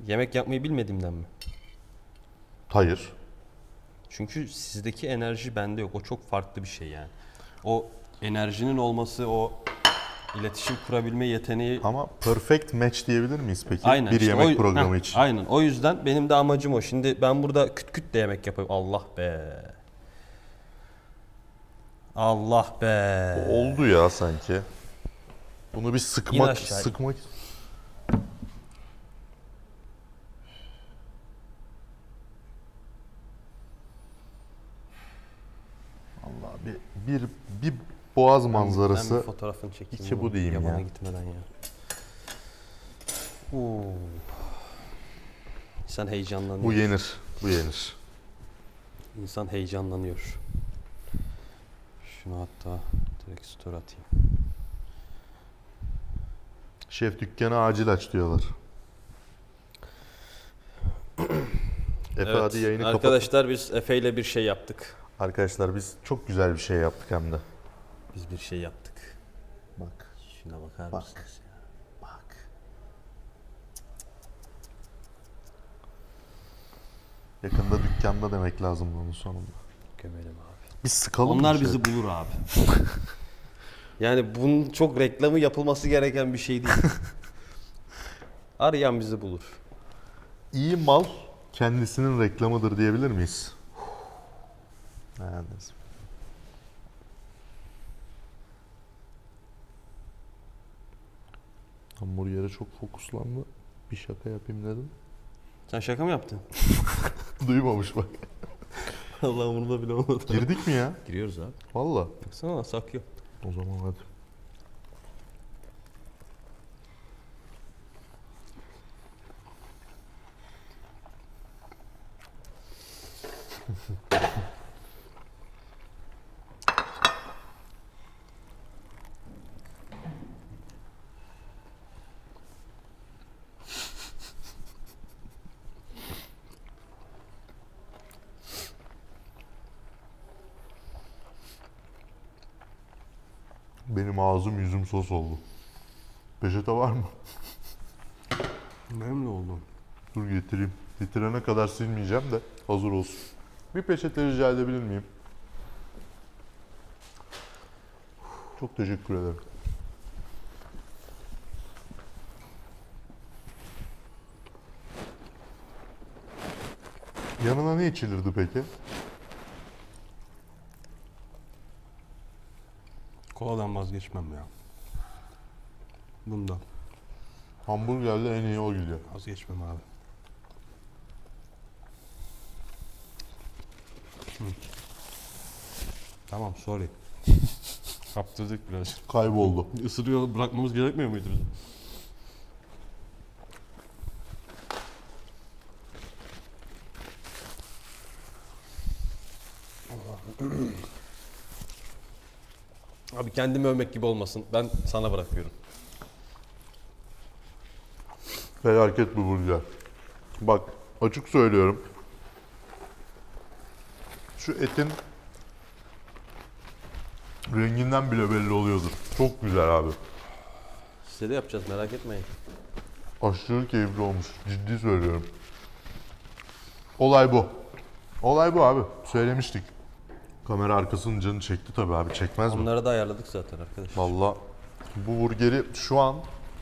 Yemek yapmayı bilmediğimden mi? Hayır. Çünkü sizdeki enerji bende yok. O çok farklı bir şey yani. O enerjinin olması, o iletişim kurabilme yeteneği Ama perfect match diyebilir miyiz peki? Aynen. bir işte yemek o- programı heh, için. Aynen. O yüzden benim de amacım o. Şimdi ben burada küt küt de yemek yapayım. Allah be. Allah be. Oldu ya sanki. Bunu bir sıkmak, sıkmak. Allah bir bir boğaz Ben manzarası. bir fotoğrafını çekeyim. İki bu diyeyim yabana ya. gitmeden ya. Oo. İnsan heyecanlanıyor. Bu yenir. Bu yenir. İnsan heyecanlanıyor. Şunu hatta direkt story atayım. Şef dükkanı acil aç diyorlar. Efe hadi yayını kapat. Arkadaşlar biz Efe ile bir şey yaptık. Arkadaşlar biz çok güzel bir şey yaptık hem de. Biz bir şey yaptık. Bak. Şuna bakar Bak. mısınız ya? Bak. Yakında dükkanda demek lazım bunun sonunda. Gömelim abi. Biz sıkalım Onlar bir şey. bizi bulur abi. yani bunun çok reklamı yapılması gereken bir şey değil. Arayan bizi bulur. İyi mal kendisinin reklamıdır diyebilir miyiz? Ha, Hamburgere çok fokuslandı. Bir şaka yapayım dedim. Sen şaka mı yaptın? Duymamış bak. Allah umurumda bile olmadı. Girdik mi ya? Giriyoruz abi. Valla. Baksana sakıyor. O zaman hadi. Benim ağzım yüzüm sos oldu. Peçete var mı? Memnun oldum. Dur getireyim. Getirene kadar silmeyeceğim de hazır olsun. Bir peçete rica edebilir miyim? Çok teşekkür ederim. Yanına ne içilirdi peki? Koladan vazgeçmem ya. Bundan Hamburgerle en iyi o gidiyor. vazgeçmem abi. Hı. Tamam sorry. Kaptırdık biraz. Kayboldu. Isırıyor bırakmamız gerekmiyor muydu bizim? Abi kendimi övmek gibi olmasın. Ben sana bırakıyorum. Felaket bu burger. Bak açık söylüyorum. Şu etin renginden bile belli oluyordur. Çok güzel abi. Size de yapacağız merak etmeyin. Aşırı keyifli olmuş. Ciddi söylüyorum. Olay bu. Olay bu abi. Söylemiştik. Kamera arkasının canı çekti tabii abi. Çekmez mi? Onları da ayarladık zaten arkadaşlar. Valla bu burgeri şu an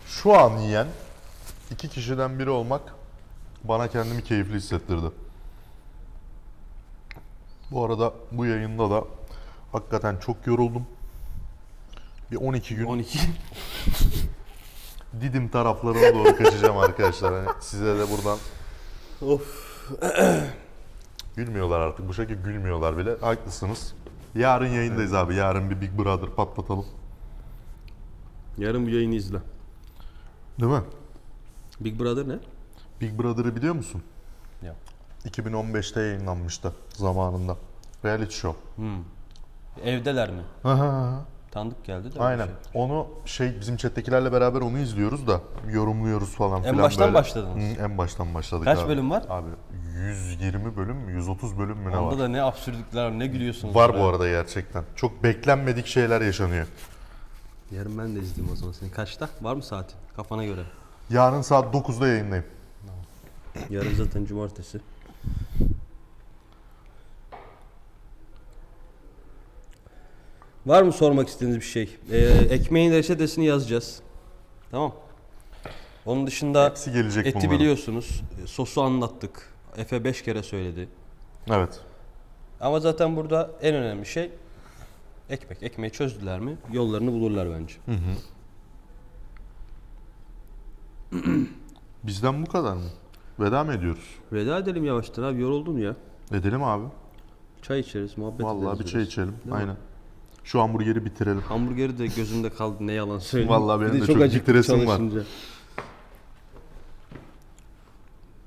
şu an yiyen iki kişiden biri olmak bana kendimi keyifli hissettirdi. Bu arada bu yayında da hakikaten çok yoruldum. Bir 12 gün 12. Didim taraflarına doğru kaçacağım arkadaşlar. Hani size de buradan Of. gülmüyorlar artık. Bu şekilde gülmüyorlar bile. Haklısınız. Yarın yayındayız abi. Yarın bir Big Brother patlatalım. Yarın bu yayını izle. Değil mi? Big Brother ne? Big Brother'ı biliyor musun? Ya. 2015'te yayınlanmıştı zamanında. Reality show. Evdeler mi? Aha. Tanıdık geldi de. Aynen. Şey. Onu şey bizim chat'tekilerle beraber onu izliyoruz da yorumluyoruz falan En filan baştan böyle. başladınız. Hı, en baştan başladık Kaç abi. bölüm var? Abi 120 bölüm mü 130 bölüm mü ne Onda var? da ne absürtlükler ne gülüyorsunuz. Var bu arada gerçekten. Çok beklenmedik şeyler yaşanıyor. Yarın ben de izleyeyim o zaman seni. Kaçta? Var mı saatin? Kafana göre. Yarın saat 9'da yayındayım. Yarın zaten cumartesi. Var mı sormak istediğiniz bir şey? Ee, ekmeğin reçetesini yazacağız. Tamam. Onun dışında Hepsi gelecek eti bunların. biliyorsunuz. Ee, Sosu anlattık. Efe 5 kere söyledi. Evet. Ama zaten burada en önemli şey ekmek. Ekmeği çözdüler mi yollarını bulurlar bence. Bizden bu kadar mı? Veda mı ediyoruz? Veda edelim yavaştan abi yoruldun ya. Edelim abi. Çay içeriz, muhabbet Vallahi ederiz bir çay içelim. Değil mi? Şu hamburgeri bitirelim. Hamburgeri de gözümde kaldı ne yalan söyleyeyim. Vallahi benim Bir de çok acıktım bitiresim var.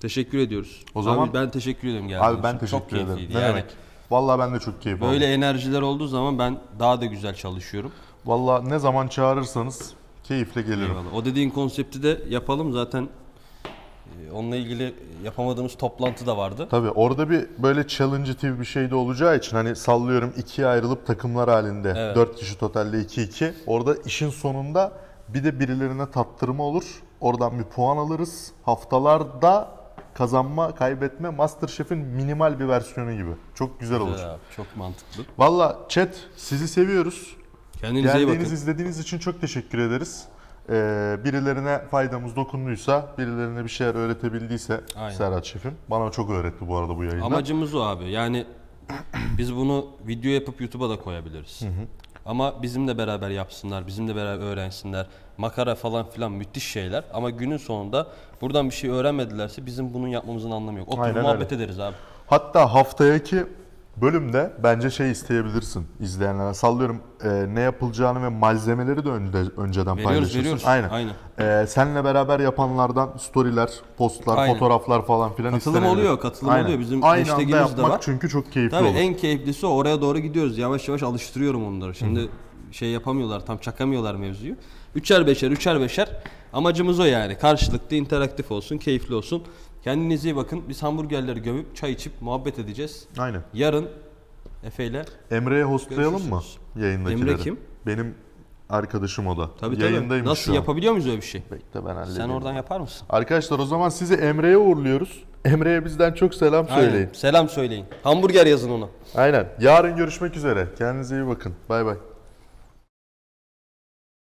Teşekkür ediyoruz. O zaman- Abi ben teşekkür ederim geldiğin Abi ben teşekkür Çok ederim. keyifliydi. Ne yani demek? Vallahi ben de çok keyif aldım. böyle enerjiler olduğu zaman ben daha da güzel çalışıyorum. Vallahi ne zaman çağırırsanız keyifle gelirim. Eyvallah. O dediğin konsepti de yapalım zaten. E, Onunla ilgili yapamadığımız toplantı da vardı. Tabii orada bir böyle challenge TV bir şey de olacağı için hani sallıyorum ikiye ayrılıp takımlar halinde. Evet. 4 kişi totalde 2-2. Orada işin sonunda bir de birilerine tattırma olur. Oradan bir puan alırız. Haftalarda kazanma, kaybetme Masterchef'in minimal bir versiyonu gibi. Çok güzel olur. Güzel abi, çok mantıklı. Valla chat sizi seviyoruz. Kendinize iyi Geldiğiniz, bakın. izlediğiniz için çok teşekkür ederiz. Ee, birilerine faydamız dokunduysa, birilerine bir şeyler öğretebildiyse Aynen. Serhat Şef'im. Bana çok öğretti bu arada bu yayında. Amacımız o abi. Yani biz bunu video yapıp YouTube'a da koyabiliriz. Ama bizimle beraber yapsınlar, bizimle beraber öğrensinler. Makara falan filan müthiş şeyler. Ama günün sonunda buradan bir şey öğrenmedilerse bizim bunun yapmamızın anlamı yok. Oturup Aynen muhabbet öyle. ederiz abi. Hatta haftaki bölümde bence şey isteyebilirsin izleyenlere. Sallıyorum e, ne yapılacağını ve malzemeleri de önde, önceden Veriyoruz, paylaşırsın. veriyoruz. Aynen. Aynen. E, seninle beraber yapanlardan storyler, postlar, Aynen. fotoğraflar falan filan Katılım istenebilir. oluyor, katılım Aynen. oluyor. Bizim Aynı anda hashtagimiz de yapmak var. çünkü çok keyifli Tabii olur. en keyiflisi. Oraya doğru gidiyoruz. Yavaş yavaş alıştırıyorum onları. Şimdi şey yapamıyorlar, tam çakamıyorlar mevzuyu. Üçer beşer, üçer beşer. Amacımız o yani. Karşılıklı, interaktif olsun, keyifli olsun. Kendinize iyi bakın. Biz hamburgerleri gömüp çay içip muhabbet edeceğiz. Aynen. Yarın Efe ile Emre'ye hostlayalım mı yayındakileri? Emre kim? Benim arkadaşım o da. tabii tabii. Yayındaymış Nasıl yapabiliyor muyuz öyle bir şey? Bekle ben halledeyim. Sen oradan yapar mısın? Arkadaşlar o zaman sizi Emre'ye uğurluyoruz. Emre'ye bizden çok selam söyleyin. Aynen. Selam söyleyin. Hamburger yazın ona. Aynen. Yarın görüşmek üzere. Kendinize iyi bakın. Bay bay.